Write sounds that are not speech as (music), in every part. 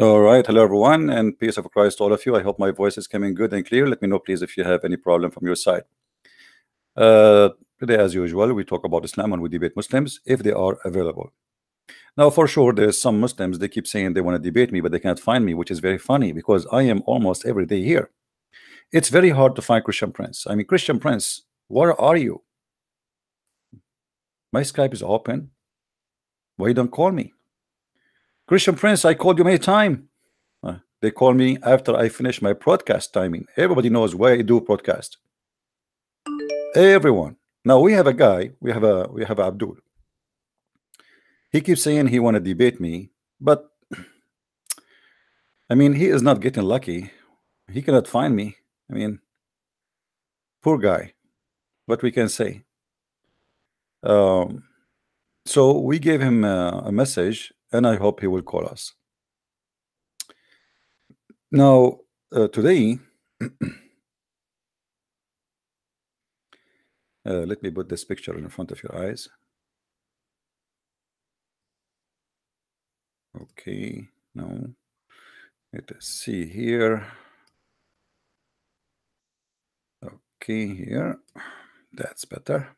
All right, hello everyone, and peace of Christ to all of you. I hope my voice is coming good and clear. Let me know, please, if you have any problem from your side. Uh, today, as usual, we talk about Islam and we debate Muslims if they are available. Now, for sure, there's some Muslims they keep saying they want to debate me, but they can't find me, which is very funny because I am almost every day here. It's very hard to find Christian Prince. I mean, Christian Prince, where are you? My Skype is open. Why you don't call me? Christian Prince, I called you many times. Uh, they call me after I finish my broadcast timing. Everybody knows why I do broadcast. Everyone. Now we have a guy. We have a we have Abdul. He keeps saying he want to debate me, but I mean he is not getting lucky. He cannot find me. I mean, poor guy. What we can say. Um, so we gave him a, a message and I hope he will call us. Now, uh, today, (clears throat) uh, let me put this picture in front of your eyes. Okay, now let us see here. Okay, here, that's better.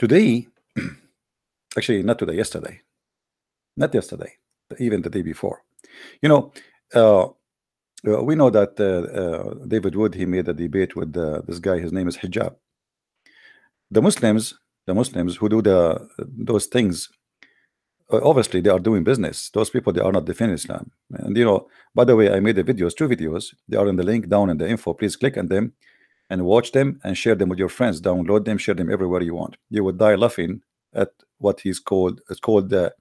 Today, (clears throat) actually not today, yesterday, not yesterday, even the day before. You know, uh, uh, we know that uh, uh, David Wood he made a debate with uh, this guy. His name is Hijab. The Muslims, the Muslims who do the those things, obviously they are doing business. Those people they are not defending Islam. And you know, by the way, I made the videos, two videos. They are in the link down in the info. Please click on them and watch them and share them with your friends. Download them, share them everywhere you want. You would die laughing at what he's called. It's called the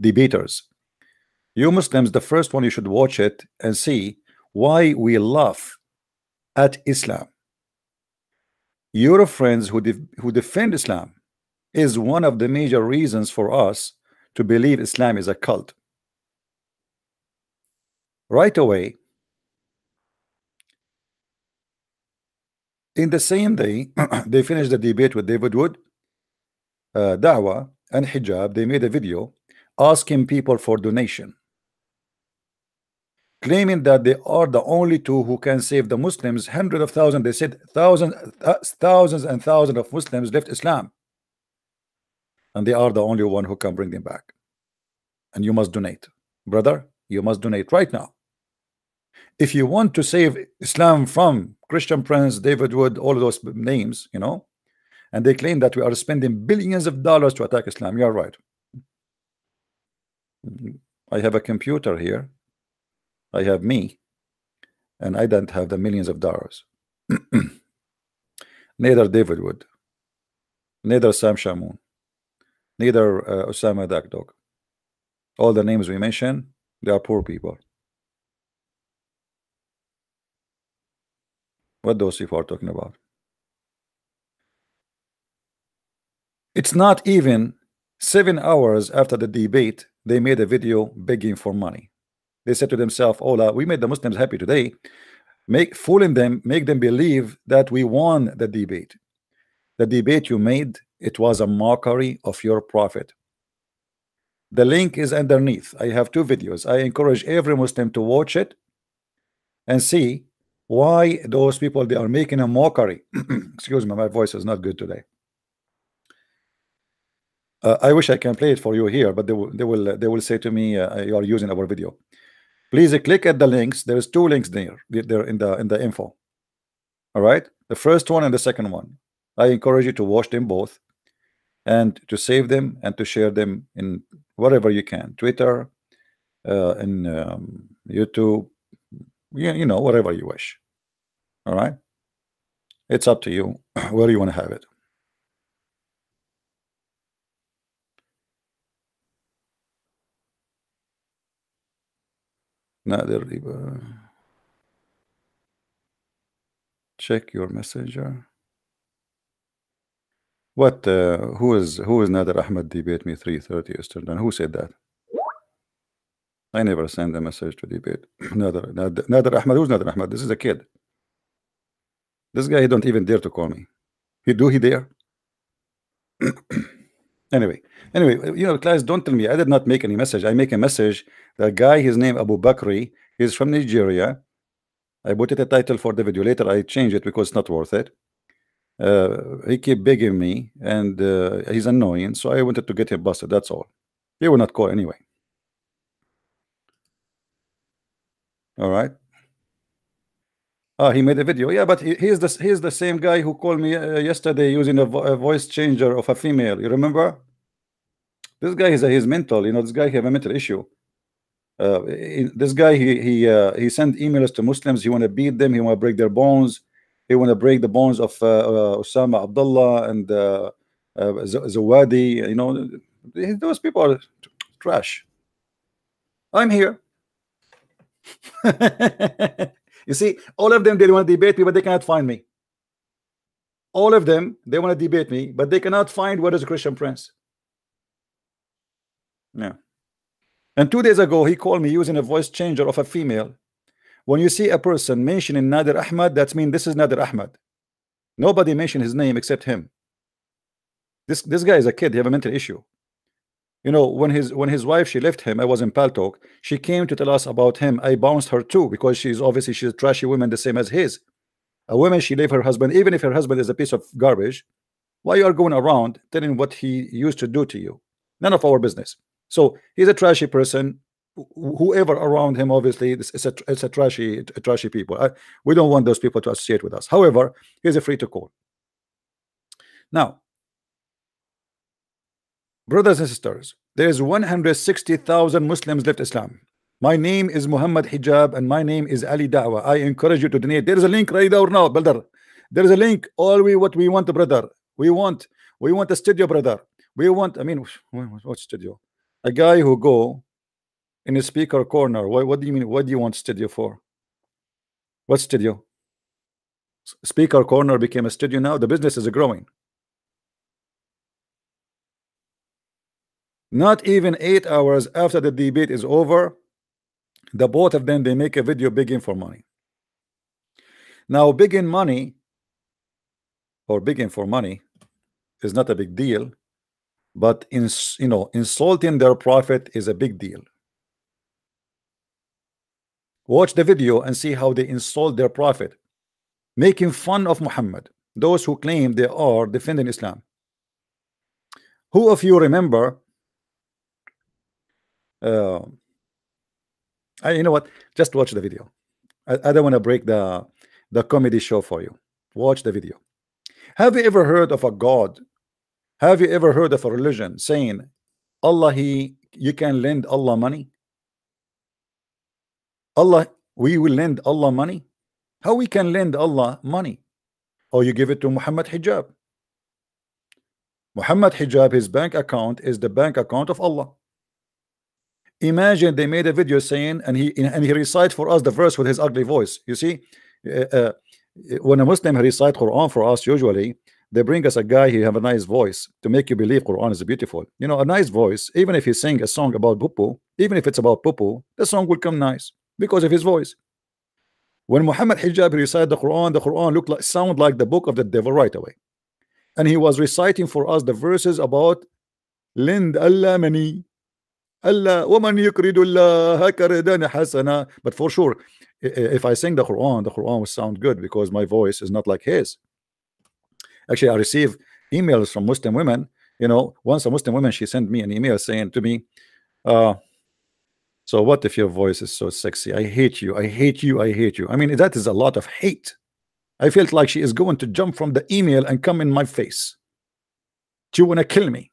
debaters. You Muslims, the first one you should watch it and see why we laugh at Islam. Your friends who de who defend Islam is one of the major reasons for us to believe Islam is a cult. Right away, in the same day (clears throat) they finished the debate with David Wood uh, Dawah and Hijab. They made a video asking people for donation claiming that they are the only two who can save the Muslims. Hundreds of thousands they said thousands thousands and thousands of Muslims left Islam and they are the only one who can bring them back. And you must donate brother you must donate right now if you want to save Islam from Christian Prince, David Wood, all those names, you know, and they claim that we are spending billions of dollars to attack Islam, you are right. I have a computer here. I have me, and I don't have the millions of dollars. (clears throat) neither David Wood, neither Sam Shamoun, neither uh, Osama Dakdok. All the names we mentioned, they are poor people. What those people are talking about? It's not even seven hours after the debate, they made a video begging for money. They said to themselves, Ola, we made the Muslims happy today. Make fooling them, make them believe that we won the debate. The debate you made, it was a mockery of your prophet. The link is underneath. I have two videos. I encourage every Muslim to watch it and see why those people they are making a mockery? (clears throat) Excuse me my voice is not good today. Uh, I wish I can play it for you here but they will they will they will say to me uh, you are using our video. Please uh, click at the links. There's two links there there in the in the info. All right? The first one and the second one. I encourage you to watch them both and to save them and to share them in whatever you can. Twitter uh, in um, YouTube you, you know, whatever you wish. All right. It's up to you (clears throat) where you want to have it. Nader Riba. Check your messenger. What? Uh, who is who is Nader Ahmed debate me three thirty Eastern? Who said that? I never send a message to debate. (clears throat) Nader, Nader, Nader Ahmed, who's Nader Ahmed? This is a kid. This guy he don't even dare to call me. He do he dare? (clears throat) Anyway, anyway, you know, guys, don't tell me I did not make any message. I make a message. The guy, his name Abu Bakri, he's from Nigeria. I put it a title for the video. Later, I change it because it's not worth it. Uh, he keep begging me, and uh, he's annoying. So I wanted to get him busted. That's all. He will not call anyway. All right. Ah, he made a video. Yeah, but he, he's the he's the same guy who called me uh, yesterday using a, vo a, voice changer of a female. You remember? This guy is a, he's mental. You know, this guy have a mental issue. Uh, this guy he he uh, he sent emails to Muslims. He want to beat them. He want to break their bones. He want to break the bones of uh, uh, Osama Abdullah and uh, uh, Zawadi. You know, those people are trash. I'm here. (laughs) You see, all of them they want to debate me, but they cannot find me. All of them they want to debate me, but they cannot find what is a Christian prince. Yeah. And two days ago, he called me using a voice changer of a female. When you see a person mentioning Nadir Ahmad, that means this is Nadir Ahmad. Nobody mentioned his name except him. This this guy is a kid. He have a mental issue you know when his when his wife she left him I was in Paltalk she came to tell us about him. I bounced her too because she's obviously she's a trashy woman the same as his. A woman she leave her husband even if her husband is a piece of garbage why you are going around telling what he used to do to you? None of our business. So he's a trashy person. Whoever around him obviously it's a, it's a trashy a trashy people. I, we don't want those people to associate with us. However he's a free to call. Now Brothers and sisters, there is 160,000 Muslims left Islam. My name is Muhammad Hijab and my name is Ali Dawah. I encourage you to donate. There is a link right there now, brother. There is a link. All we what we want, brother. We want we want a studio, brother. We want. I mean, (sighs) what studio? A guy who go in a speaker corner. What, what do you mean? What do you want studio for? What studio? Speaker corner became a studio now. The business is growing. Not even eight hours after the debate is over, the both of them they make a video begging for money. Now, begging money or begging for money is not a big deal, but in you know insulting their prophet is a big deal. Watch the video and see how they insult their prophet, making fun of Muhammad. Those who claim they are defending Islam. Who of you remember uh, I, you know what? Just watch the video. I, I don't want to break the the comedy show for you. Watch the video. Have you ever heard of a God? Have you ever heard of a religion saying Allah he you can lend Allah money? Allah we will lend Allah money? How we can lend Allah money? Or you give it to Muhammad Hijab. Muhammad Hijab, his bank account is the bank account of Allah. Imagine they made a video saying, and he and he recite for us the verse with his ugly voice. You see, uh, uh, when a Muslim recite Quran for us, usually they bring us a guy he have a nice voice to make you believe Quran is beautiful. You know, a nice voice. Even if he sing a song about pupu, even if it's about pupu, the song will come nice because of his voice. When Muhammad Hijab recited the Quran, the Quran looked like sound like the book of the devil right away. And he was reciting for us the verses about Lind Allah mani Allah وَمَنْ يُقْرِدُ اللَّهَ كَرِدًا حَسَنًا But for sure, if I sing the Quran, the Quran will sound good because my voice is not like his. Actually, I receive emails from Muslim women. You know, once a Muslim woman, she sent me an email saying to me, uh, so what if your voice is so sexy? I hate you. I hate you. I hate you. I mean, that is a lot of hate. I felt like she is going to jump from the email and come in my face. She want to kill me.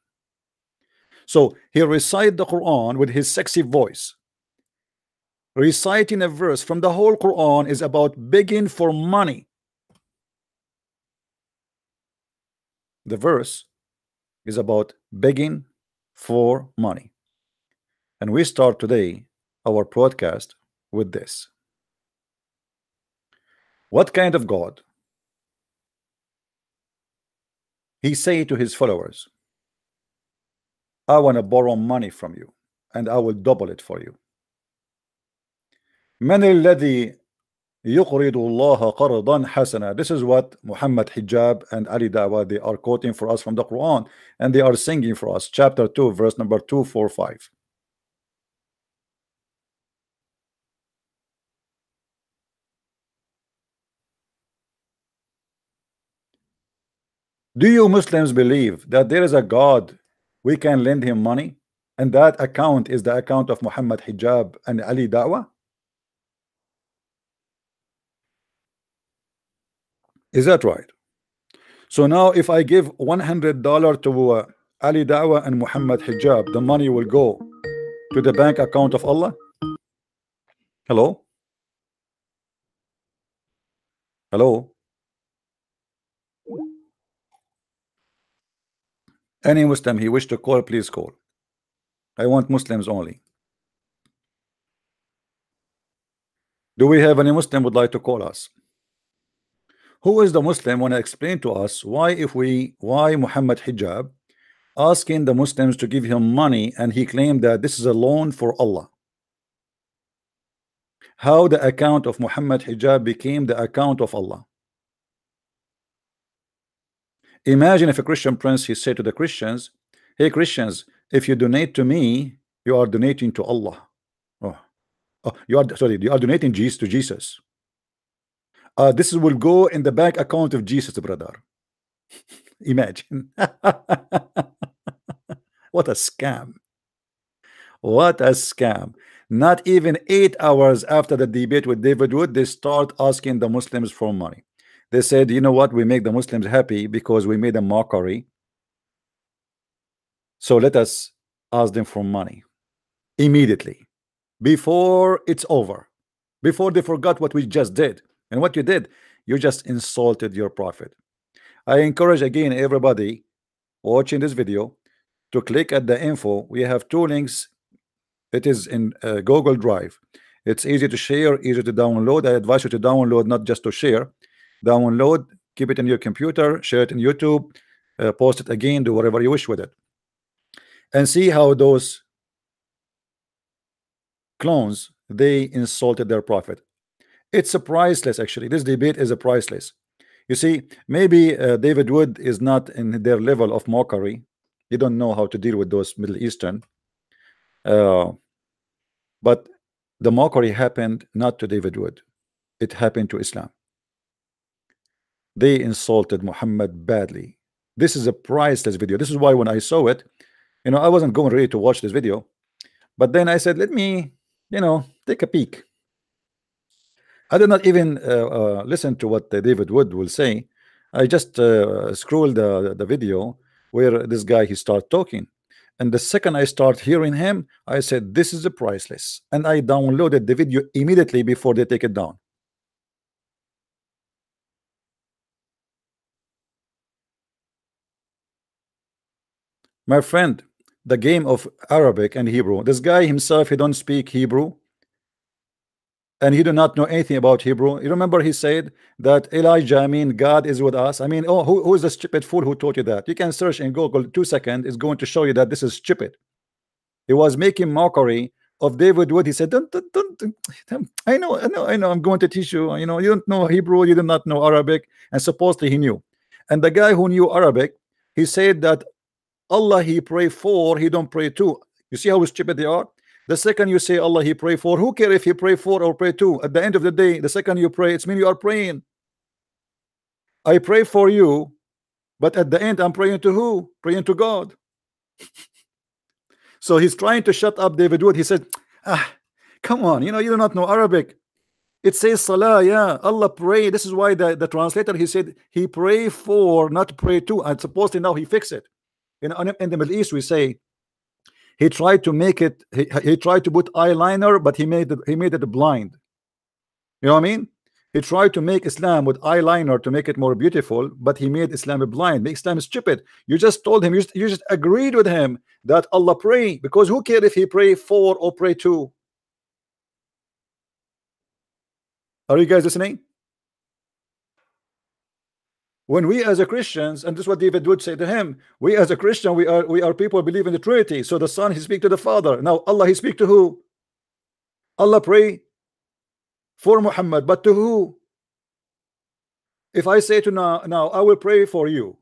So he recited the Quran with his sexy voice. Reciting a verse from the whole Quran is about begging for money. The verse is about begging for money. And we start today our broadcast with this. What kind of God? He say to his followers, I want to borrow money from you and I will double it for you. من الذي يقرض الله قرضا حسنا. This is what Muhammad Hijab and Ali Dawah they are quoting for us from the Quran and they are singing for us. Chapter 2 verse number 245 Do you Muslims believe that there is a God we can lend him money and that account is the account of Muhammad Hijab and Ali Dawah? Is that right? So now if I give $100 to uh, Ali Dawah and Muhammad Hijab, the money will go to the bank account of Allah? Hello? Hello? Any Muslim he wish to call, please call. I want Muslims only. Do we have any Muslim would like to call us? Who is the Muslim want to explain to us why if we why Muhammad Hijab asking the Muslims to give him money and he claimed that this is a loan for Allah how the account of Muhammad Hijab became the account of Allah Imagine if a Christian prince he said to the Christians, Hey Christians, if you donate to me, you are donating to Allah. Oh, oh you are sorry, you are donating Jesus to Jesus. Uh, this will go in the bank account of Jesus, brother. (laughs) Imagine (laughs) what a scam. What a scam. Not even eight hours after the debate with David Wood, they start asking the Muslims for money. They said, you know what, we make the Muslims happy because we made a mockery. So let us ask them for money immediately before it's over, before they forgot what we just did. And what you did, you just insulted your prophet. I encourage again everybody watching this video to click at the info. We have two links. It is in uh, Google Drive. It's easy to share, easy to download. I advise you to download, not just to share download, keep it in your computer, share it in YouTube, uh, post it again, do whatever you wish with it, and see how those clones they insulted their prophet. It's a priceless, actually. This debate is a priceless. You see, maybe uh, David Wood is not in their level of mockery. You don't know how to deal with those Middle Eastern. Uh, but the mockery happened not to David Wood, it happened to Islam they insulted Muhammad badly. This is a priceless video. This is why when I saw it, you know, I wasn't going ready to watch this video, but then I said, let me, you know, take a peek. I did not even uh, uh, listen to what David Wood will say. I just uh, scrolled the, the video where this guy he start talking. And the second I start hearing him, I said, this is a priceless. And I downloaded the video immediately before they take it down. My friend the game of Arabic and Hebrew. This guy himself he don't speak Hebrew and he do not know anything about Hebrew. You remember he said that Elijah I mean God is with us. I mean oh who, who is the stupid fool who taught you that? You can search in Google two seconds is going to show you that this is stupid. He was making mockery of David Wood. He said don't, don't, don't, I know I know I know I'm going to teach you you know you don't know Hebrew you do not know Arabic and supposedly he knew. And the guy who knew Arabic he said that Allah he pray for he don't pray to. You see how stupid they are? The second you say Allah he pray for who care if he pray for or pray to? At the end of the day the second you pray it's mean you are praying. I pray for you but at the end I'm praying to who? Praying to God. (laughs) So he's trying to shut up David Wood. He said ah come on you know you do not know Arabic. It says salah yeah. Allah pray. This is why the, the translator he said he pray for not pray to. And supposedly now he fix it in, in the Middle East we say he tried to make it he, he tried to put eyeliner but he made it he made it blind. You know what I mean? He tried to make Islam with eyeliner to make it more beautiful but he made Islam blind. Make Islam stupid. You just told him you just, you just agreed with him that Allah pray because who cares if he pray for or pray to are you guys listening when we as a Christians, and this is what David would say to him, we as a Christian, we are we are people believe in the Trinity. So the Son he speak to the Father. Now Allah he speak to who? Allah pray for Muhammad but to who if I say to now now I will pray for you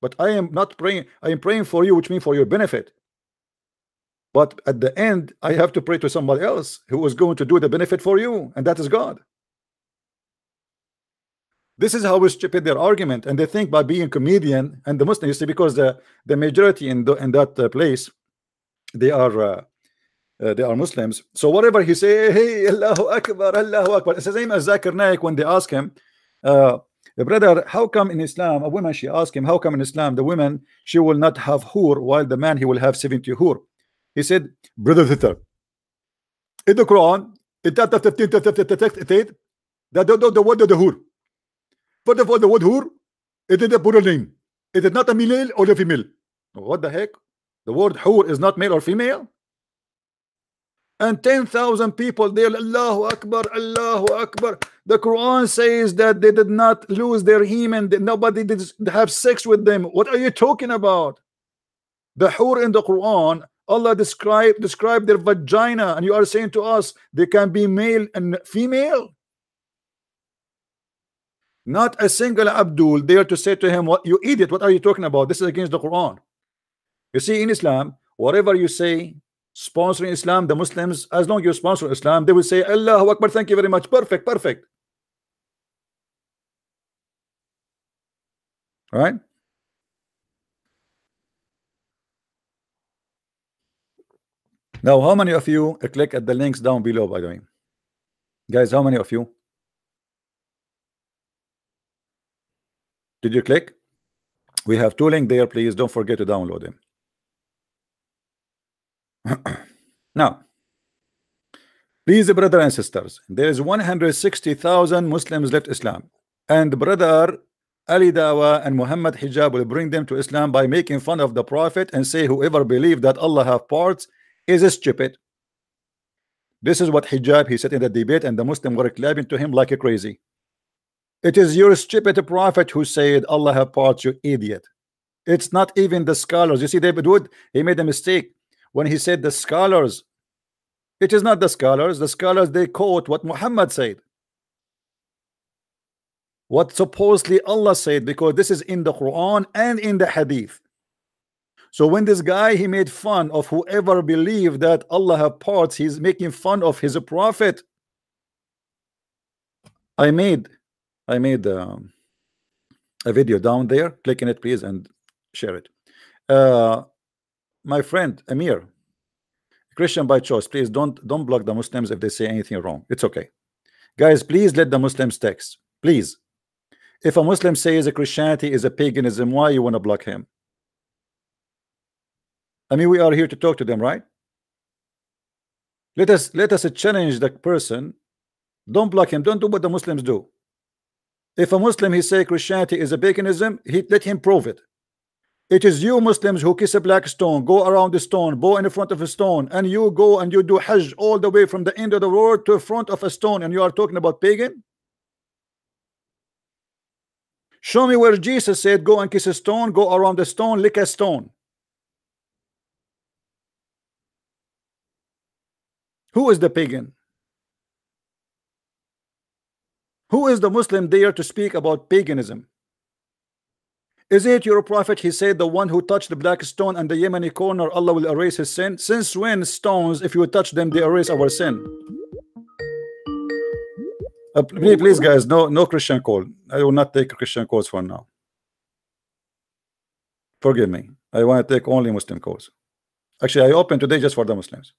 but I am not praying I am praying for you which means for your benefit but at the end I have to pray to somebody else who is going to do the benefit for you and that is God this is how we stupid their argument and they think by being comedian and the Muslim you see because the the majority in the in that uh, place they are uh, uh, they are Muslims so whatever he say hey Allahu Akbar Allahu Akbar it's the same as Zakir Naik when they ask him uh, brother how come in Islam a woman she asked him how come in Islam the woman she will not have hur while the man he will have 70 hur he said brother sister in the Quran it that the word of the hur First of all, the word hur, it is a plural name. It is not a male or a female. What the heck? The word hur is not male or female? And 10,000 people there, Allahu Akbar, Allahu Akbar. The Quran says that they did not lose their hymen, nobody did have sex with them. What are you talking about? The hur in the Quran, Allah describe describe their vagina, and you are saying to us they can be male and female. Not a single Abdul there to say to him, What you idiot, what are you talking about? This is against the Quran. You see, in Islam, whatever you say, sponsoring Islam, the Muslims, as long as you sponsor Islam, they will say, Allahu Akbar, thank you very much. Perfect, perfect. All right? Now, how many of you uh, click at the links down below, by the way? Guys, how many of you? Did you click? We have two links there. Please don't forget to download them. (clears throat) now, please, brother and sisters, there is 160,000 Muslims left Islam, and brother Ali Dawah and Muhammad Hijab will bring them to Islam by making fun of the Prophet and say whoever believe that Allah have parts is stupid. This is what Hijab he said in the debate, and the Muslim were clapping to him like a crazy. It is your stupid prophet who said Allah have parts, you idiot. It's not even the scholars. You see, David Wood, he made a mistake when he said the scholars. It is not the scholars. The scholars they quote what Muhammad said. What supposedly Allah said, because this is in the Quran and in the Hadith. So when this guy he made fun of whoever believed that Allah have parts, he's making fun of his prophet. I made I made um, a video down there. Click on it, please, and share it. Uh, my friend Amir, Christian by choice, please don't don't block the Muslims if they say anything wrong. It's okay, guys. Please let the Muslims text, please. If a Muslim says a Christianity is a paganism, why you want to block him? I mean, we are here to talk to them, right? Let us let us challenge the person. Don't block him. Don't do what the Muslims do. If a Muslim he say Christianity is a paganism, he let him prove it. It is you Muslims who kiss a black stone, go around the stone, bow in front of a stone, and you go and you do Hajj all the way from the end of the world to the front of a stone, and you are talking about pagan? Show me where Jesus said, Go and kiss a stone, go around the stone, lick a stone. Who is the pagan? Who is the Muslim there to speak about paganism? Is it your prophet? He said, The one who touched the black stone and the Yemeni corner, Allah will erase his sin. Since when stones, if you touch them, they erase our sin? Uh, please, please, guys, no, no Christian call. I will not take Christian calls for now. Forgive me. I want to take only Muslim calls. Actually, I open today just for the Muslims.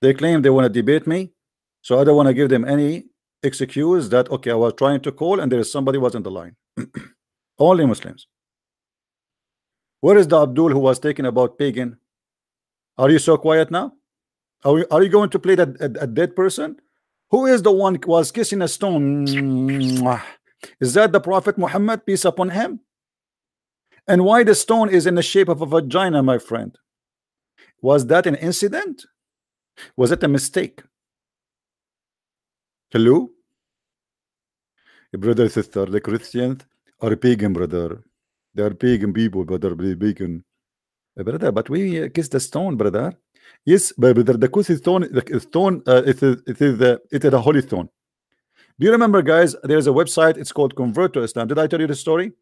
They claim they want to debate me, so I don't want to give them any excuse that okay I was trying to call and there is somebody was in the line. (clears throat) Only Muslims. Where is the Abdul who was taking about pagan? Are you so quiet now? Are, are you going to play that a, a dead person? Who is the one was kissing a stone? (clears throat) Is that the Prophet Muhammad peace upon him? And why the stone is in the shape of a vagina my friend? Was that an incident? Was it a mistake? Hello brother, sister, the Christians are pagan, brother. They are pagan people, brother, pagan. Brother, but we kiss the stone, brother. Yes, brother, the kiss stone, the stone, uh, it is, it is, uh, it is a holy stone. Do you remember, guys? There's a website. It's called Convert to Islam. Did I tell you the story?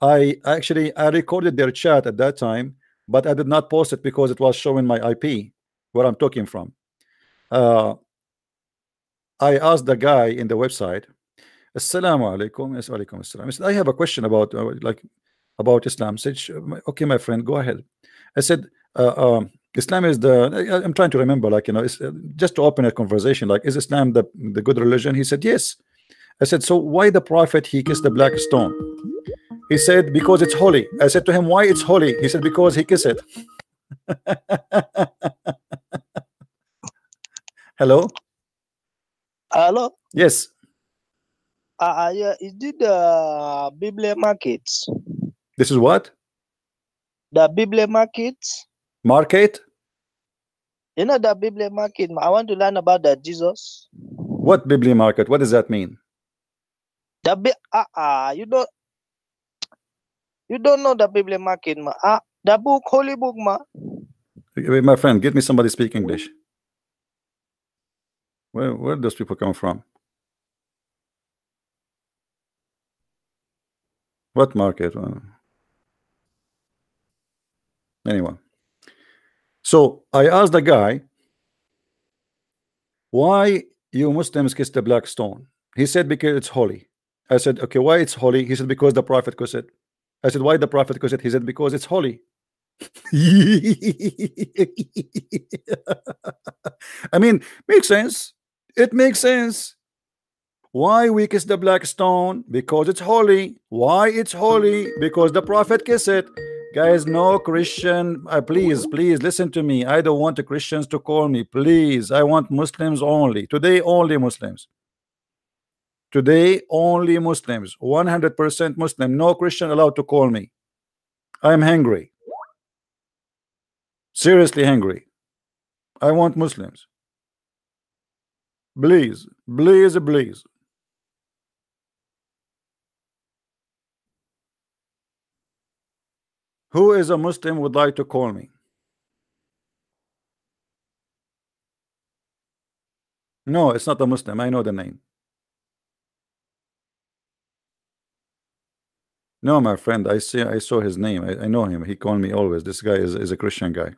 I actually I recorded their chat at that time, but I did not post it because it was showing my IP where I'm talking from. Uh, I asked the guy in the website, Assalamu alaikum. Yes, alaikum assalam. I said, I have a question about uh, like about Islam. I said, okay, my friend, go ahead. I said, uh, um, Islam is the. I'm trying to remember, like you know, uh, just to open a conversation. Like, is Islam the the good religion? He said, yes. I said, so why the prophet he kissed the black stone? He said, because it's holy. I said to him, why it's holy? He said, because he kissed it. (laughs) Hello. Hello. Yes. Uh, yeah, is it the Bible markets? This is what? The Bible markets? Market? You know the Bible market. I want to learn about the Jesus. What Bible market? What does that mean? The bi- uh, uh, you don't you don't know the Bible market, ma. Uh, the book, holy book, ma. My friend, get me somebody speak English. Where where those people come from? What market? Anyway, so I asked the guy, why you Muslims kiss the black stone? He said because it's holy. I said, okay, why it's holy? He said because the prophet kissed it. I said, why the prophet kissed it? He said because it's holy. (laughs) I mean, makes sense. It makes sense. Why we kiss the black stone? Because it's holy. Why it's holy? Because the prophet kissed it. Guys, no Christian. Uh, please, please listen to me. I don't want the Christians to call me. Please, I want Muslims only. Today, only Muslims. Today, only Muslims. 100% Muslim. No Christian allowed to call me. I'm hungry. Seriously hungry. I want Muslims. Please, please, please. Who is a Muslim would like to call me? No, it's not a Muslim. I know the name. No, my friend, I see I saw his name. I, I know him. He called me always. This guy is, is a Christian guy.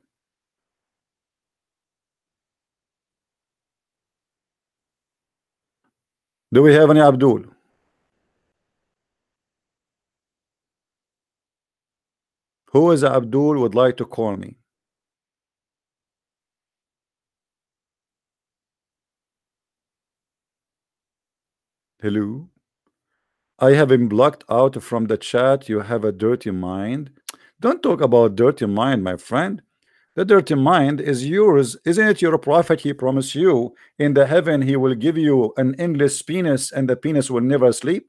Do we have any Abdul? Who is Abdul would like to call me? Hello? I have been blocked out from the chat. You have a dirty mind. Don't talk about dirty mind, my friend. The dirty mind is yours. Isn't it your prophet? He promised you in the heaven he will give you an endless penis and the penis will never sleep.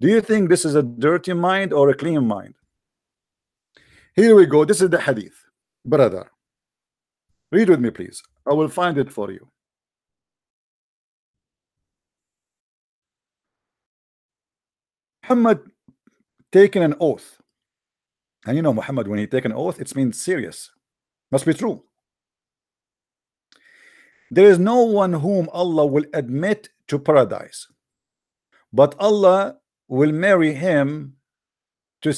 Do you think this is a dirty mind or a clean mind? Here we go. This is the hadith. Brother, read with me, please. I will find it for you. Muhammad taken an oath. And you know Muhammad, when he take an oath, it means serious. Must be true. There is no one whom Allah will admit to paradise. But Allah will marry him to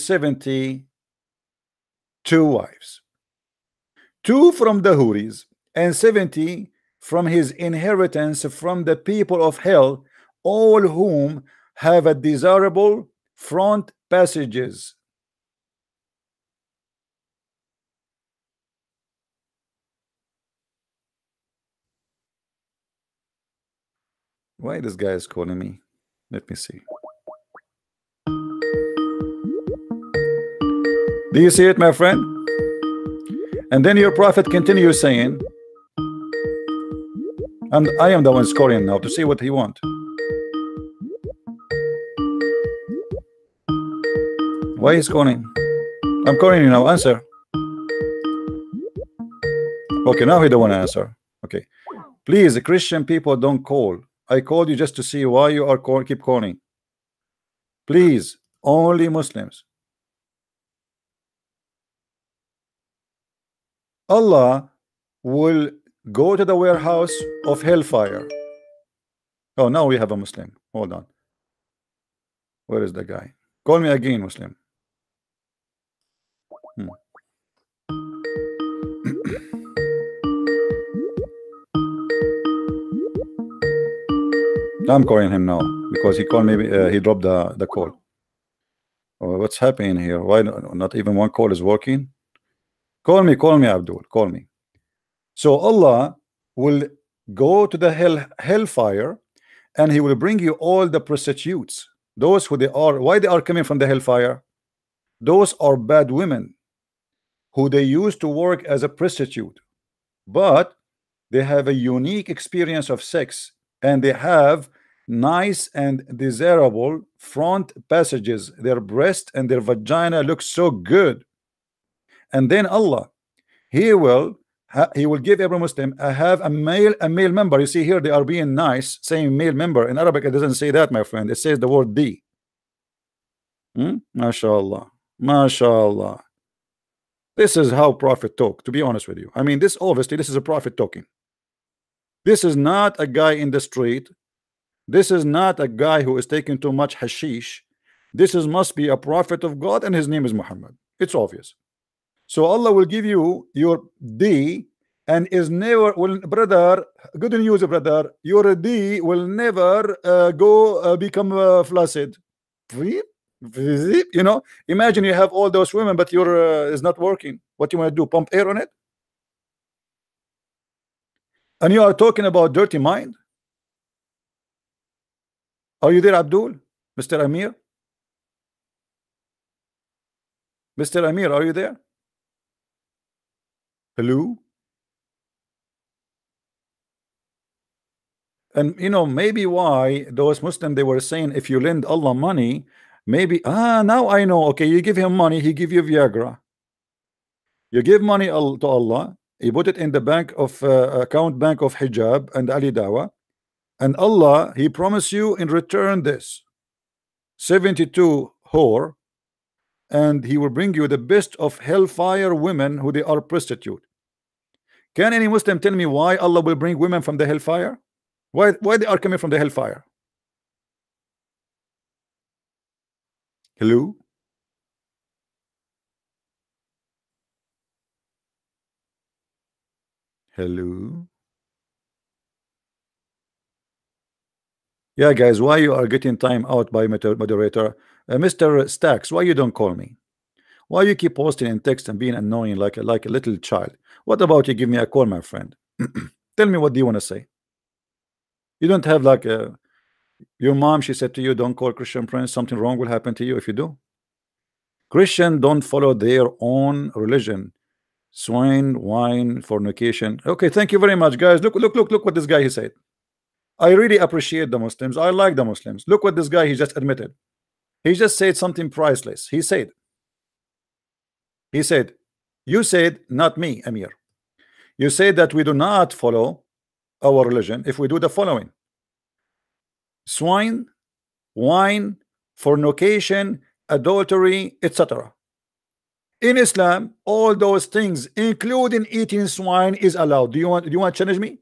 72 wives. Two from the Huris and 70 from his inheritance from the people of hell, all whom have a desirable front passages. Why this guy is calling me? Let me see. Do you see it, my friend? And then your prophet continues saying, and I am the one scoring now to see what he want. Why is calling? I'm calling you now. Answer. Okay, now he don't want to answer. Okay, please, Christian people don't call. I called you just to see why you are call keep calling. Please, only Muslims. Allah will go to the warehouse of hellfire Oh, now we have a Muslim. Hold on. Where is the guy? Call me again, Muslim. Hmm. I'm calling him now because he called me. Uh, he dropped the the call. Oh, what's happening here? Why not, not even one call is working? Call me, call me, Abdul. Call me. So Allah will go to the hell hellfire, and He will bring you all the prostitutes. Those who they are. Why they are coming from the hellfire? Those are bad women who they used to work as a prostitute, but they have a unique experience of sex and they have nice and desirable front passages their breast and their vagina look so good and then Allah he will he will give every Muslim I have a male a male member. You see here they are being nice saying male member. In Arabic it doesn't say that my friend. It says the word D hmm? mashallah mashallah this is how prophet talk to be honest with you. I mean this obviously this is a prophet talking. This is not a guy in the street. This is not a guy who is taking too much hashish. This is must be a prophet of God and his name is Muhammad. It's obvious. So Allah will give you your D and is never will brother good news brother your D will never uh, go uh, become uh, flaccid you know imagine you have all those women but your uh, is not working what you want to do pump air on it and you are talking about dirty mind are you there, Abdul? Mr. Amir? Mr. Amir, are you there? Hello? And you know, maybe why those Muslims they were saying if you lend Allah money, maybe ah now I know. Okay, you give him money, he give you Viagra. You give money to Allah, he put it in the bank of uh, account bank of hijab and Ali Dawah, and Allah he promised you in return this 72 whore and he will bring you the best of hellfire women who they are prostitute. Can any Muslim tell me why Allah will bring women from the hellfire? Why why they are coming from the hellfire? Hello? Hello? Yeah, guys, why you are getting time out by moderator? Uh, Mr. Stacks, why you don't call me? Why you keep posting in text and being annoying like a, like a little child? What about you give me a call, my friend? (clears throat) Tell me what do you want to say? You don't have like a your mom, she said to you, don't call Christian Prince, something wrong will happen to you if you do. Christian don't follow their own religion. Swine, wine, fornication. Okay, thank you very much, guys. Look, look, look, look what this guy he said. I really appreciate the Muslims. I like the Muslims. Look what this guy he just admitted. He just said something priceless. He said, he said, you said, not me, Amir. You said that we do not follow our religion if we do the following swine, wine, fornication, adultery, etc. In Islam, all those things, including eating swine, is allowed. Do you want do you want to challenge me?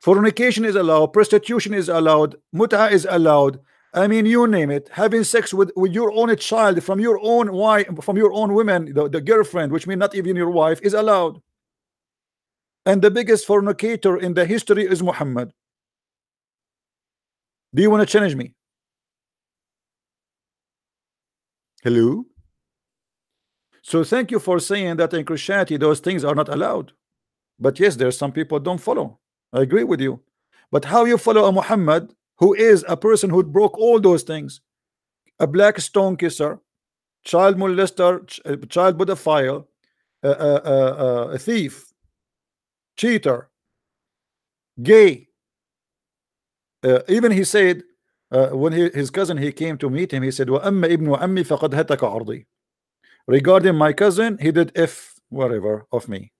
Fornication is allowed, prostitution is allowed, muta is allowed. I mean, you name it. Having sex with, with your own child from your own wife, from your own women, the, the girlfriend, which means not even your wife, is allowed. And the biggest fornicator in the history is Muhammad. Do you want to challenge me? Hello? So thank you for saying that in Christianity those things are not allowed. But yes, there are some people don't follow. I agree with you. But how you follow a Muhammad who is a person who broke all those things? A black stone kisser, child molester, ch uh, child pedophile, uh, uh, uh, a thief, cheater, gay. Uh, even he said uh, when he, his cousin he came to meet him, he said, Regarding my cousin, he did if whatever of me.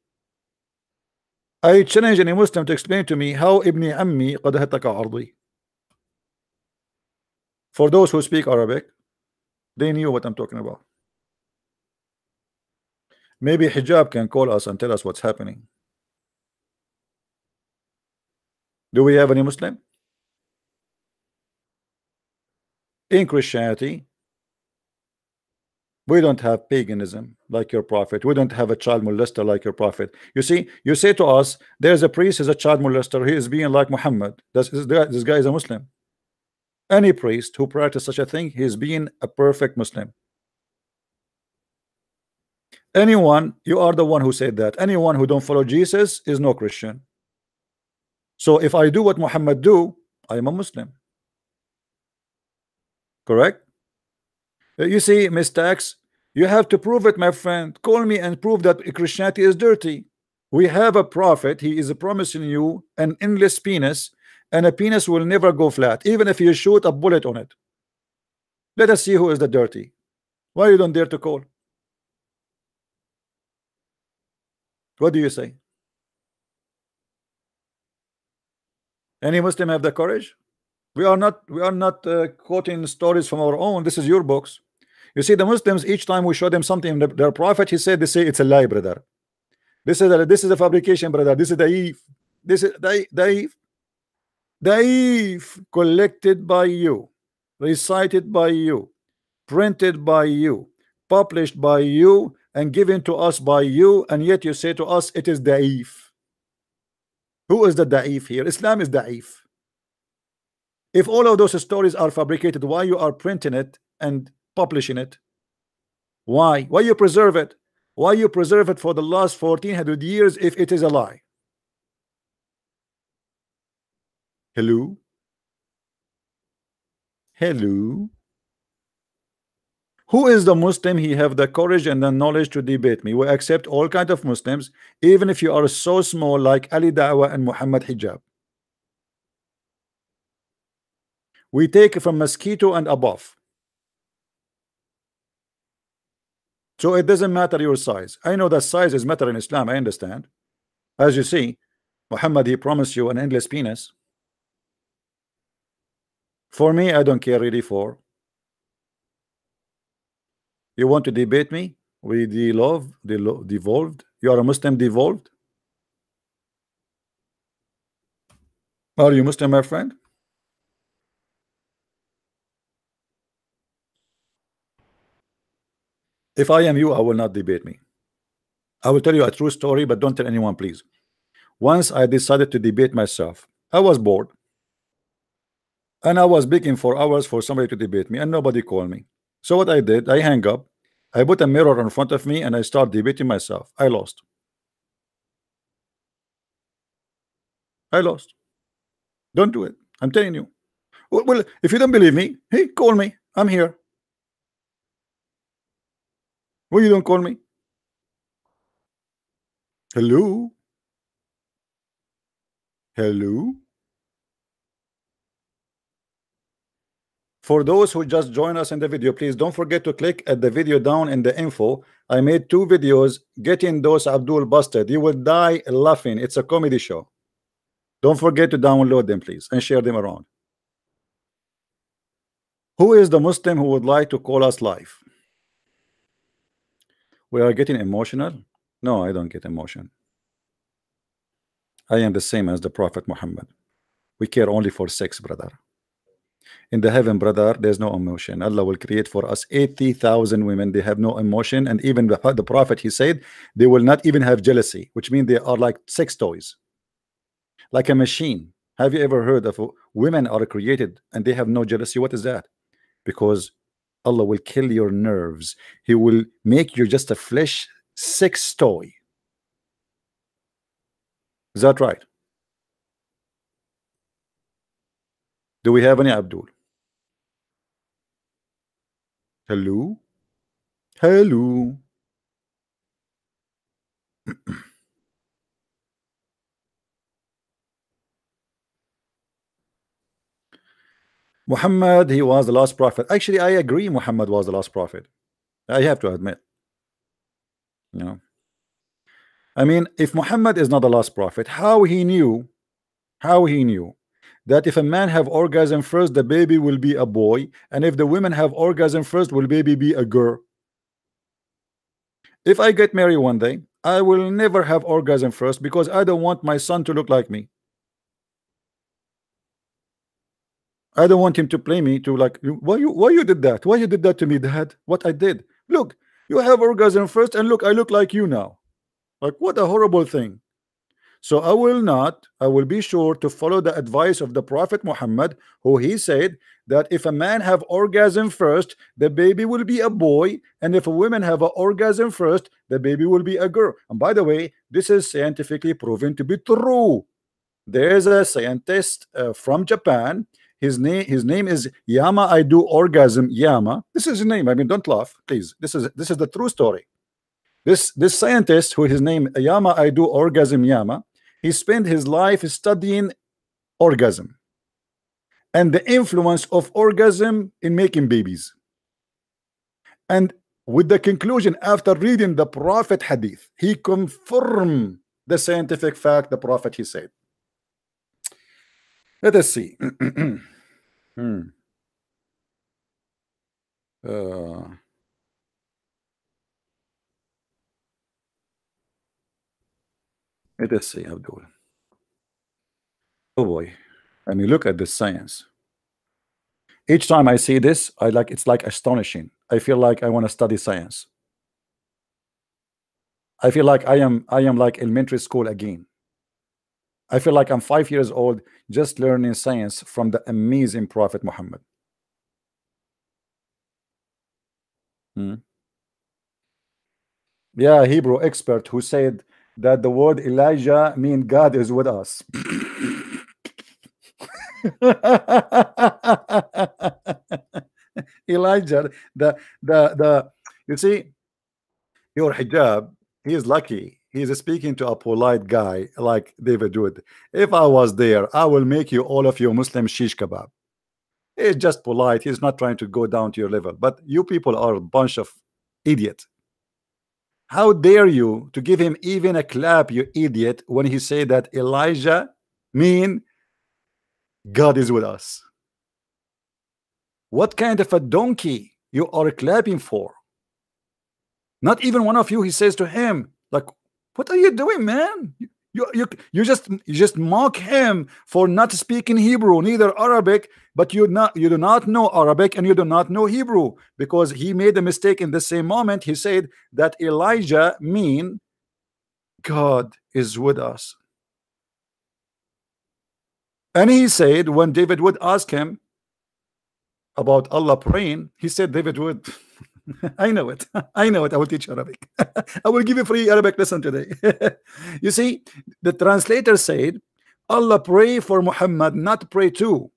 I challenge any Muslim to explain to me how Ibn Ammi قد هتك عرضي. for those who speak Arabic, they knew what I'm talking about. Maybe hijab can call us and tell us what's happening. Do we have any Muslim? In Christianity, we don't have paganism like your prophet. We don't have a child molester like your prophet. You see, you say to us, there's a priest is a child molester. He is being like Muhammad. This, this guy is a Muslim. Any priest who practices such a thing, he is being a perfect Muslim. Anyone, you are the one who said that. Anyone who don't follow Jesus is no Christian. So if I do what Muhammad do, I am a Muslim. Correct? Uh, you see, mistakes, you have to prove it, my friend. Call me and prove that Christianity is dirty. We have a prophet, he is promising you an endless penis, and a penis will never go flat, even if you shoot a bullet on it. Let us see who is the dirty. Why you don't dare to call? What do you say? Any Muslim have the courage? We are not we are not uh, quoting stories from our own. This is your books. You see, the Muslims each time we show them something, their prophet he said they say it's a lie, brother. This is a this is a fabrication, brother. This is the This is the the Daif collected by you, recited by you, printed by you, published by you, and given to us by you, and yet you say to us it is Daif. Who is the da'if here? Islam is da'if. If all of those stories are fabricated, why you are printing it and publishing it? Why? Why you preserve it? Why you preserve it for the last 1400 years if it is a lie? Hello? Hello? Who is the Muslim? He have the courage and the knowledge to debate me. We accept all kinds of Muslims, even if you are so small like Ali Dawah and Muhammad Hijab. We take from mosquito and above. So it doesn't matter your size. I know that size is matter in Islam. I understand. As you see, Muhammad he promised you an endless penis. For me, I don't care really for you want to debate me? We devolved, devolved. You are a Muslim devolved. Are you Muslim, my friend? If I am you, I will not debate me. I will tell you a true story, but don't tell anyone, please. Once I decided to debate myself, I was bored. And I was begging for hours for somebody to debate me, and nobody called me. So what I did, I hang up, I put a mirror in front of me and I start debating myself. I lost. I lost. Don't do it. I'm telling you. Well, if you don't believe me, hey, call me. I'm here. Well, you don't call me. Hello? Hello? For those who just join us in the video, please don't forget to click at the video down in the info. I made two videos getting those Abdul busted. You will die laughing. It's a comedy show. Don't forget to download them, please, and share them around. Who is the Muslim who would like to call us live? We are getting emotional. No, I don't get emotion. I am the same as the Prophet Muhammad. We care only for sex, brother in the heaven brother there's no emotion. Allah will create for us 80,000 women. They have no emotion. And even the, the prophet he said they will not even have jealousy which means they are like sex toys like a machine. Have you ever heard of women are created and they have no jealousy? What is that? Because Allah will kill your nerves. He will make you just a flesh sex toy. Is that right do we have any Abdul Hello? Hello? (clears throat) Muhammad, he was the last prophet. Actually, I agree Muhammad was the last prophet. I have to admit. You know. I mean, if Muhammad is not the last prophet, how he knew, how he knew that if a man have orgasm first the baby will be a boy and if the women have orgasm first will baby be a girl if I get married one day I will never have orgasm first because I don't want my son to look like me I don't want him to play me to like why you why you did that? Why you did that to me, Dad? What I did? Look, you have orgasm first, and look, I look like you now. Like what a horrible thing. So I will not, I will be sure to follow the advice of the Prophet Muhammad, who he said that if a man have orgasm first, the baby will be a boy, and if a woman have an orgasm first, the baby will be a girl. And by the way, this is scientifically proven to be true. There's a scientist uh, from Japan. His name his name is Yama I do orgasm Yama. This is his name. I mean, don't laugh, please. This is this is the true story. This this scientist who his name Yama I do orgasm Yama he spent his life studying orgasm and the influence of orgasm in making babies. And with the conclusion after reading the prophet hadith he confirmed the scientific fact the prophet he said. Let us see. (clears throat) Hmm. uh, Let us see, Abdul. Oh boy. I mean, look at the science. Each time I see this, I like it's like astonishing. I feel like I want to study science. I feel like I am I am like elementary school again. I feel like I'm five years old just learning science from the amazing Prophet Muhammad. Hmm. Yeah, Hebrew expert who said that the word Elijah mean God is with us. (laughs) Elijah, the the the you see your hijab, he is lucky. He is speaking to a polite guy like David Wood. If I was there, I will make you all of you Muslim shish kebab. He's just polite. He's not trying to go down to your level. But you people are a bunch of idiots. How dare you to give him even a clap, you idiot, when he said that Elijah mean God is with us. What kind of a donkey you are clapping for? Not even one of you, he says to him, like, what are you doing, man? You, you, you just you just mock him for not speaking Hebrew, neither Arabic, but you not you do not know Arabic and you do not know Hebrew because he made a mistake in the same moment. He said that Elijah mean God is with us. And he said when David Wood ask him about Allah praying, he said David Wood (laughs) (laughs) I know it. (laughs) I know it. I will teach Arabic. (laughs) I will give you free Arabic lesson today. you see, the translator said, Allah pray for Muhammad, not pray to.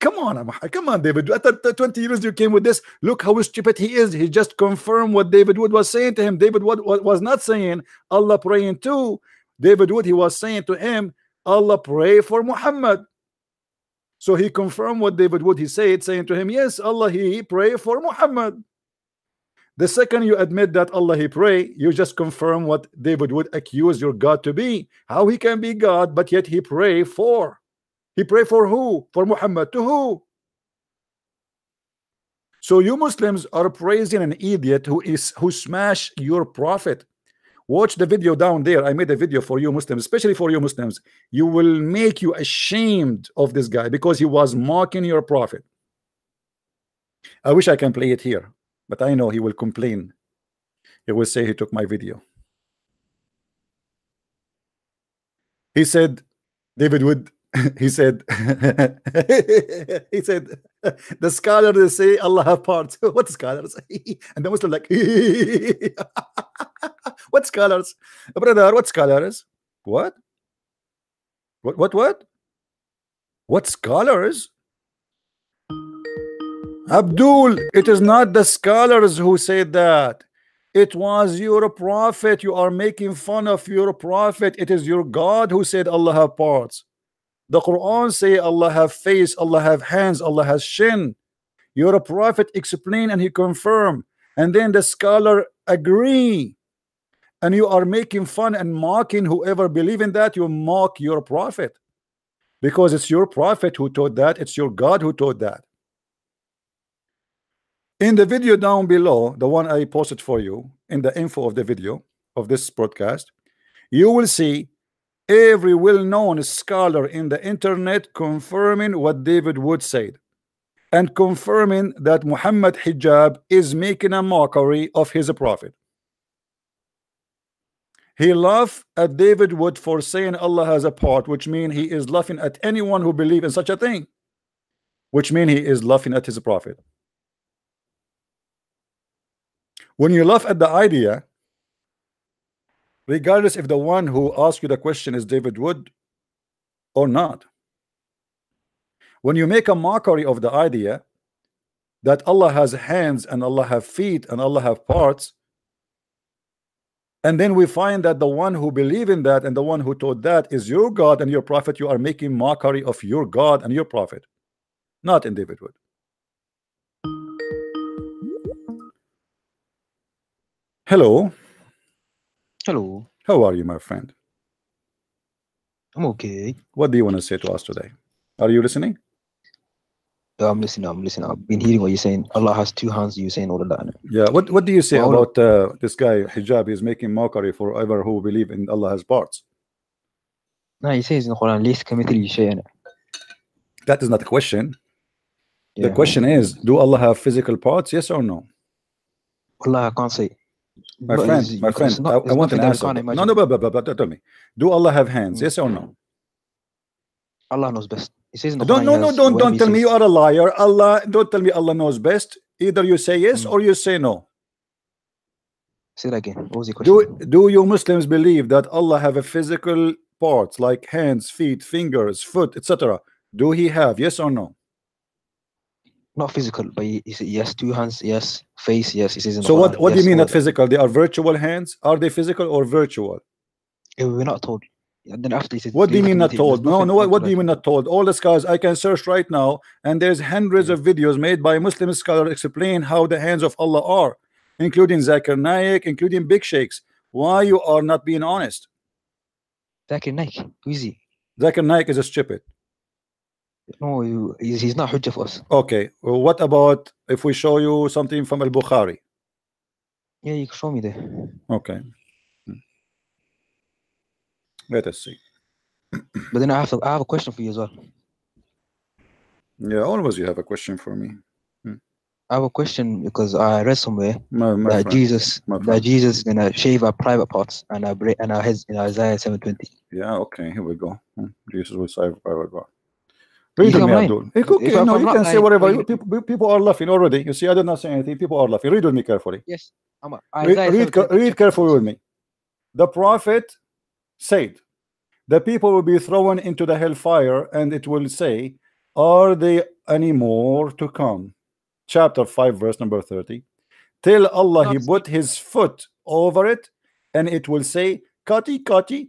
Come on, come on, David. After 20 years you came with this. Look how stupid he is. He just confirmed what David Wood was saying to him. David Wood was not saying Allah praying to. David Wood, he was saying to him, Allah pray for Muhammad. So he confirmed what David Wood he said, saying to him, Yes, Allah he pray for Muhammad. The second you admit that Allah he pray, you just confirm what David Wood accuse your God to be. How he can be God, but yet he pray for. He pray for who? For Muhammad. To who? So you Muslims are praising an idiot who is who smash your prophet. Watch the video down there. I made a video for you Muslims, especially for you Muslims. You will make you ashamed of this guy because he was mocking your prophet. I wish I can play it here. But I know he will complain. He will say he took my video. He said, David Wood, (laughs) he said, (laughs) he said, the scholars say Allah have parts. (laughs) what scholars? and the Muslim like, what scholars? Brother, what scholars? What? What, what, what? What scholars? Abdul, it is not the scholars who said that. It was your prophet. You are making fun of your prophet. It is your God who said Allah have parts. The Quran say Allah have face, Allah have hands, Allah has shin. Your prophet explain and he confirm. And then the scholar agree. And you are making fun and mocking whoever believe in that. You mock your prophet. Because it's your prophet who taught that. It's your God who taught that. In the video down below, the one I posted for you, in the info of the video of this broadcast, you will see every well-known scholar in the internet confirming what David Wood said and confirming that Muhammad Hijab is making a mockery of his prophet. He laughed at David Wood for saying Allah has a part, which means he is laughing at anyone who believe in such a thing, which means he is laughing at his prophet. When you laugh at the idea, regardless if the one who asked you the question is David Wood or not, when you make a mockery of the idea that Allah has hands and Allah have feet and Allah have parts, and then we find that the one who believe in that and the one who taught that is your God and your prophet, you are making mockery of your God and your prophet, not in David Wood. Hello. Hello. How are you, my friend? I'm okay. What do you want to say to us today? Are you listening? I'm listening. I'm listening. I've been hearing what you're saying. Allah has two hands. You're saying all of that. Yeah. What What do you say well, about uh, this guy hijab? He's making mockery for ever who believe in Allah has parts. No, he says in the Quran, "Laysa kamithlihi shay'un." That is not the question. Yeah. The question is, do Allah have physical parts? Yes or no? Allah can't say. My But friend, my friend, not- I, I want an answer. No, no, but, but, but, but tell me. Do Allah have hands? Yes or no? Allah knows best. He says in the Don't no no don't don't tell me you are a liar. Allah don't tell me Allah knows best. Either you say yes Mm. or you say no. Say that again. What was your question? Do do you Muslims believe that Allah have a physical parts like hands, feet, fingers, foot, etc.? Do he have yes or no? not physical, but he, he has two hands. Yes, face. Yes, he says. So what? What yes, do you mean not physical? They are virtual hands. Are they physical or virtual? Yeah, we're not told. And then after he said, what do you mean not told? No, no. What, what do you mean not told? All the scholars I can search right now, and there's hundreds yeah. of videos made by Muslim scholars explain how the hands of Allah are, including Zakir Naik, including Big Sheikhs. Why you are not being honest? Zakir Naik, who is he? Zakir Naik is a stupid. No, you, he's, he's not hujjah for us. Okay. Well, what about if we show you something from Al Bukhari? Yeah, you can show me there. Okay. Hmm. Let us see. (clears throat) But then I have to, I have a question for you as well. Yeah, always you have a question for me, I have a question because I read somewhere my, my that friend. Jesus that. Jesus is gonna shave our private parts and our and our heads in Isaiah seven twenty. Yeah, okay, here we go. Hmm. Jesus will save private part. You Read think me, I'm lying? Abdul. It's okay, if I'm no, you can say whatever. You, you- people, people are laughing already. You see, I did not say anything. People are laughing. Read with me carefully. Yes, I'm a, Read, read, read carefully with me. The prophet said, The people will be thrown into the hellfire, and it will say, Are they any more to come? Chapter 5, verse number 30. Till Allah He put His foot over it, and it will say, Kati, Kati,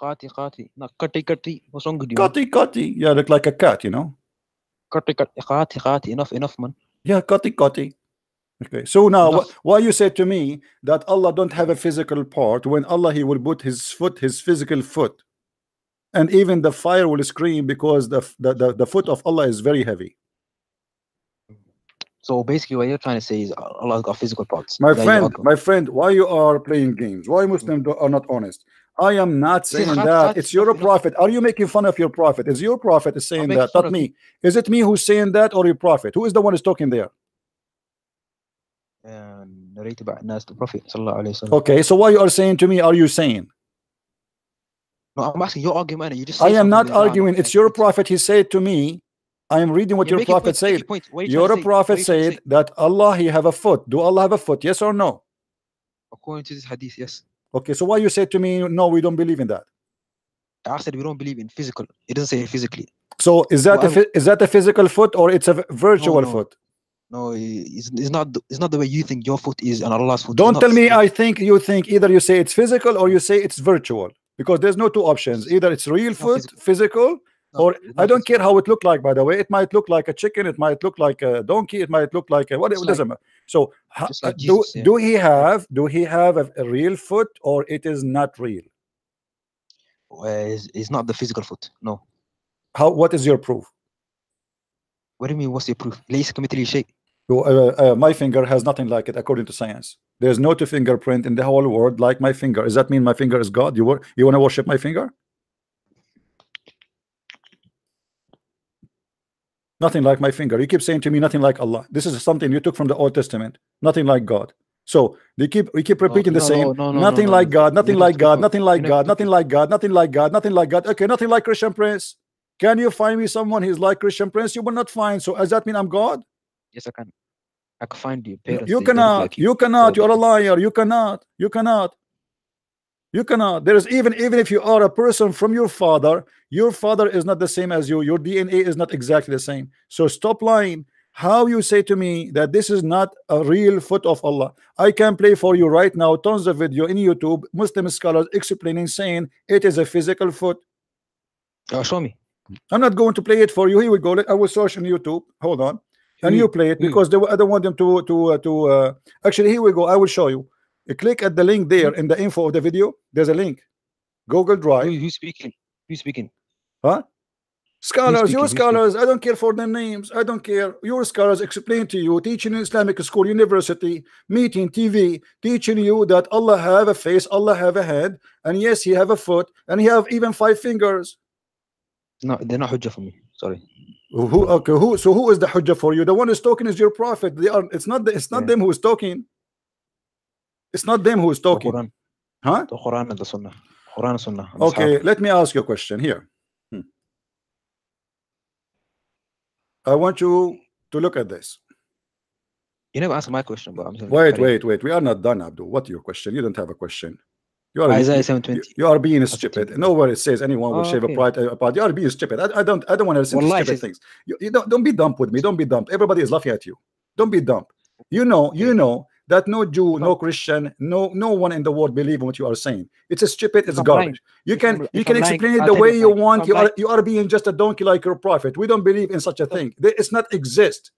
Khati khati, not kati kati. What's wrong with you? Kati, Kati. Yeah, look like a cat, you know. Kati kati khati khati. Enough enough man. Yeah, kati kati. Okay, so now wh- why you say to me that Allah don't have a physical part when Allah He will put His foot, His physical foot, and even the fire will scream because the the, the, the foot of Allah is very heavy. So basically, what you're trying to say is Allah's got physical parts. My friend, my friend, why you are playing games? Why Muslims are not honest? I am not saying Khat- that. It's your Khat- Khat- prophet. Are you making fun of your prophet? Is your prophet is saying that, not me? Is it me who's saying that or your prophet? Who is the one who's talking there? And narrated by Nas, the Prophet sallallahu alaihi wasallam. Okay, so what you are saying to me? Are you saying? No, I'm asking your argument. You just. I am not that is wrong. arguing. It's your prophet. He said to me, I am reading what You're your prophet points, said. points. What are you Your to say? What prophet you said that Allah He have a foot. Do Allah have a foot? Yes or no? According to this hadith, yes. Okay, so why you say to me, no, we don't believe in that? I said we don't believe in physical. It doesn't say physically. So is that Well, a, is that a physical foot or it's a virtual no. foot? No, it's, it's not. It's not the way you think your foot is and Allah's foot. Don't tell me. I think you think either you say it's physical or you say it's virtual because there's no two options. Either it's real It's foot, physical. physical, No, or it's I not don't care physical. how it look like. By the way, it might look like a chicken, it might look like a donkey, it might look like a whatever. Just It doesn't matter. So ha- just like uh, do Jesus, yeah. do he have do he have a, a real foot or it is not real? Uh, it's, it's not the physical foot. No. How what is your proof? What do you mean? What's your proof? ليس كمثله شيء. uh, uh, my finger has nothing like it according to science. There's no two fingerprint in the whole world like my finger. Does that mean my finger is God? You wor you want to worship my finger? Nothing like my finger. You keep saying to me nothing like Allah. This is something you took from the Old Testament. Nothing like God. So they keep we keep oh, repeating the same. no, no, no, nothing no, like. God. Nothing like God. Nothing like God. Nothing like God. Nothing like God. Nothing like God. Okay, nothing like Christian Prince. Can you find me someone who's like Christian Prince? You will not find. So does that mean I'm God? Yes, I can. I can find you. You- you they- they look cannot. You cannot. You're a liar. You cannot. You cannot. You cannot. There is even even if you are a person from your father, your father is not the same as you. Your DNA is not exactly the same. So stop lying. How you say to me that this is not a real foot of Allah? I can play for you right now tons of video in YouTube, Muslim scholars explaining, saying it is a physical foot. Oh, show me. I'm not going to play it for you. Here we go. I will search on YouTube. Hold on, and Who- you play it who? because they, I don't want them to to uh, to. Uh, actually, here we go. I will show you. You click at the link there in the info of the video. There's a link. Google Who, Drive. who's speaking? Who's speaking? Huh? Scholars, your scholars. I don't care for their names. I don't care. Your scholars explain to you, teaching in Islamic school, university, meeting, TV, teaching you that Allah have a face, Allah have a head, and yes, He have a foot, and He have even five fingers. No, they're not hujjah for me. Sorry. Who okay? Who so who is the hujjah for you? The one who's talking is your prophet. They are. It's not. The, it's not Yeah. them who is talking. It's not them who is talking. The Quran, huh? the Quran and the Sunnah. Quran and Sunnah. Okay. Let me ask you a question here. Hmm. I want you to look at this. You never answered my question, but I'm saying. Wait, wait, wait. We are not done, Abdul. What your question? You don't have a question. You are Isaiah 720. you are being stupid. Nowhere it says anyone will Oh, shave a pride uh, a part. You are being stupid. I, I don't. I don't want to listen to stupid things. You, you don't. Don't be dumb with me. Don't be dumb. Everybody is laughing at you. Don't be dumb. You know. You know that no Jew, no Christian, no no one in the world believe in what you are saying. It's a stupid. It's garbage. You can you can explain it the way you. Want. You are you are being just a donkey like your prophet. We don't believe in such a thing. It's not exist.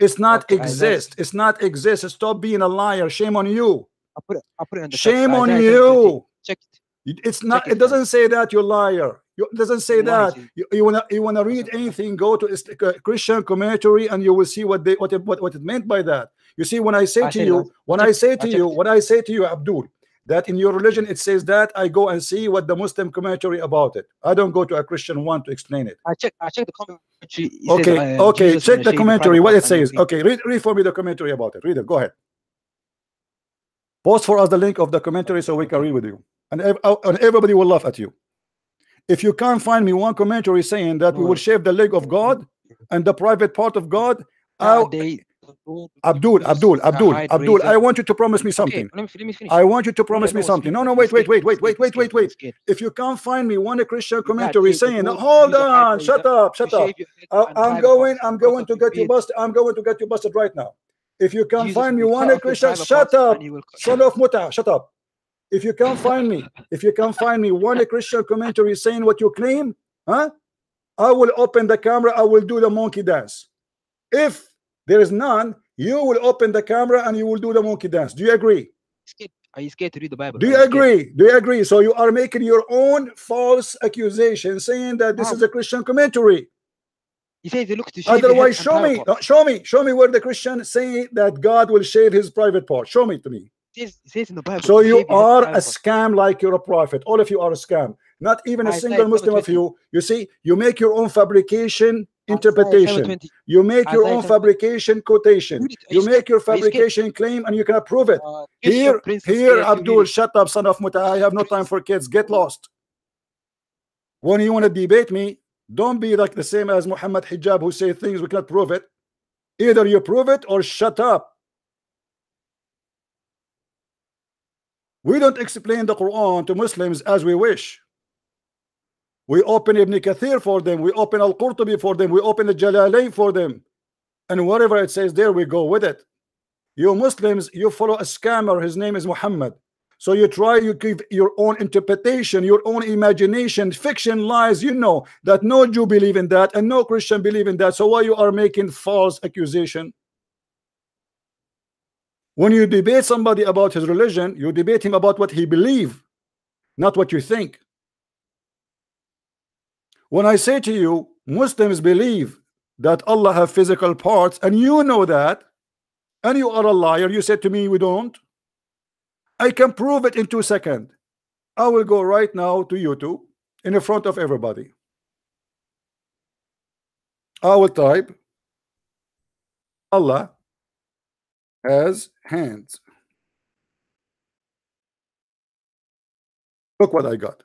It's not exist. It's not exist. Stop being a liar. Shame on you. I'll put it. I'll put it in the. Shame on you. Check it. It- It's not. it, doesn't say that you're liar. It doesn't say that. You, you wanna you wanna read anything? Go to is- Christian commentary and you will see what they what it, what, what it meant by that. You see, when I say to you, when I say to you, when I say to you, Abdul, that in your religion it says that, I go and see what the Muslim commentary about it. I don't go to a Christian one to explain it. I check. I check the commentary. It says, Okay, uh, okay, Jesus check the commentary. What it says. Okay, read, read for me the commentary about it. Read it. Go ahead. Post for us the link of the commentary so we can read with you, and, uh, and everybody will laugh at you. If you can't find me one commentary saying that we will shave the leg of God and the private part of God, I'll- they Abdul, Abdul, Abdul, Abdul, I want you to promise me Okay, something. let me, let me finish. I want you to promise me no, something. No, no, wait, wait, wait, wait, wait, wait, wait, wait. If you can't find me one Christian commentary can't take the saying, hold use a hide on, shut up, shut up. shave your head I- and I'm going, I'm going to get you busted. I'm going to get you busted right now. If you can't find me one cut off your Christian, shut up, son of muta, shut up. If you can't find me, (laughs) if you can't find me one Christian commentary saying what you claim, huh? I will open the camera, I will do the monkey dance. If there is none, you will open the camera and you will do the monkey dance. Do you agree? Are you scared to read the Bible? Do you agree? Do you agree? So you are making your own false accusation saying that this Wow. is a Christian commentary. He says he looks to shave Otherwise, show me, show me, show me where the Christian say that God will shave his private part. Show me to me. It says, it says in the Bible. So you shave your head are a scam like you're a prophet. All of you are a scam. Not even a single Muslim of you. You see, you make your own fabrication interpretation. You make your own fabrication quotation. Read it. Are You make your Are you scared? fabrication claim and you cannot prove it. Uh, Here, here, scared to read Abdul, shut up, son of Muta. I have no time for kids. Get lost. When you want to debate me, don't be like the same as Muhammad Hijab who say things we cannot prove it. Either you prove it or shut up. We don't explain the Quran to Muslims as we wish. We open Ibn Kathir for them. We open Al Qurtubi for them. We open the Jalalain for them. And whatever it says there, we go with it. You Muslims, you follow a scammer. His name is Muhammad. So you try, you give your own interpretation, your own imagination, fiction, lies. You know that no Jew believe in that and no Christian believe in that. So why you are making false accusation? When you debate somebody about his religion, you debate him about what he believe, not what you think. When I say to you, Muslims believe that Allah have physical parts and you know that and you are a liar you said to me we don't. I can prove it in two seconds. I will go right now to YouTube in the front of everybody. I will type Allah has hands. Look what I got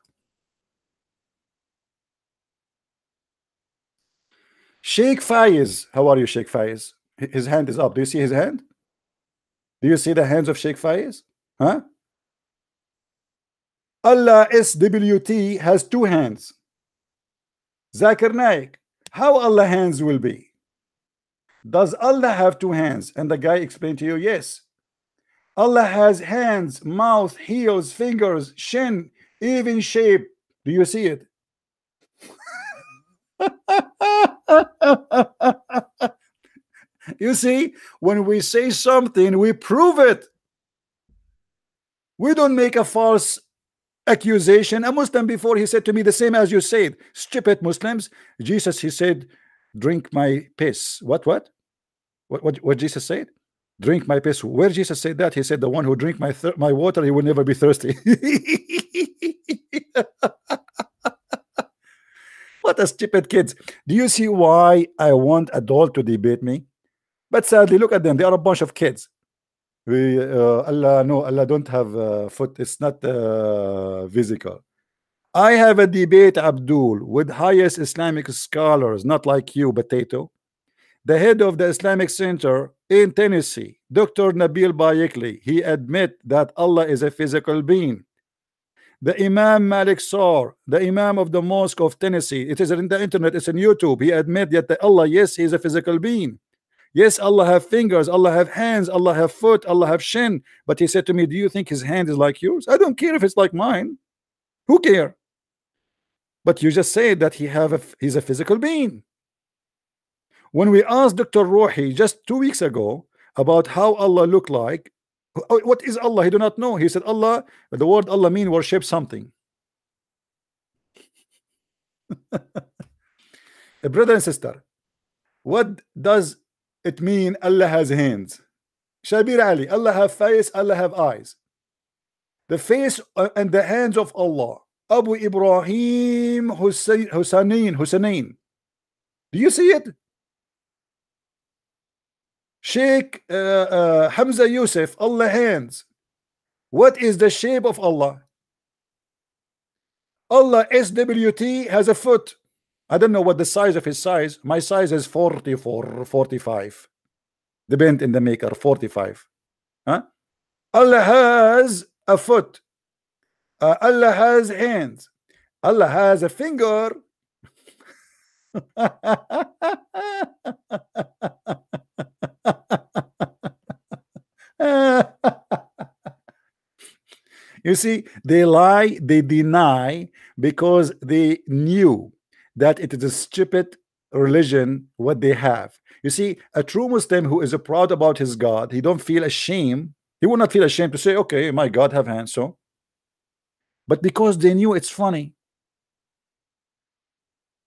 Sheikh Faiz how are you Sheikh Faiz? His hand is up. Do you see his hand? Do you see the hands of Sheikh Faiz? Huh? Allah SWT has two hands. Zakir Naik how Allah hands will be. Does Allah have two hands? And the guy explained to you yes. Allah has hands mouth heels fingers shin even shape. Do you see it (laughs) you see when we say something we prove it. We don't make a false accusation. A Muslim before he said to me the same as you said. Stupid Muslims. Jesus he said drink my piss. What what? What what, what Jesus said? Drink my piss. Where Jesus said that? He said the one who drink my my water he will never be thirsty (laughs) what a stupid kids. Do you see why I want adult to debate me? But sadly look at them. They are a bunch of kids. We uh, Allah no Allah don't have uh, foot. It's not uh, physical. I have a debate Abdul with highest Islamic scholars not like you potato. The head of the Islamic Center in Tennessee Dr. Nabil Bayakly he admit that Allah is a physical being the Imam Malik Sar the Imam of the Mosque of Tennessee it is in the internet it's in YouTube he admit that Allah yes he is a physical being Yes, Allah have fingers, Allah have hands, Allah have foot, Allah have shin. But he said to me, Do you think his hand is like yours? I don't care if it's like mine. Who care? But you just say that he have a he's a physical being. When we asked Dr. Rohi just two weeks ago about how Allah look like, what is Allah? He do not know. He said Allah, the word Allah mean worship something. (laughs) brother and sister, what does it mean Allah has hands Shabir Ali Allah have face Allah have eyes the face uh, and the hands of Allah Abu Ibrahim Hussein Hussein Hussein do you see it Sheikh uh, uh, Hamza Yusuf Allah hands what is the shape of Allah Allah SWT has a foot I don't know what the size of his size. My size is 44, 45. The Depend in the maker, 45. Huh? Allah has a foot. Uh, Allah has hands. Allah has a finger. (laughs) you see, they lie, they deny because they knew that it is a stupid religion what they have. You see a true Muslim who is proud about his God he don't feel ashamed. He will not feel ashamed to say okay my God have hands so. But because they knew it's funny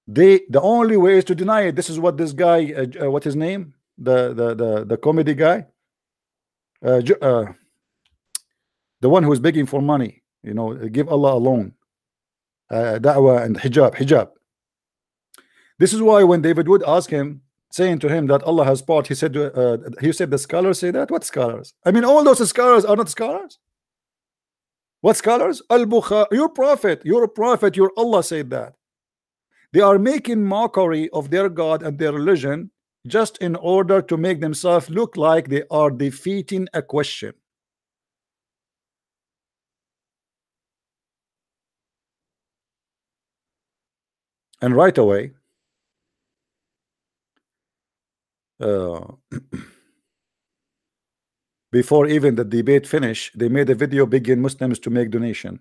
they the only way is to deny it this is what this guy uh, uh, what his name the the the, the comedy guy uh, uh, the one who is begging for money you know give Allah a loan uh, da'wah and hijab hijab this is why when David Wood ask him, saying to him that Allah has part, he said, uh, he said the scholars say that. What scholars? I mean, all those scholars are not scholars. What scholars? Al Bukhari, your prophet, your prophet, your Allah said that. They are making mockery of their God and their religion just in order to make themselves look like they are defeating a question. And right away, uh, (clears throat) before even the debate finished, they made a video begging Muslims to make donation.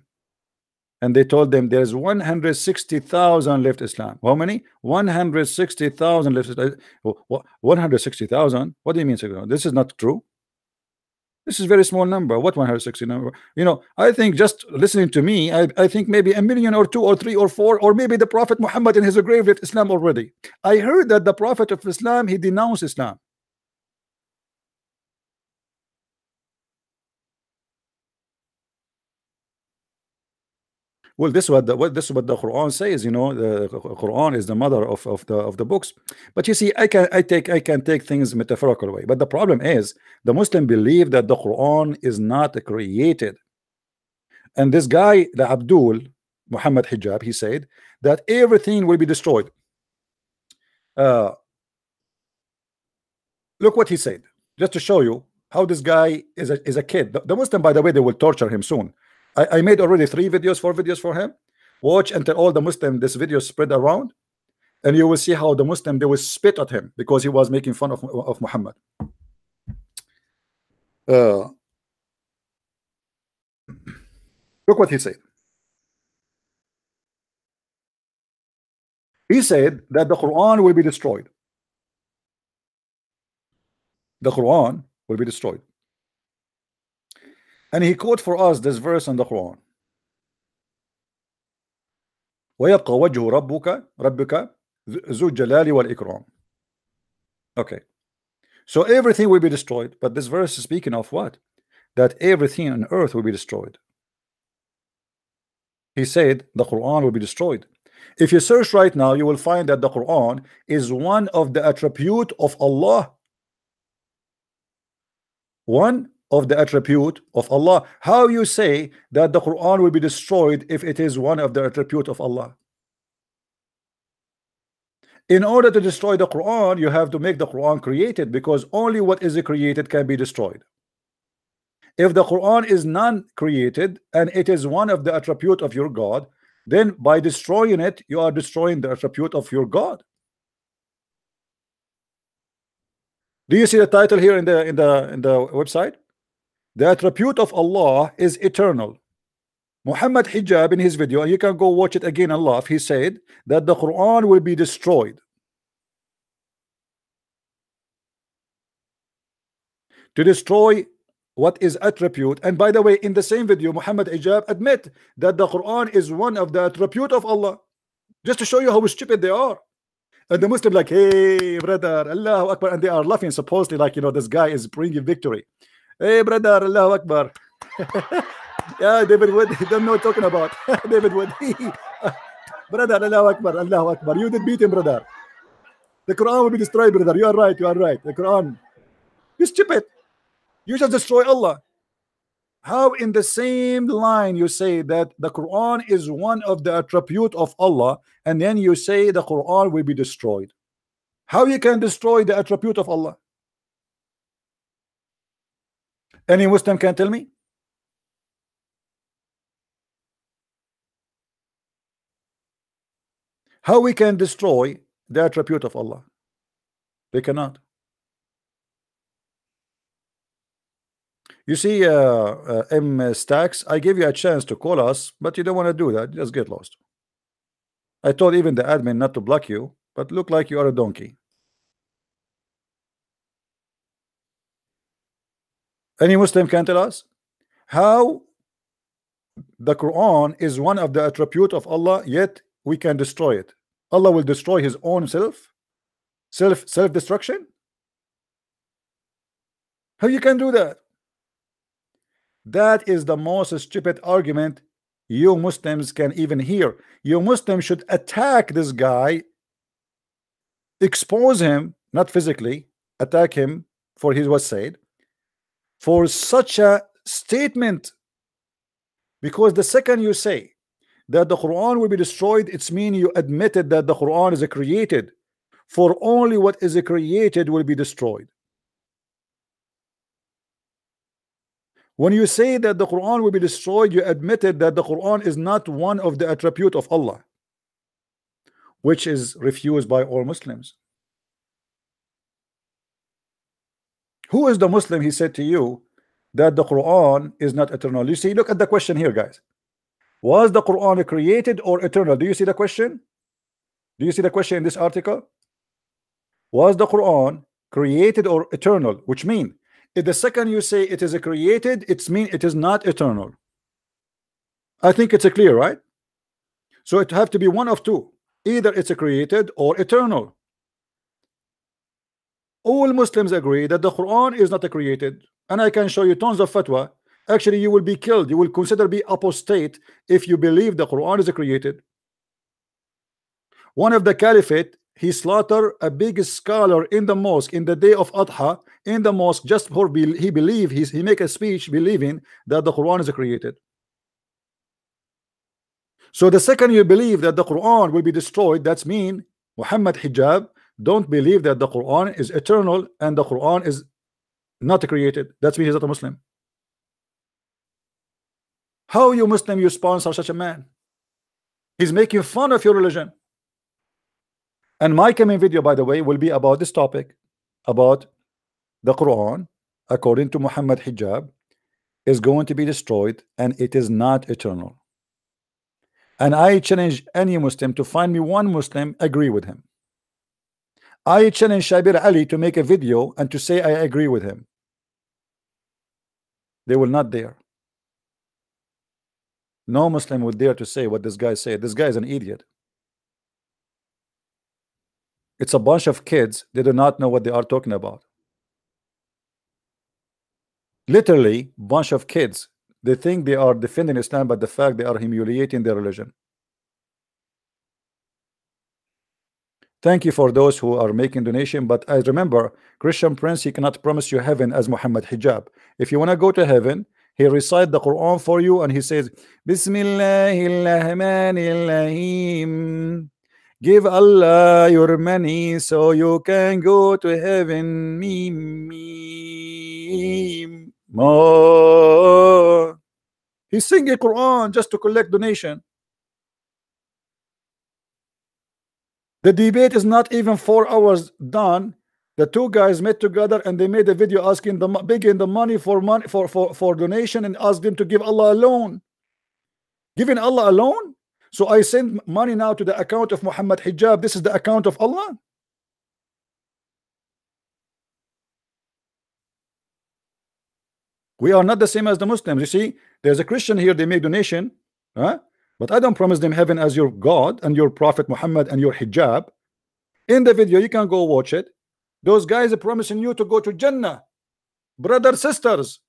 And they told them there's 160,000 left Islam. How many? 160,000 left Islam. 160,000? What do you mean? This is not true. This is very small number. What 160 number? You know, I think just listening to me, I, I think maybe a million or two or three or four, or maybe the Prophet Muhammad in his grave left Islam already. I heard that the Prophet of Islam he denounced Islam. Well, this is what the what this is what the Quran says. You know, the Quran is the mother of, of the of the books. But you see, I can I take I can take things metaphorical way. But the problem is the Muslim believe that the Quran is not created. And this guy, the Abdul Muhammad Hijab, he said that everything will be destroyed. Uh, look what he said, just to show you how this guy is a, is a kid. The, the Muslim, by the way, they will torture him soon. I, I made already three videos, four videos for him. Watch until all the Muslim this video spread around, and you will see how the Muslim they will spit at him because he was making fun of, of Muhammad. Uh, look what he said. He said that the Quran will be destroyed. The Quran will be destroyed. And he quote for us this verse in the Quran. ويبقى وجه ربك ربك ذو الجلال والإكرام. Okay. So everything will be destroyed, but this verse is speaking of what? That everything on earth will be destroyed. He said the Quran will be destroyed. If you search right now, you will find that the Quran is one of the attribute of Allah. One of the attribute of Allah. How you say that the Quran will be destroyed if it is one of the attribute of Allah? In order to destroy the Quran, you have to make the Quran created because only what is created can be destroyed. If the Quran is non-created and it is one of the attribute of your God, then by destroying it, you are destroying the attribute of your God. Do you see the title here in the in the in the website? The attribute of Allah is eternal. Muhammad Hijab in his video, you can go watch it again and laugh. He said that the Quran will be destroyed. To destroy what is attribute. And by the way, in the same video, Muhammad Hijab admit that the Quran is one of the attribute of Allah. Just to show you how stupid they are. And the Muslim like, hey brother, Allahu Akbar, and they are laughing supposedly like you know this guy is bringing victory. Hey, brother, Allahu Akbar. (laughs) yeah, David Wood, (laughs) don't know what talking about. (laughs) David Wood. brother, Allahu Akbar, Allahu Akbar. You did beat him, brother. The Quran will be destroyed, brother. You are right, you are right. The Quran. You stupid. You just destroy Allah. How in the same line you say that the Quran is one of the attribute of Allah, and then you say the Quran will be destroyed? How you can destroy the attribute of Allah? Any Muslim can tell me? How we can destroy the attribute of Allah? They cannot. You see, uh, uh, M Stacks, I gave you a chance to call us, but you don't want to do that. Just get lost. I told even the admin not to block you, but look like you are a donkey. Any Muslim can tell us how the Quran is one of the attribute of Allah, yet we can destroy it. Allah will destroy his own self, self self-destruction. How you can do that? That is the most stupid argument you Muslims can even hear. You Muslims should attack this guy, expose him, not physically, attack him for his was said, for such a statement. Because the second you say that the Quran will be destroyed it's mean you admitted that the Quran is created for only what is created will be destroyed. When you say that the Quran will be destroyed you admitted that the Quran is not one of the attribute of Allah which is refused by all Muslims Who is the Muslim? He said to you that the Quran is not eternal. You see, look at the question here, guys. Was the Quran created or eternal? Do you see the question? Do you see the question in this article? Was the Quran created or eternal? Which mean if the second you say it is a created it's mean it is not eternal I think it's a clear right so it have to be one of two either it's a created or eternal all Muslims agree that the Quran is not created and I can show you tons of fatwa. Actually you will be killed. You will consider be apostate if you believe the Quran is created. One of the caliphate he slaughter a big scholar in the mosque in the day of Adha in the mosque just for be he believe he's, he make a speech believing that the Quran is created. So the second you believe that the Quran will be destroyed that's mean Muhammad hijab don't believe that the Quran is eternal and the Quran is not created. That's mean he's not a Muslim. How you Muslim you sponsor such a man? He's making fun of your religion. And my coming video by the way will be about this topic about the Quran according to Muhammad hijab is going to be destroyed and it is not eternal. And I challenge any Muslim to find me one Muslim agree with him I challenge Shabir Ali to make a video and to say I agree with him. They will not dare. No Muslim would dare to say what this guy said. This guy is an idiot. It's a bunch of kids. They do not know what they are talking about. Literally bunch of kids. They think they are defending Islam but the fact they are humiliating their religion thank you for those who are making donation but I remember Christian Prince he cannot promise you heaven as Muhammad hijab if you want to go to heaven he recite the Quran for you and he says Bismillahirrahmanirrahim Give Allah your money so you can go to heaven. Me, me, more. He's singing Quran just to collect donation. The debate is not even four hours done. The two guys met together and they made a video asking the begging the money for money for, for, for donation and asked them to give Allah alone. Giving Allah alone? So I send money now to the account of Muhammad Hijab. This is the account of Allah. We are not the same as the Muslims. You see, there's a Christian here, they make donation, huh? But I don't promise them heaven as your God and your Prophet Muhammad and your hijab. In the video, you can go watch it. Those guys are promising you to go to Jannah. Brothers, sisters,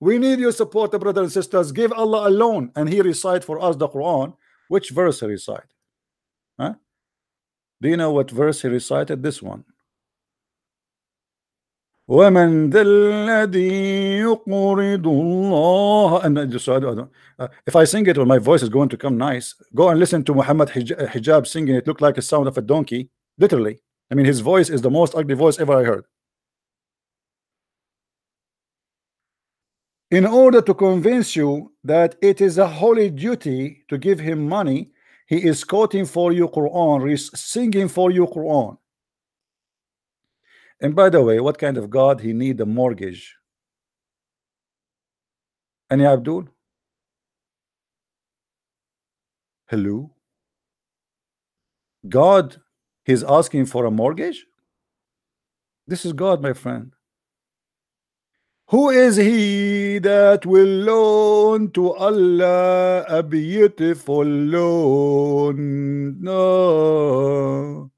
we need your support, brothers and sisters. Give Allah alone. And he recite for us the Quran. Which verse he recite? Huh? Do you know what verse he recited? This one. ومن ذا الذي يقرض الله and so I don't, uh, if I sing it or my voice is going to come nice go and listen to Muhammad Hijab singing it looked like a sound of a donkey literally I mean his voice is the most ugly voice ever I heard in order to convince you that it is a holy duty to give him money he is quoting for you Quran singing for you Quran and by the way what kind of God he need a mortgage? Any Abdul? Hello? God he's asking for a mortgage? This is God my friend. Who is he that will loan to Allah a beautiful loan? No.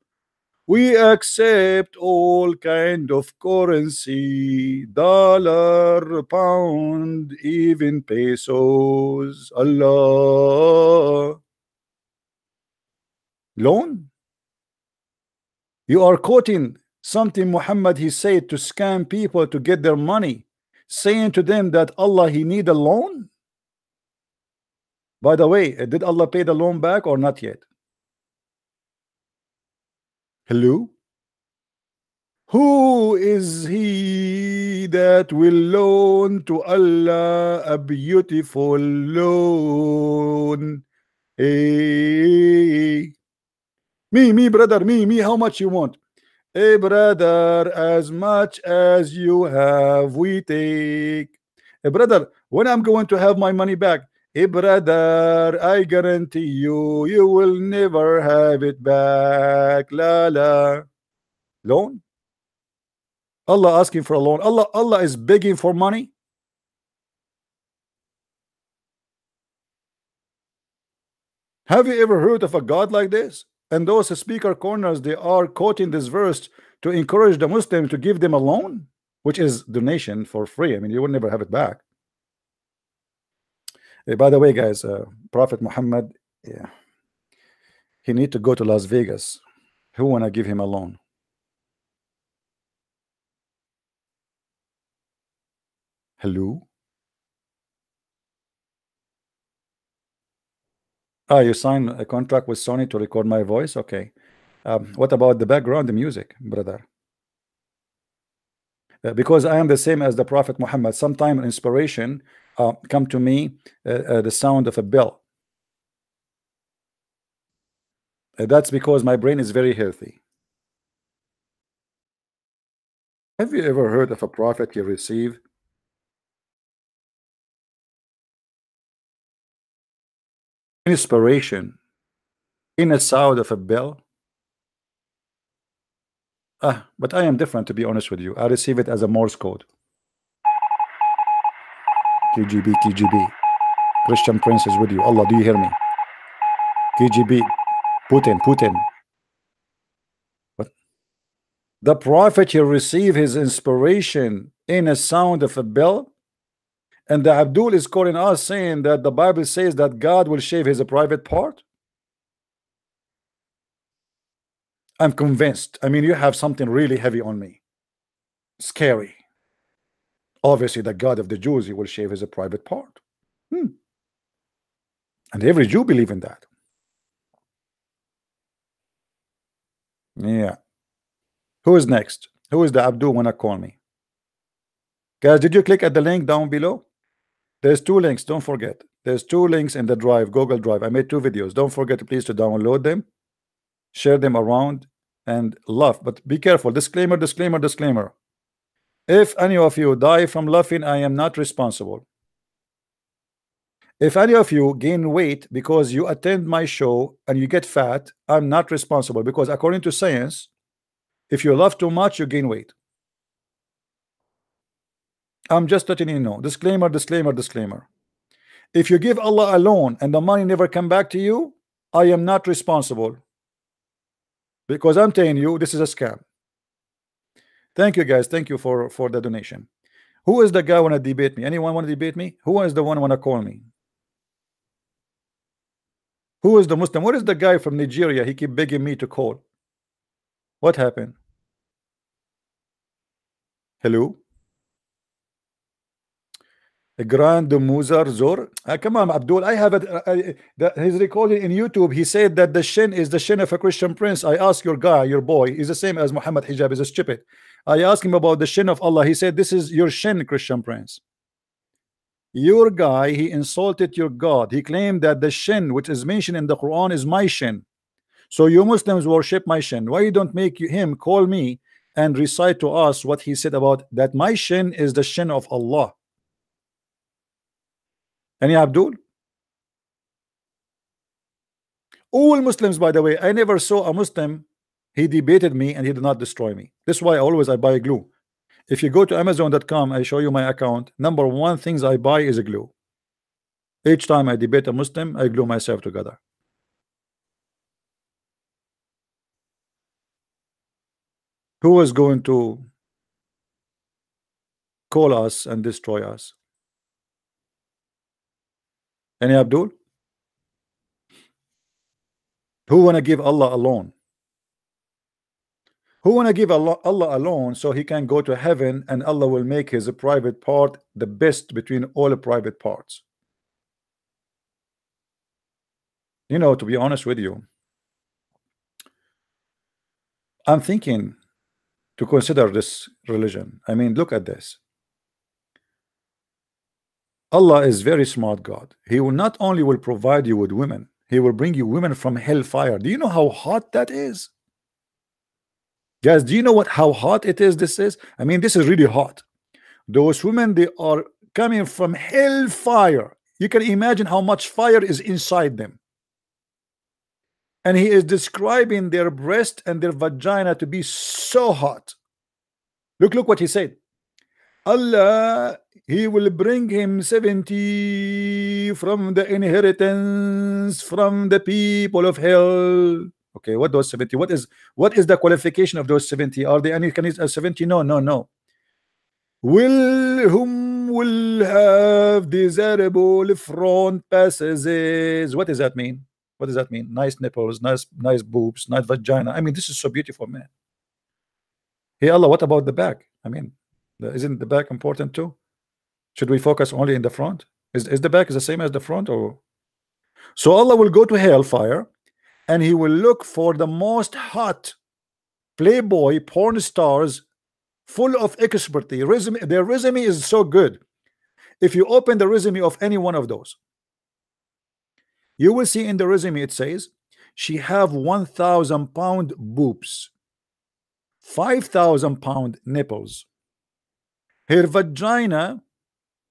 We accept all kind of currency, dollar, pound, even pesos. Allah. Loan? You are quoting something Muhammad he said to scam people to get their money saying to them that Allah he need a loan by the way did Allah pay the loan back or not yet hello who is he that will loan to Allah a beautiful loan hey me me brother me me how much you want Hey brother, as much as you have, we take. Hey brother, when I'm going to have my money back? Hey brother, I guarantee you, you will never have it back. La la. Loan? Allah asking for a loan. Allah, Allah is begging for money. Have you ever heard of a God like this? And those speaker corners, they are quoting this verse to encourage the Muslim to give them a loan, which is donation for free. I mean, you will never have it back. By the way, guys, uh, Prophet Muhammad, yeah, he need to go to Las Vegas. Who wanna give him a loan? Hello. Ah, you signed a contract with Sony to record my voice? Okay. Um, what about the background, the music, brother? Uh, because I am the same as the Prophet Muhammad. Sometime inspiration uh, come to me, uh, uh the sound of a bell. Uh, that's because my brain is very healthy. Have you ever heard of a prophet you receive? inspiration in the sound of a bell ah but I am different to be honest with you I receive it as a Morse code KGB KGB Christian Prince is with you Allah do you hear me KGB Putin Putin what the prophet he receive his inspiration in a sound of a bell and the Abdul is calling us saying that the Bible says that God will shave his private part. I'm convinced. I mean, you have something really heavy on me. Scary. Obviously, the God of the Jews, he will shave his private part. Hmm. And every Jew believe in that. Yeah. Who is next? Who is the Abdul wanna call me? Guys, did you click at the link down below? There's two links. Don't forget. There's two links in the drive, Google Drive. I made two videos. Don't forget, please, to download them, share them around, and love. But be careful. Disclaimer, disclaimer, disclaimer. If any of you die from laughing, I am not responsible. If any of you gain weight because you attend my show and you get fat, I'm not responsible because according to science, if you laugh too much, you gain weight. I'm just letting you know. Disclaimer, disclaimer, disclaimer. If you give Allah a loan and the money never come back to you, I am not responsible. Because I'm telling you, this is a scam. Thank you, guys. Thank you for, for the donation. Who is the guy want to debate me? Anyone want to debate me? Who is the one want to call me? Who is the Muslim? What is the guy from Nigeria? He keep begging me to call. What happened? Hello? Grand Muzar Zor. Uh, come on, Abdul. I have it. Uh, the, his recording in YouTube. He said that the shin is the shin of a Christian prince. I ask your guy, your boy, is the same as Muhammad Hijab. Is a stupid. I asked him about the shin of Allah. He said, This is your shin, Christian prince. Your guy, he insulted your God. He claimed that the shin, which is mentioned in the Quran, is my shin. So you Muslims worship my shin. Why you don't make him call me and recite to us what he said about that my shin is the shin of Allah? Any Abdul? All Muslims, by the way, I never saw a Muslim. He debated me and he did not destroy me. This is why always I buy glue. If you go to Amazon.com, I show you my account. Number one things I buy is a glue. Each time I debate a Muslim, I glue myself together. Who is going to call us and destroy us? Any Abdul? Who wanna give Allah alone? Who wanna give Allah, Allah alone so he can go to heaven and Allah will make his private part the best between all private parts? You know, to be honest with you, I'm thinking to consider this religion. I mean, look at this. Allah is very smart God. He will not only will provide you with women, he will bring you women from hellfire. Do you know how hot that is? Guys, do you know what how hot it is? This is, I mean, this is really hot. Those women, they are coming from hellfire. You can imagine how much fire is inside them. And he is describing their breast and their vagina to be so hot. Look, look what he said. Allah, he will bring him 70 from the inheritance from the people of hell. Okay, what those 70? What is what is the qualification of those 70? Are they any can uh, 70? No, no, no. Will whom will have desirable front passages. What does that mean? What does that mean? Nice nipples, nice, nice boobs, nice vagina. I mean, this is so beautiful, man. Hey Allah, what about the back? I mean, isn't the back important too? Should we focus only in the front? Is, is the back is the same as the front or so Allah will go to hellfire and he will look for the most hot playboy porn stars full of expertise resume their resume is so good if you open the resume of any one of those you will see in the resume it says she have 1000 pound boobs 5000 pound nipples her vagina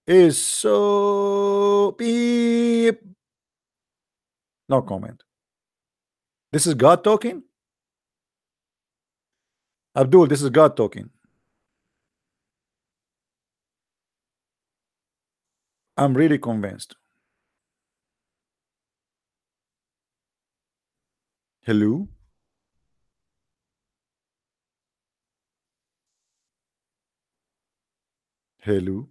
is so beep. No comment. This is God talking? Abdul, this is God talking. I'm really convinced. Hello? Hello.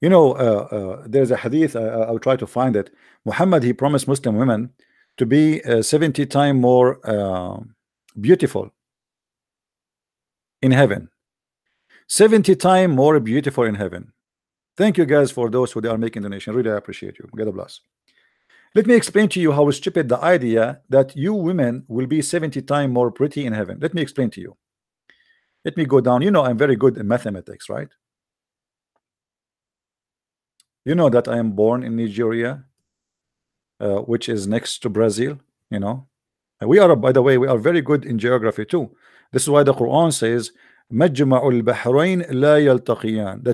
You know, uh, uh, there's a hadith. I'll try to find it. Muhammad he promised Muslim women to be uh, 70 times more uh, beautiful in heaven. 70 times more beautiful in heaven. Thank you guys for those who are making donation. Really I appreciate you. A bless. Let me explain to you how stupid the idea that you women will be 70 times more pretty in heaven. Let me explain to you. Let me go down. You know, I'm very good in mathematics, right? You know that I am born in Nigeria, uh, which is next to Brazil. You know, we are, by the way, we are very good in geography too. This is why the Quran says, The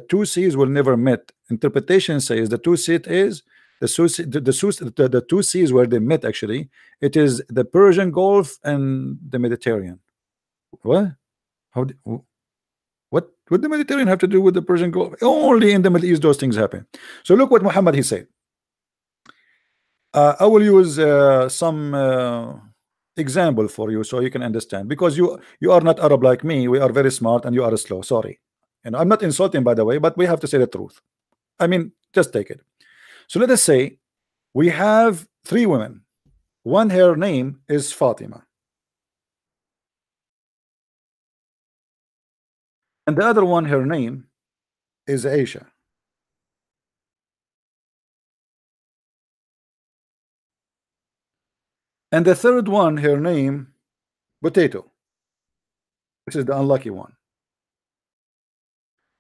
two seas will never meet. Interpretation says the two seas is the, the, the, the, two seas where they met actually. It is the Persian Gulf and the Mediterranean. What? How? What would the Mediterranean have to do with the Persian Gulf? Only in the Middle East those things happen. So look what Muhammad he said. Uh, I will use uh, some uh, example for you so you can understand because you you are not Arab like me. We are very smart and you are slow. Sorry, and I'm not insulting by the way, but we have to say the truth. I mean, just take it. So let us say we have three women. One her name is Fatima. And the other one, her name is Aisha. And the third one, her name, Potato. This is the unlucky one.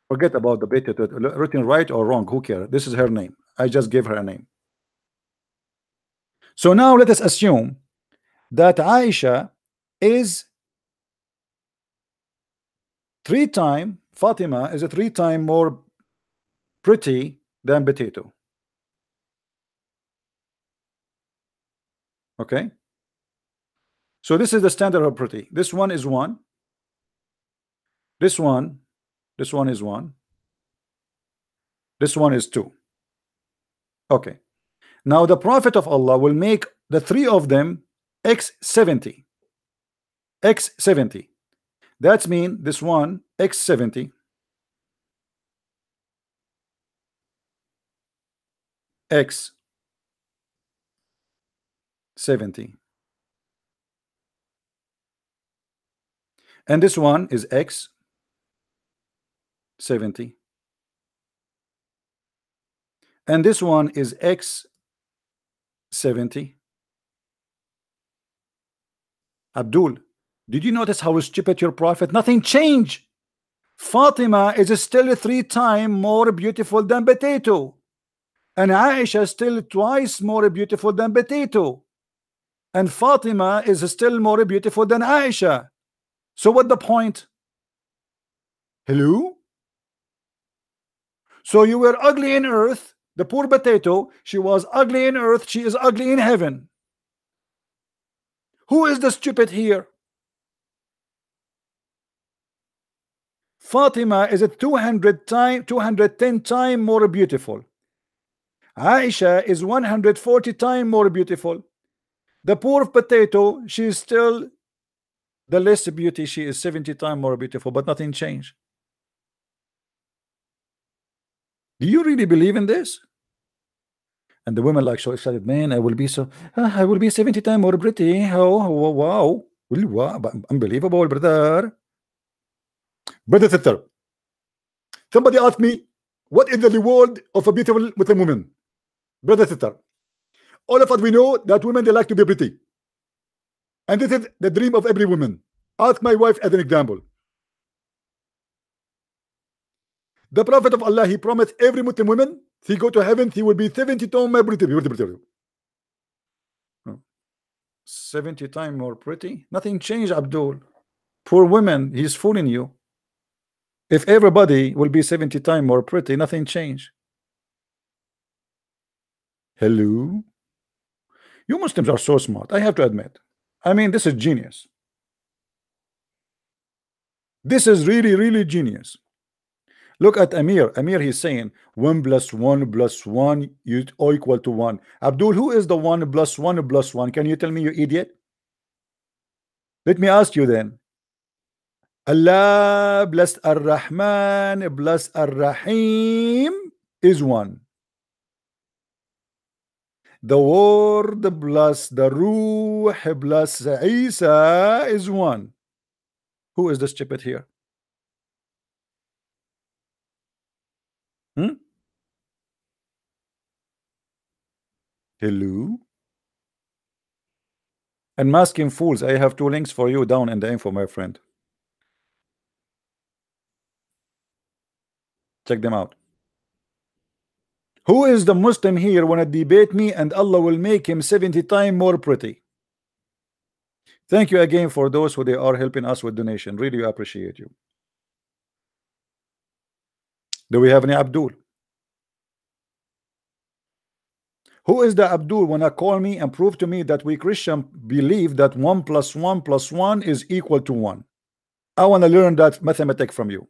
Forget about the potato, written right or wrong, who cares? This is her name. I just gave her a name. So now let us assume that Aisha is three time Fatima is a three time more pretty than potato okay? So this is the standard pretty this one is one. This one this one is one. This one is two. Okay. Now the prophet of Allah will make the three of them x70 x70 that's mean this one x70 x 70 and this one is x 70 and this one is x 70 Abdul did you notice how stupid your prophet? Nothing changed. Fatima is still three times more beautiful than potato. And Aisha is still twice more beautiful than potato. And Fatima is still more beautiful than Aisha. So what the point? Hello? So you were ugly in earth, the poor potato, she was ugly in earth, she is ugly in heaven. Who is the stupid here? Fatima is a 200 time 210 time more beautiful Aisha is 140 times more beautiful the poor potato she is still the less beauty. She is 70 times more beautiful but nothing changed. Do you really believe in this? And the women like so excited man I will be so uh, I will be 70 times more pretty. Oh, oh wow. Wow unbelievable brother. Brother sister somebody asked me what is the reward of a beautiful Muslim woman? Brother sister all of us we know that women they like to be pretty. And this is the dream of every woman. Ask my wife as an example. The prophet of Allah he promised every Muslim woman "If he go to heaven he will be 70 times more pretty. Hmm. 70 times more pretty? Nothing changed Abdul. Poor women he's fooling you. If everybody will be 70 times more pretty nothing changed. Hello you Muslims are so smart I have to admit. I mean this is genius. This is really really genius. Look at Amir. Amir he's saying 1 plus 1 plus 1 you equal to 1 Abdul who is the 1 plus 1 plus 1 can you tell me you idiot? Let me ask you then. Allah bless Ar-Rahman bless Ar-Rahim is one the word plus the Ruh plus Isa is one. Who is the stupid here? Hmm? hello? Unmasking Fools I have two links for you down in the info my friend. Check them out who is the Muslim here wanna debate me and Allah will make him 70 times more pretty? Thank you again for those who they are helping us with donation. Really appreciate you. Do we have any Abdul? Who is the Abdul wanna call me and prove to me that we Christian believe that 1 plus 1 plus 1 is equal to 1 I want to learn that mathematics from you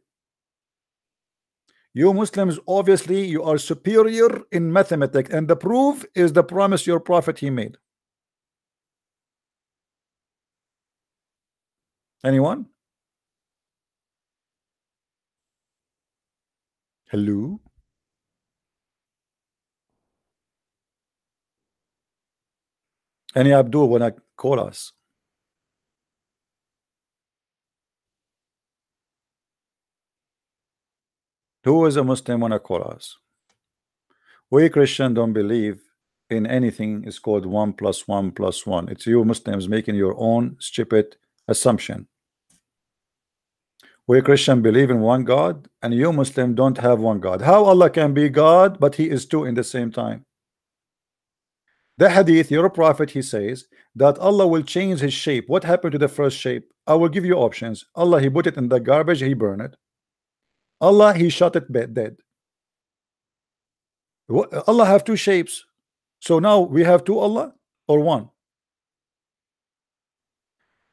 you Muslims obviously you are superior in mathematics and the proof is the promise your prophet he made. Anyone? Hello? Any Abdul wanna call us Who is a Muslim wanna call us? We Christian don't believe in anything is called one plus one plus one. It's you Muslims making your own stupid assumption. We Christian believe in one God and you Muslim don't have one God. How Allah can be God but he is two in the same time? The hadith, your prophet, he says that Allah will change his shape. What happened to the first shape? I will give you options. Allah, he put it in the garbage, he burned it. Allah he shot it dead. Allah have two shapes. So now we have two Allah or one?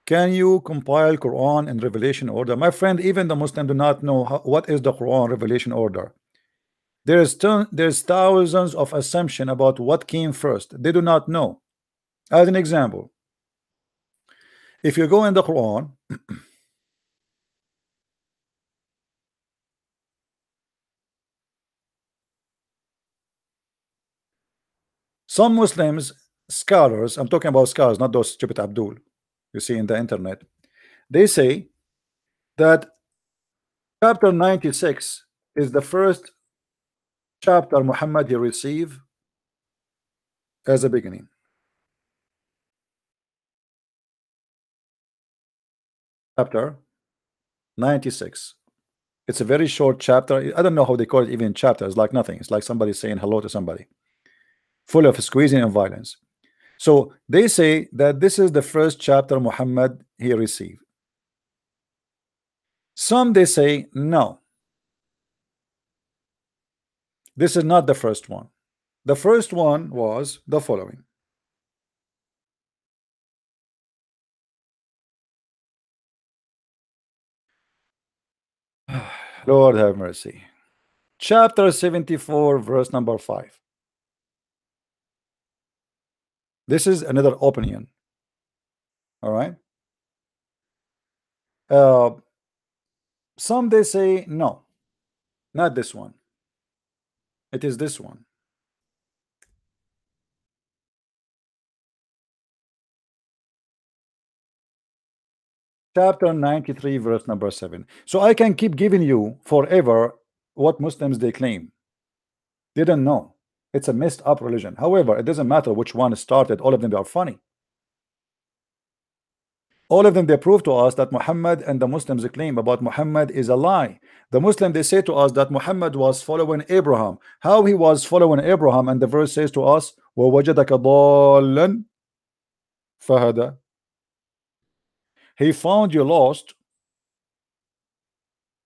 Can you compile Quran and revelation order? My friend even the Muslim do not know how, what is the Quran revelation order. There is there's thousands of assumption about what came first. They do not know. As an example if you go in the Quran (clears throat) Some Muslims, scholars, I'm talking about scholars, not those stupid Abdul you see in the internet, they say that chapter 96 is the first chapter Muhammad he received as a beginning. Chapter 96. It's a very short chapter. I don't know how they call it even chapter. It's like nothing. It's like somebody saying hello to somebody full of squeezing and violence. So they say that this is the first chapter Muhammad he received. Some they say no. This is not the first one. The first one was the following. (sighs) Lord have mercy. Chapter 74, verse number 5. This is another opinion. All right. Uh, some they say no, not this one. It is this one. chapter 93 verse number 7 so I can keep giving you forever what Muslims they claim they don't know it's a messed up religion however it doesn't matter which one started all of them are funny all of them they prove to us that Muhammad and the Muslims claim about Muhammad is a lie the Muslim they say to us that Muhammad was following Abraham how he was following Abraham and the verse says to us وَوَجَدَكَ ضَالًّا فَهَدَى he found you lost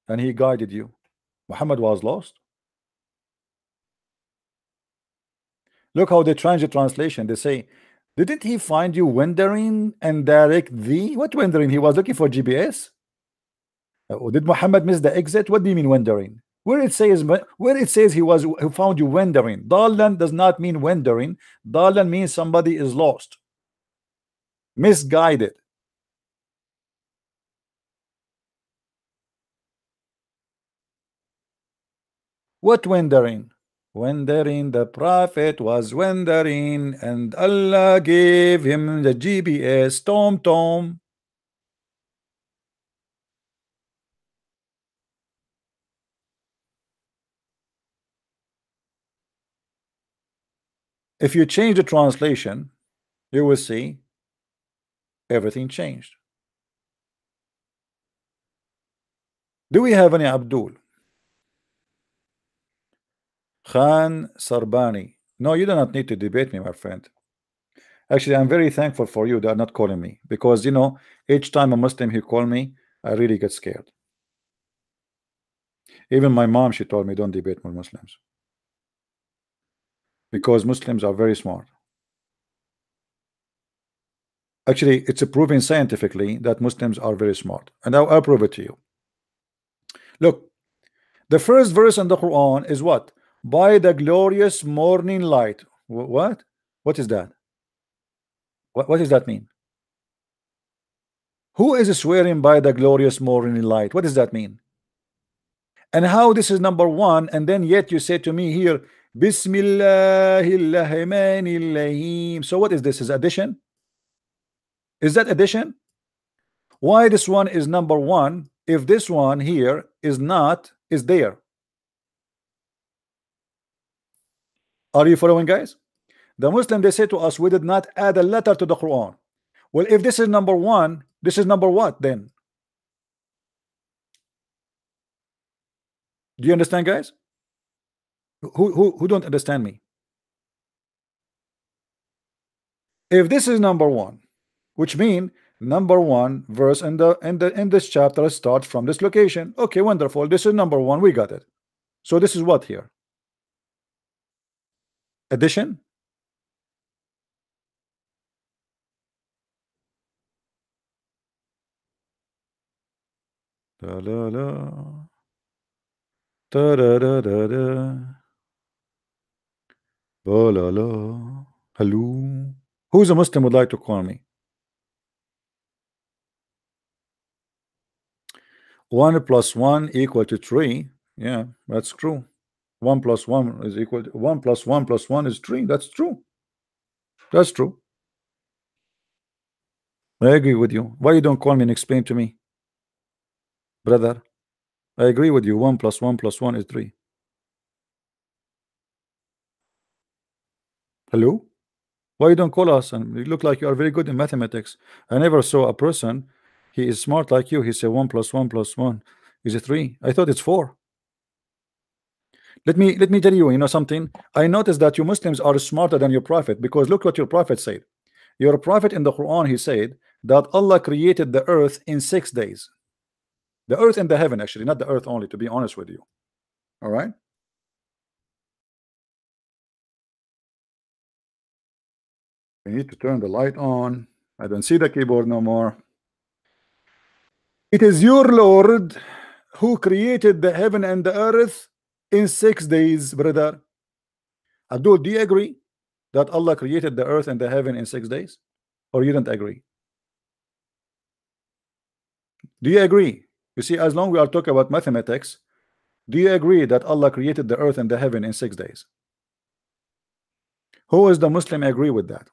and he guided you. Muhammad was lost. Look how they change the translation. They say, Didn't he find you wandering and direct thee? What wandering? He was looking for GPS. Uh, oh, did Muhammad miss the exit? What do you mean wandering? Where it says where it says he was who found you wandering. Dalan does not mean wandering. Dalan means somebody is lost, misguided. What wandering? Wandering, the Prophet was wandering, and Allah gave him the GPS, Tom Tom. If you change the translation, you will see everything changed. Do we have any Abdul? Khan Sarbani. No, you do not need to debate me, my friend. Actually, I'm very thankful for you that are not calling me because you know, each time a Muslim he call me, I really get scared. Even my mom, she told me, don't debate with Muslims because Muslims are very smart. Actually, it's proven scientifically that Muslims are very smart, and I'll, I'll prove it to you. Look, the first verse in the Quran is what? By the glorious morning light. What? What is that? What, what does that mean? Who is swearing by the glorious morning light? What does that mean? And how this is number one, and then yet you say to me here, Bismillahirrahmanirrahim. So what is this? Is addition? Is that addition? Why this one is number one if this one here is not is there? Are you following, guys? The Muslim they say to us, we did not add a letter to the Quran. Well, if this is number one, this is number what then? Do you understand, guys? Who who who don't understand me? If this is number one, which mean number one verse in the in the in this chapter starts from this location. Okay, wonderful. This is number one. We got it. So this is what here? edition Da da da. Da da da da da. Ba la la. Hello. Who's a Muslim would like to call me? One plus one equal to three. Yeah, that's true. 1 plus 1 is equal to 1 plus 1 plus 1 is 3 that's true. That's true. I agree with you. Why you don't call me and explain to me? Brother I agree with you. 1 plus 1 plus 1 is 3 hello? Why you don't call us and you look like you are very good in mathematics? I never saw a person he is smart like you. He said 1 plus 1 plus 1 is a 3 I thought it's 4 let me let me tell you, you know something. I noticed that you Muslims are smarter than your prophet because look what your prophet said. Your prophet in the Quran he said that Allah created the earth in six days. The earth and the heaven, actually, not the earth only, to be honest with you. All right. I need to turn the light on. I don't see the keyboard no more. It is your Lord who created the heaven and the earth in six days, brother. Abdul, do you agree that Allah created the earth and the heaven in six days? Or you don't agree? Do you agree? You see, as long we are talking about mathematics, do you agree that Allah created the earth and the heaven in six days? Who is the Muslim agree with that?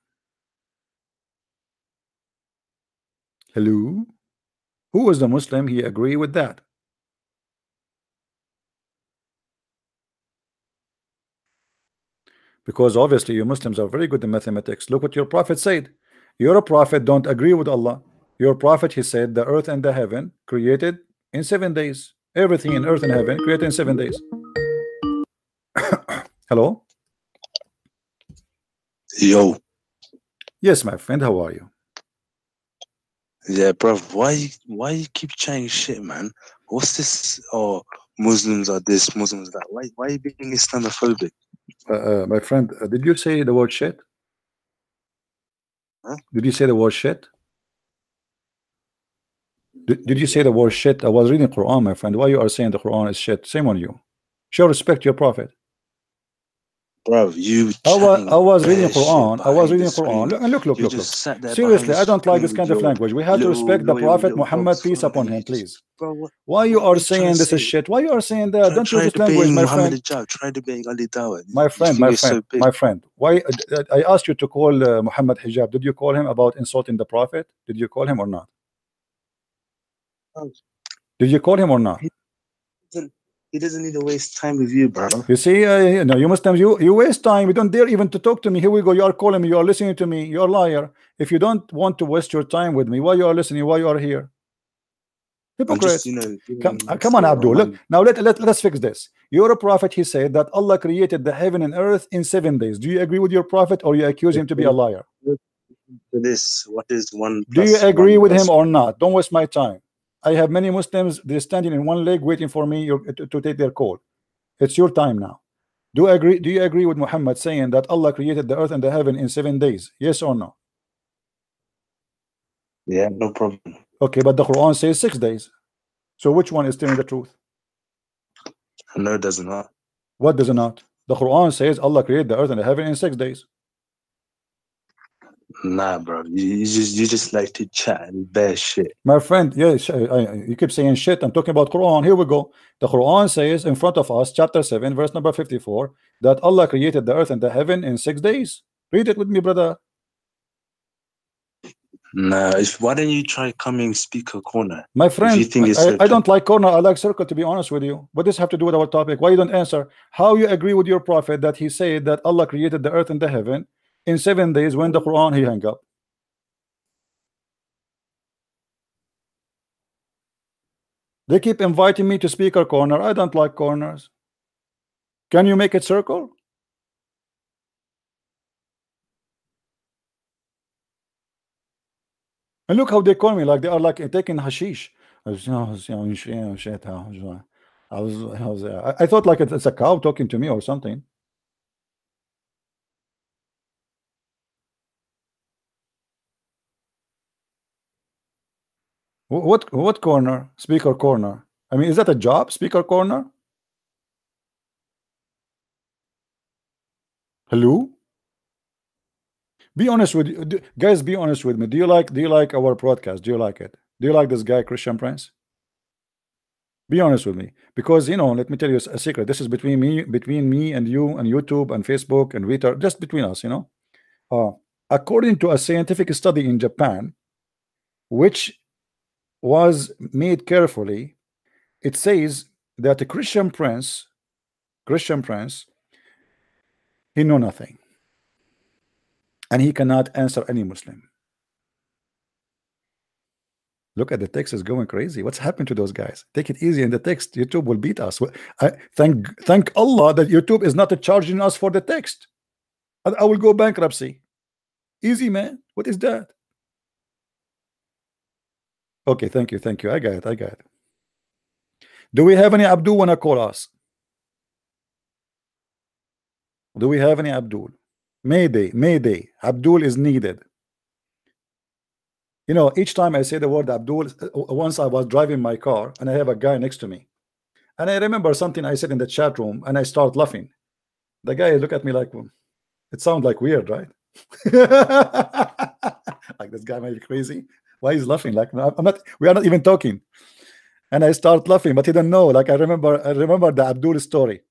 Hello? Who is the Muslim? He agree with that. Because obviously you Muslims are very good in mathematics. Look what your prophet said. Your prophet don't agree with Allah. Your prophet, he said, the earth and the heaven created in seven days. Everything in earth and heaven created in seven days. (coughs) Hello? Yo, Yes, my friend. How are you? yeah, bro. Why why you keep chatting shit, man? What's this? Oh, Muslims are this, Muslims that. Why why are you being Islamophobic? Uh, uh, my friend, uh, did you say the word shit? Huh? Did you say the word shit? Did, did you say the word shit? I was reading Quran, my friend. Why you are saying the Quran is shit? Same on you. Show respect to your prophet. Bro, you. I was, I was reading Quran. I was reading. Quran. Look, look, look, You look, look. just sat there Seriously, I don't like this kind of language. We have to respect the Prophet Muhammad, peace upon him, please. Bro? Why you are saying to this is shit? Why you are saying that? Don't use this language, my friend. Try debating Ali Dawah. My friend, my friend, my friend. Why uh, I asked you to call uh, Muhammad Hijab? Did you call him about insulting the Prophet? Did you call him or not? Did you call him or not? He doesn't need to waste time with you, bro. You see, uh, you know, you Muslims, you you waste time. You don't dare even to talk to me. Here we go. You are calling me. You are listening to me. You're a liar. If you don't want to waste your time with me, why you are listening? Why you are here? Hypocrite. just, you know, Come, come on, Abdul. Look, now let, let, let's fix this. You're a prophet. He said that Allah created the heaven and earth in seven days. Do you agree with your prophet or you accuse him to be a liar? this. What is one? Do you agree with him or not? Don't waste my time. I have many Muslims, they're standing in one leg waiting for me to, to take their call. It's your time now. Do you agree? Do you agree with Muhammad saying that Allah created the earth and the heaven in seven days? Yes or no? Yeah, no problem. Okay, but the Quran says six days. So which one is telling the truth? No, it does not. What does it not? The Quran says Allah created the earth and the heaven in six days. Nah, bro. You, you just you just like to chat and bear shit. My friend, yes, you keep saying shit. I'm talking about Quran. Here we go. The Quran says in front of us, chapter 7, verse number 54, that Allah created the earth and the heaven in six days. Read it with me, brother. Nah, if why don't you try coming speaker corner? My friend, I, I don't like corner. I like circle, to be honest with you. What does this have to do with our topic? Why you don't answer? How you agree with your prophet that he said that Allah created the earth and the heaven in seven days when the Quran he hung up? They keep inviting me to speaker corner. I don't like corners. Can you make it circle? And look how they call me like they are like taking hashish. I was, I was, I was, was, I was, I thought like it's a cow talking to me or something. What what corner? Speaker corner. I mean, is that a job? Speaker corner? Hello? Be honest with you, guys. Be honest with me. Do you like do you like our broadcast? Do you like it? Do you like this guy Christian Prince? Be honest with me, because you know. Let me tell you a secret. This is between me, between me and you, and YouTube and Facebook and Twitter, just between us. You know. Uh, according to a scientific study in Japan, which was made carefully, it says that a Christian Prince, Christian Prince, he know nothing and he cannot answer any Muslim. Look at the text is going crazy. What's happened to those guys? Take it easy in the text. YouTube will beat us. I, thank thank Allah that YouTube is not charging us for the text. I, I will go bankruptcy. Easy, man. What is that? Okay, thank you, thank you. I got it. I got it. Do we have any Abdul wanna call us? Do we have any Abdul? Mayday, Mayday. Abdul is needed. You know, each time I say the word Abdul, uh, once I was driving my car and I have a guy next to me. And I remember something I said in the chat room, and I start laughing. The guy look at me like, "Hmm, it sounds like weird, right? (laughs) like this guy might be crazy. Why he's laughing? Like I'm not. We are not even talking. And I start laughing, but he don't know. Like I remember, I remember the Abdul story.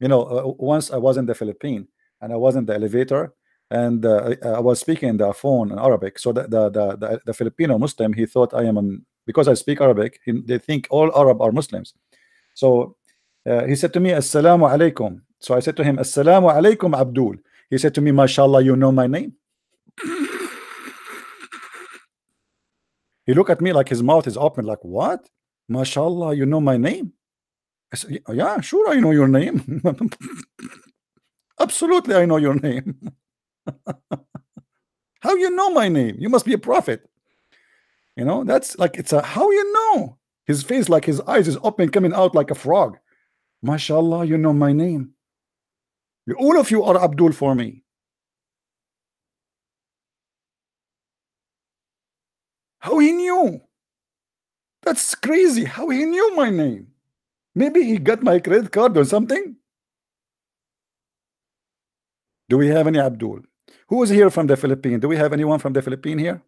You know, uh, once I was in the Philippines and I was in the elevator and uh, I was speaking in the phone in Arabic. So the the the, the, the Filipino Muslim he thought I am an because I speak Arabic. He, they think all Arab are Muslims. So uh, he said to me, "Assalamu alaikum." So I said to him, "Assalamu alaikum, Abdul." He said to me, "Mashallah, you know my name." He looked at me like his mouth is open, like what? Mashallah, you know my name? I said, "Yeah, sure, I know your name. (laughs) Absolutely, I know your name. (laughs) how you know my name? You must be a prophet. You know, that's like it's a how you know his face, like his eyes is open, coming out like a frog. Mashallah, you know my name. All of you are Abdul for me. How he knew? That's crazy. How he knew my name? Maybe he got my credit card or something. Do we have any Abdul? Who is here from the Philippines? Do we have anyone from the Philippines here?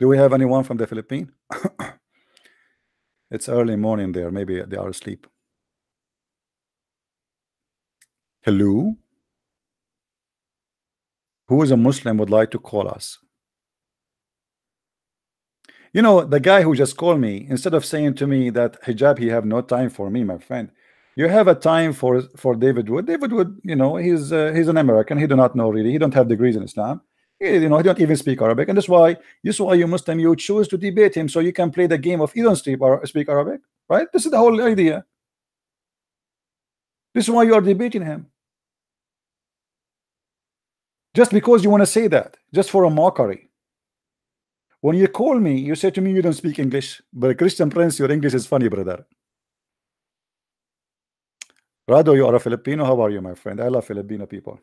Do we have anyone from the Philippines? (coughs) it's early morning there. Maybe they are asleep. Hello? Who is a Muslim would like to call us? You know, the guy who just called me, instead of saying to me that Hijab, he have no time for me, my friend. You have a time for for David Wood. David Wood, you know, he's uh, he's an American. He do not know really. He don't have degrees in Islam. He, you know, he don't even speak Arabic, and that's why this is why you Muslim you choose to debate him so you can play the game of you don't speak speak Arabic, right? This is the whole idea. This is why you are debating him. Just because you want to say that, just for a mockery. When you call me, you say to me you don't speak English, but a Christian Prince, your English is funny, brother. Rado, you are a Filipino. How are you, my friend? I love Filipino people.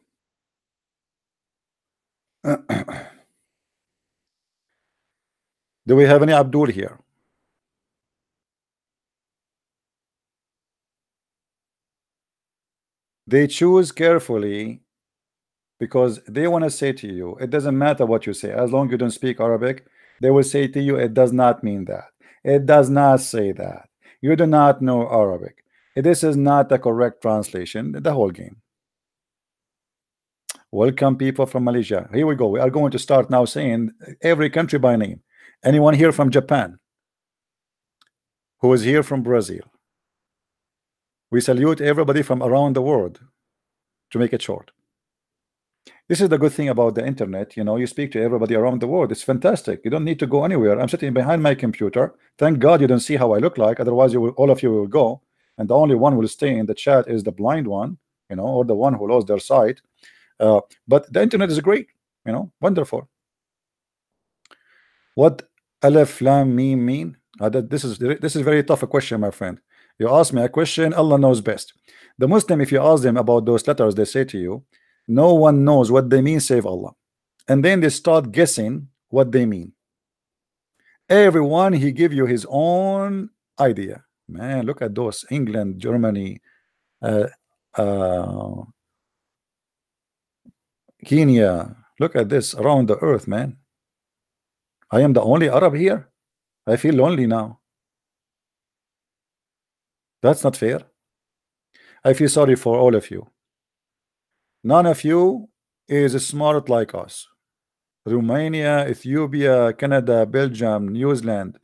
(clears throat) Do we have any Abdul here? They choose carefully because they want to say to you, it doesn't matter what you say, as long you don't speak Arabic, they will say to you, it does not mean that. It does not say that. You do not know Arabic. This is not the correct translation. The whole game. Welcome, people from Malaysia. Here we go. We are going to start now saying every country by name. Anyone here from Japan? Who is here from Brazil? We salute everybody from around the world to make it short. This is the good thing about the internet. You know, you speak to everybody around the world. It's fantastic. You don't need to go anywhere. I'm sitting behind my computer. Thank God you don't see how I look like. Otherwise, you will, all of you will go, and the only one will stay in the chat is the blind one, you know, or the one who lost their sight. Uh, but the internet is great, you know, wonderful. What Alif Lam Mim mean? Uh, this is this is very tough a question, my friend. You ask me a question, Allah knows best. The Muslim, if you ask them about those letters, they say to you, no one knows what they mean save Allah. And then they start guessing what they mean. Everyone, he give you his own idea. Man, look at those England, Germany, uh, uh, Kenya. Look at this around the earth, man. I am the only Arab here. I feel lonely now. That's not fair. I feel sorry for all of you. None of you is smart like us. Romania, Ethiopia, Canada, Belgium, New Zealand,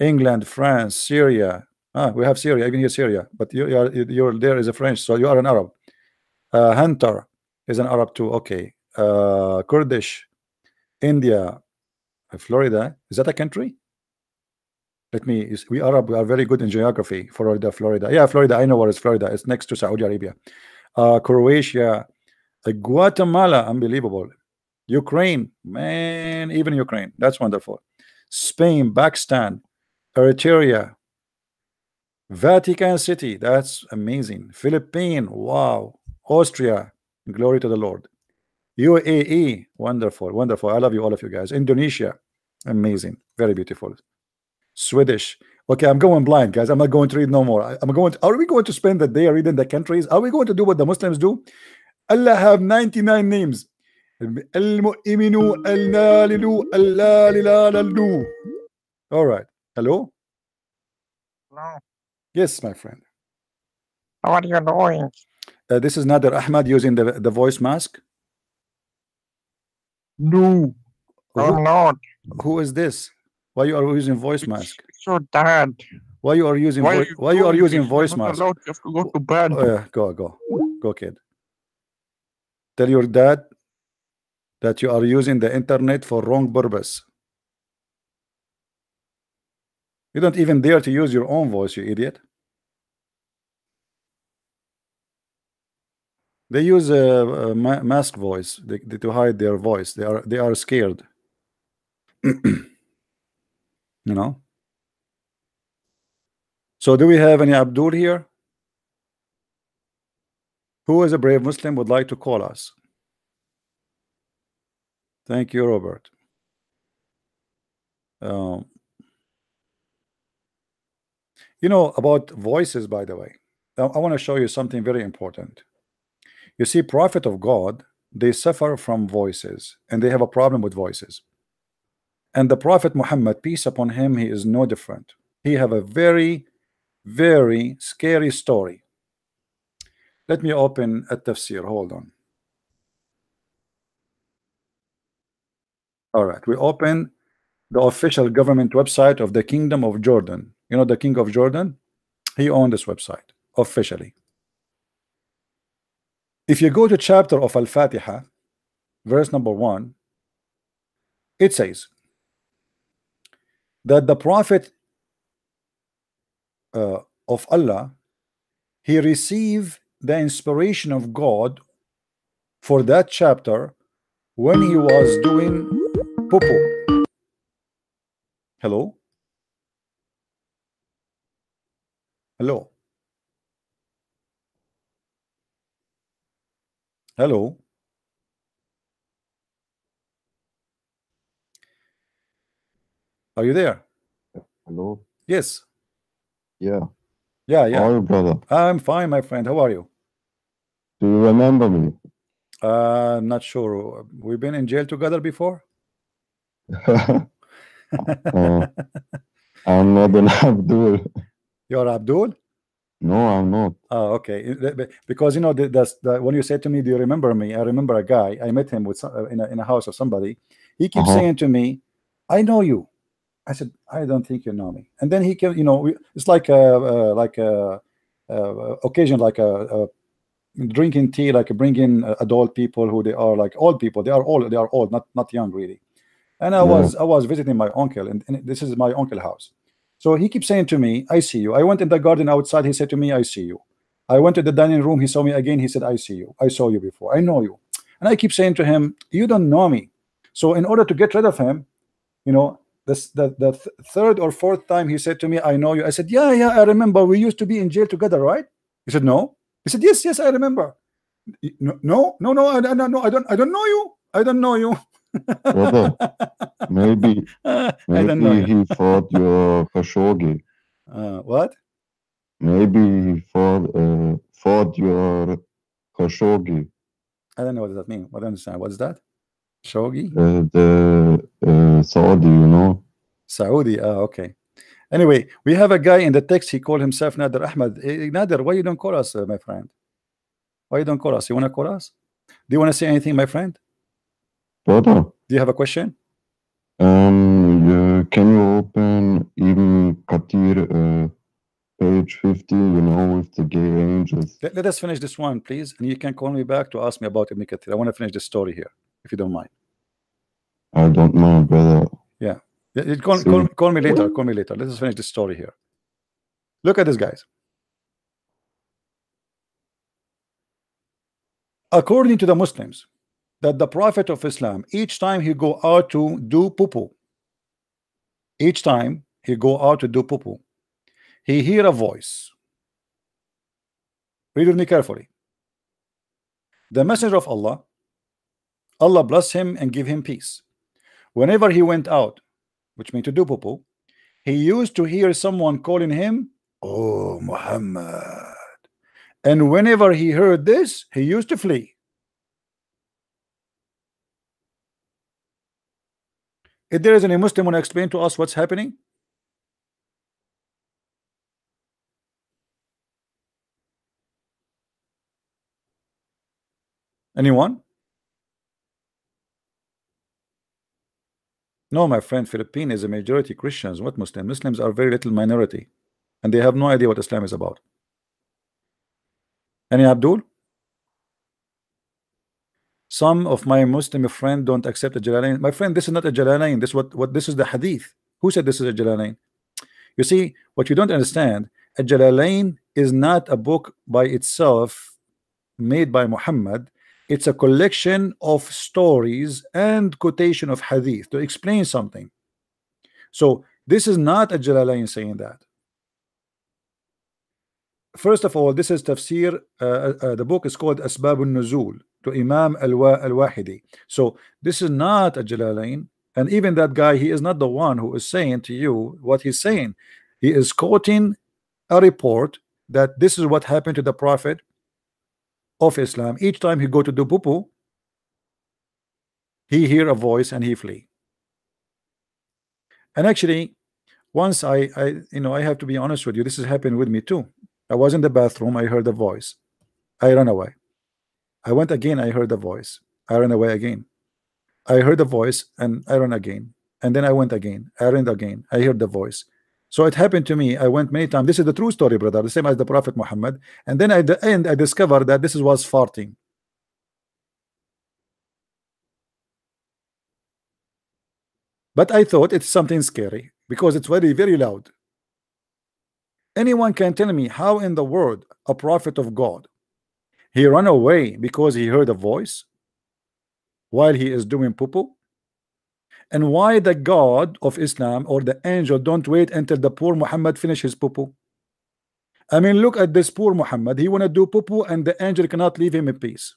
England, France, Syria. Ah, we have Syria, even here Syria, but you, you are you're there is a French, so you are an Arab. Uh, Hunter is an Arab too. Okay. Uh, Kurdish, India, Florida. Is that a country? Let me. We Arab. We are very good in geography. Florida, Florida. Yeah, Florida. I know where is Florida. It's next to Saudi Arabia. Uh, Croatia, Guatemala. Unbelievable. Ukraine, man, even Ukraine. That's wonderful. Spain, Pakistan, Eritrea, Vatican City. That's amazing. Philippines. Wow. Austria. Glory to the Lord. UAE. Wonderful. Wonderful. I love you, all of you guys. Indonesia. Amazing. Very beautiful. Swedish. Okay, I'm going blind, guys. I'm not going to read no more. I'm going. To, are we going to spend the day reading the countries? Are we going to do what the Muslims do? Allah have 99 names. All right. Hello. Hello. Yes, my friend. How are you doing? Uh, this is Nader Ahmad using the the voice mask. No. I'm not. who is this? Why you are using voice mask? Your dad. Why you are using Why, voi- why you are using voice mask? allowed. You have to go to bed. Oh, yeah, go go go, kid. Tell your dad that you are using the internet for wrong purpose. You don't even dare to use your own voice, you idiot. They use a, a ma- mask voice they, they- to hide their voice. They are they are scared. (clears throat) you know. So do we have any Abdul here? Who is a brave Muslim would like to call us? Thank you, Robert. Um, you know about voices, by the way. I, I want to show you something very important. You see, prophet of God, they suffer from voices, and they have a problem with voices. And the Prophet Muhammad, peace upon him, he is no different. He have a very, very scary story. Let me open a tafsir. Hold on. All right, we open the official government website of the Kingdom of Jordan. You know the King of Jordan? He owned this website officially. If you go to chapter of Al-Fatiha, verse number one, it says that the Prophet uh, of Allah, he received the inspiration of God for that chapter when he was doing popo. Hello? Hello? Hello? Are you there? Hello. Yes. Yeah. Yeah, How yeah. are you, brother? I'm fine, my friend. How are you? Do you remember me? Uh, I'm not sure. We've been in jail together before. (laughs) Uh, I'm not an (laughs) Abdul. You're Abdul? No, I'm not. Oh, okay. It- the- the- Because you know that's the, when you said to me, "Do you remember me?" I remember a guy. I met him with some, uh, in a in a house of somebody. He keeps Uh-huh. saying to me, "I know you." I said, "I don't think you know me." And then he can, you know, we, it's like a uh, like a, uh occasion, like a, a drinking tea, like bringing adult people who they are like old people. They are old. They are old, not not young, really. And I was I was visiting my uncle, and, and this is my uncle house. So he keeps saying to me, I see you. I went in the garden outside. He said to me, I see you. I went to the dining room. He saw me again. He said, I see you. I saw you before. I know you. And I keep saying to him, You don't know me. So, in order to get rid of him, you know, this the, the th- third or fourth time he said to me, I know you. I said, Yeah, yeah, I remember. We used to be in jail together, right? He said, No. He said, Yes, yes, I remember. No, no, no, no, I, I, no, I don't, I don't know you. I don't know you. Brother, maybe (laughs) I don't know. maybe You. he fought your Khashoggi. Uh, what? Maybe he fought uh, fought your Khashoggi. I don't know what does that mean. I don't understand. What's that? Shogi? Uh, the uh, Saudi, you know. Saudi. Ah, okay. Anyway, we have a guy in the text. He called himself Nader Ahmed. Eh, Nader, why you don't call us, uh, my friend? Why you don't call us? You want to call us? Do you want to say anything, my friend? Brother, Do you have a question? um, you, can you open Ibn Kathir, uh, page 50, you know, with the gay angels? Let, let us finish this one, please, and you can call me back to ask me about Ibn Kathir. I want to finish the story here, if you don't mind. I don't know, brother. Yeah, Call, call, call me later. Call me later. Let us finish this story here. Look at this, guys. According to the Muslims, that the Prophet of Islam, each time he go out to do poo-poo, each time he go out to do poo he hear a voice. Read with me carefully. The messenger of Allah, Allah bless him and give him peace. Whenever he went out, which means to do poo he used to hear someone calling him, Oh Muhammad. And whenever he heard this, he used to flee. If there is any Muslim want to explain to us what's happening, anyone? No, my friend, Philippine is a majority Christians. What Muslim? Muslims are very little minority, and they have no idea what Islam is about. Any Abdul? Some of my Muslim friend don't accept a Jalalain. My friend, this is not a Jalalain. This what what this is the Hadith. Who said this is a Jalalain? You see, what you don't understand, a Jalalain is not a book by itself made by Muhammad. It's a collection of stories and quotation of Hadith to explain something. So this is not a Jalalain saying that. First of all, this is tafsir. Uh, uh, the book is called Asbab al-Nuzul to Imam al-Wahidi. So this is not a Jalalain. And even that guy, he is not the one who is saying to you what he's saying. He is quoting a report that this is what happened to the Prophet of Islam. Each time he go to do pupu, he hear a voice and he flee. And actually, once I, I, you know, I have to be honest with you. This has happened with me too. I was in the bathroom. I heard a voice. I ran away. I went again. I heard a voice. I ran away again. I heard a voice and I ran again. And then I went again. I ran again. I heard the voice. So it happened to me. I went many times. This is the true story, brother. The same as the Prophet Muhammad. And then at the end, I discovered that this was farting. But I thought it's something scary because it's very, very loud. Anyone can tell me how in the world a prophet of God he ran away because he heard a voice while he is doing poo and why the God of Islam or the angel don't wait until the poor Muhammad finish his poo I mean look at this poor Muhammad. He wanna do poo and the angel cannot leave him in peace.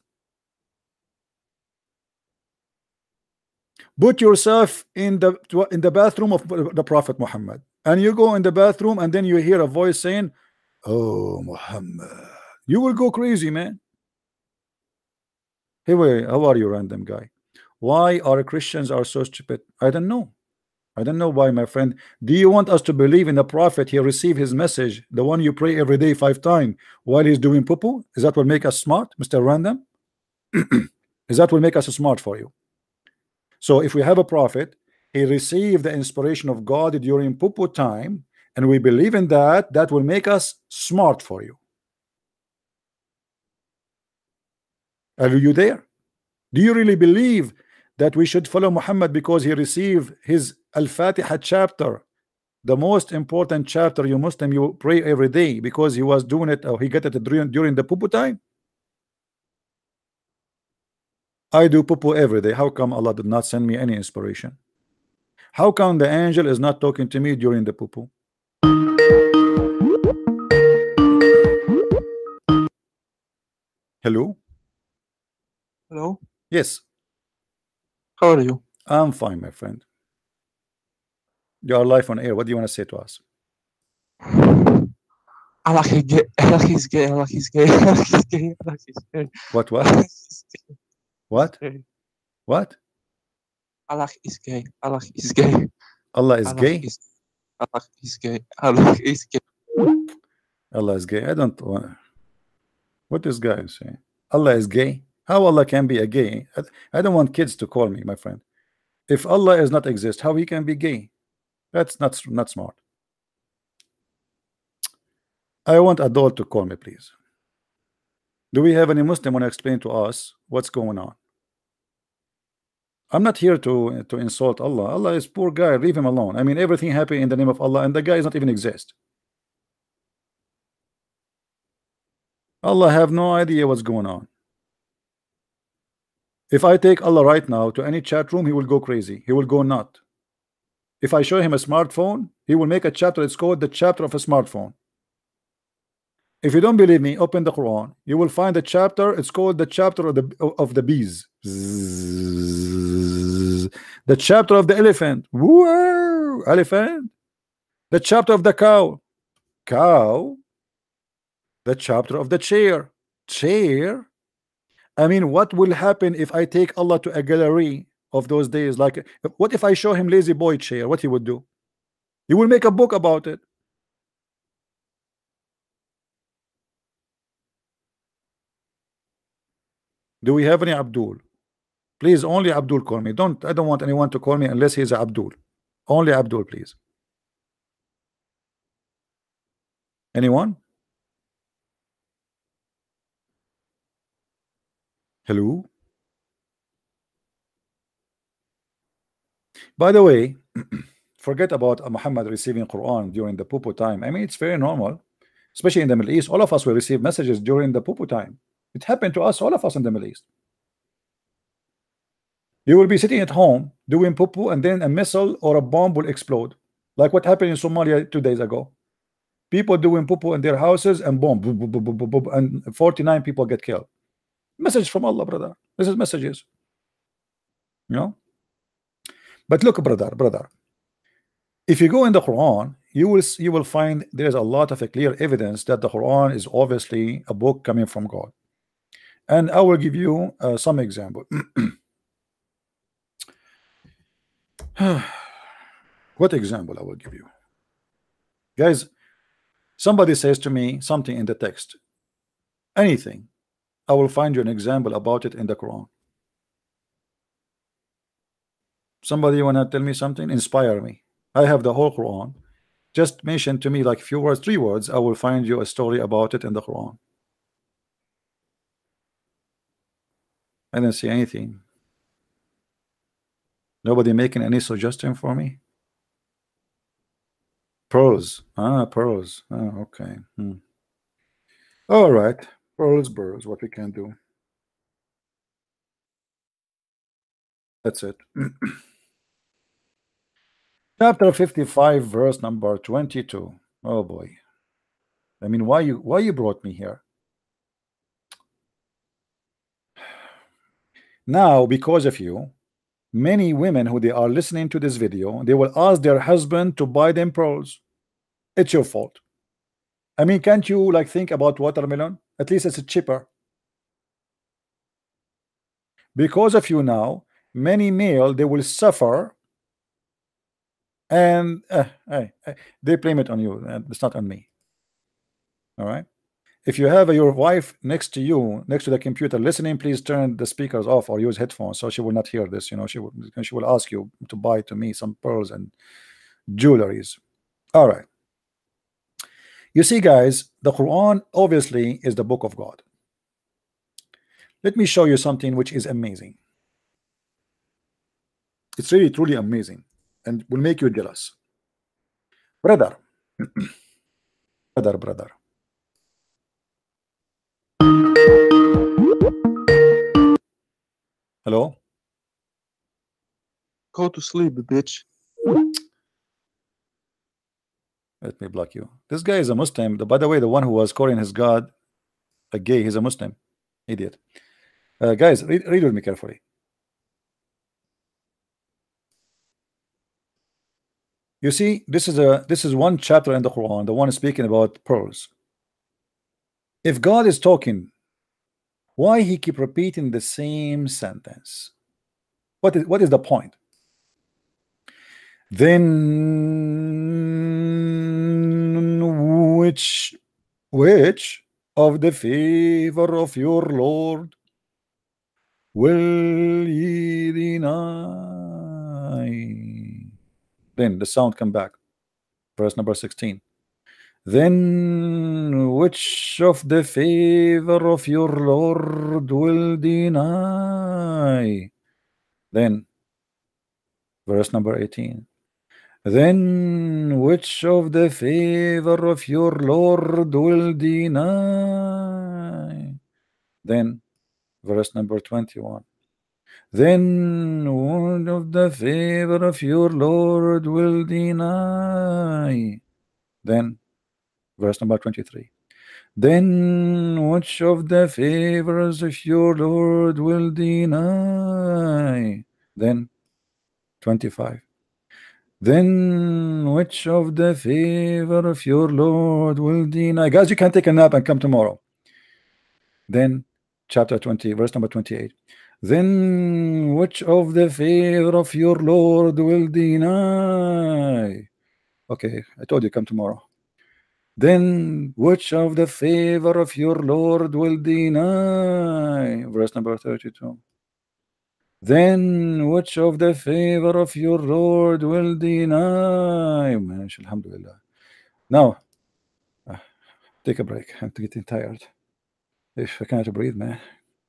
Put yourself in the in the bathroom of the Prophet Muhammad. And you go in the bathroom and then you hear a voice saying oh Muhammad you will go crazy man. Hey wait, how are you random guy why our Christians are so stupid? I don't know. I don't know why my friend. Do you want us to believe in the prophet? He received his message the one you pray every day five times while he's doing poo -poo? is that what make us smart Mr. Random? (clears throat) Is that will make us smart for you? So if we have a prophet he received the inspiration of God during poo -poo time and we believe in that that will make us smart for you. Are you there? Do you really believe that we should follow Muhammad because he received his Al-Fatiha chapter the most important chapter you Muslim you pray every day because he was doing it or he got it during, during the poo time? I do poo every day. How come Allah did not send me any inspiration? How come the angel is not talking to me during the -poo? hello? Hello. yes How are you? I'm fine my friend you are live on air what do you want to say to us (sighs) Allah (laughs) is gay. Allah is gay. Allah is gay. Allah is gay. Allah is gay. what what is what what Allah is gay. Allah is gay. Allah is gay Allah is gay. Allah is gay. Allah is gay I don't want what this guy is saying Allah is gay how Allah can be a gay? I, don't want kids to call me my friend. If Allah is not exist how he can be gay? That's not not smart. I want adult to call me please. Do we have any Muslim want to explain to us what's going on? I'm not here to to insult Allah. Allah is poor guy. Leave him alone. I mean everything happy in the name of Allah and the guy is not even exist. Allah have no idea what's going on if I take Allah right now to any chat room he will go crazy he will go nut if I show him a smartphone he will make a chapter it's called the chapter of a smartphone if you don't believe me open the Quran you will find a chapter it's called the chapter of the of the bees the chapter of the elephant elephant The chapter of the cow. Cow. The chapter of the chair. Chair. I mean, what will happen if I take Allah to a gallery of those days? Like, what if I show him lazy boy chair? What he would do? He will make a book about it. Do we have any Abdul? Please, only Abdul call me. Don't I don't want anyone to call me unless he's Abdul. Only Abdul, please. Anyone? Hello? By the way, (clears throat) forget about uh, Muhammad receiving Quran during the Pupu time. I mean, it's very normal, especially in the Middle East. All of us will receive messages during the Pupu time. It happened to us, all of us in the Middle East. You will be sitting at home doing Pupu, and then a missile or a bomb will explode, like what happened in Somalia two days ago. People doing Pupu in their houses and bomb, boom, boom, boom, boom, boom, boom, and 49 people get killed. Message from Allah, brother. This is messages. You know? But look, brother, brother. If you go in the Quran, you will you will find there's a lot of clear evidence that the Quran is obviously a book coming from God. And I will give you uh, some example. (clears throat) what example I will give you? Guys, somebody says to me something in the text, anything, I will find you an example about it in the Quran. Somebody wanna tell me something, inspire me. I have the whole Quran. Just mention to me like few words, three words, I will find you a story about it in the Quran. I didn't see anything. Nobody making any suggestion for me? Pearls. Ah, pearls. Ah, okay. Hmm. All right. Pearls, birds, what we can do. That's it. (clears throat) Chapter 55, verse number 22. Oh boy. I mean, why you why you brought me here? (sighs) Now, because of you, many women who they are listening to this video, they will ask their husband to buy them pearls. It's your fault. I mean, can't you like think about watermelon? At least it's cheaper. Because of you now, many male they will suffer and uh, hey, hey, they blame it on you it's not on me. All right? If you have your wife next to you next to the computer listening please turn the speakers off or use headphones so she will not hear this you know she will she will ask you to buy to me some pearls and jewelries. All right you see guys the Quran obviously is the book of God. Let me show you something which is amazing. It's really truly amazing and will make you jealous. Brother. (clears throat) Brother brother. Hello? Go to sleep, bitch. Let me block you this guy is a Muslim the, by the way the one who was calling his God a gay he's a Muslim idiot uh, guys read, read with me carefully You see, this is a this is one chapter in the Quran, the one speaking about pearls. If God is talking, why he keep repeating the same sentence? What is what is the point? Then which which of the favor of your Lord will ye deny? then the sound come back. Verse number 16 then which of the favor of your lord will deny? Then verse number 18 then which of the favor of your lord will deny then verse number 21 then one of the favor of your Lord will deny. Then, verse number 23. Then which of the favors of your Lord will deny? Then, 25. Then which of the favor of your Lord will deny? Guys, you can take a nap and come tomorrow. Then, chapter 20, verse number 28. Then which of the favor of your Lord will deny? Okay, I told you come tomorrow. Then which of the favor of your Lord will deny? Verse number 32. Then which of the favor of your Lord will deny? Now, uh, take a break. I'm getting tired. If I can't breathe, man,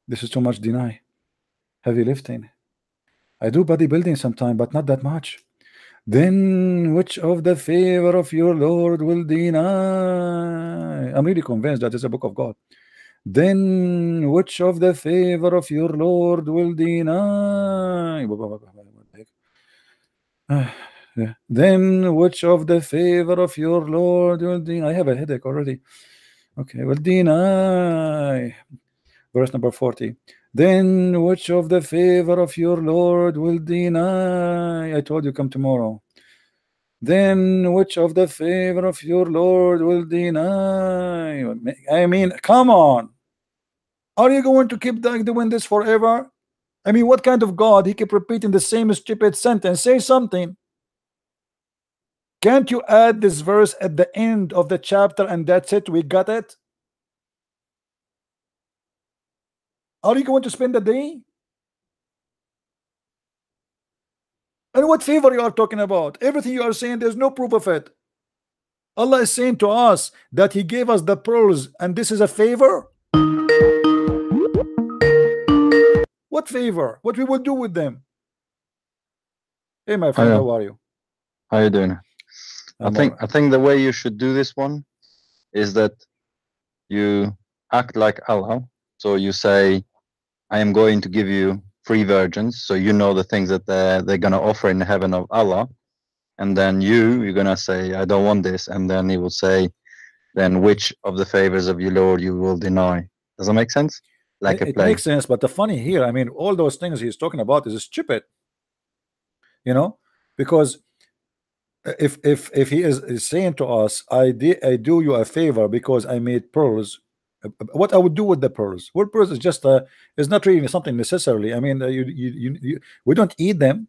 this is too much deny. Heavy lifting. I do bodybuilding sometime, but not that much. Then which of the favor of your Lord will deny? I'm really convinced that it's a book of God. Then which of the favor of your Lord will deny? (sighs) Then which of the favor of your Lord will deny? I have a headache already. Okay, will deny. Verse number 40. Then which of the favor of your Lord will deny? I told you come tomorrow. Then which of the favor of your Lord will deny? I mean, come on. Are you going to keep doing this forever? I mean, what kind of God? He keep repeating the same stupid sentence. Say something. Can't you add this verse at the end of the chapter and that's it? We got it. Are you going to spend the day? And what favor you are talking about? Everything you are saying, there's no proof of it. Allah is saying to us that He gave us the pearls, and this is a favor. What favor? What we will do with them? Hey, my friend, Hiya. how are you? How are you doing? I I'm think alright. I think the way you should do this one is that you act like Allah. So you say, "I am going to give you three virgins," so you know the things that they're they're gonna offer in the heaven of Allah, and then you you're gonna say, "I don't want this," and then He will say, "Then which of the favors of your Lord you will deny?" Does that make sense? Like it, it makes sense, but the funny here, I mean, all those things he's talking about is stupid. You know, because if if if he is, is saying to us, I did I do you a favor because I made pearls. What I would do with the pearls? Well, pearls is just uh, is not really something necessarily. I mean, uh, you, you, you, you we don't eat them.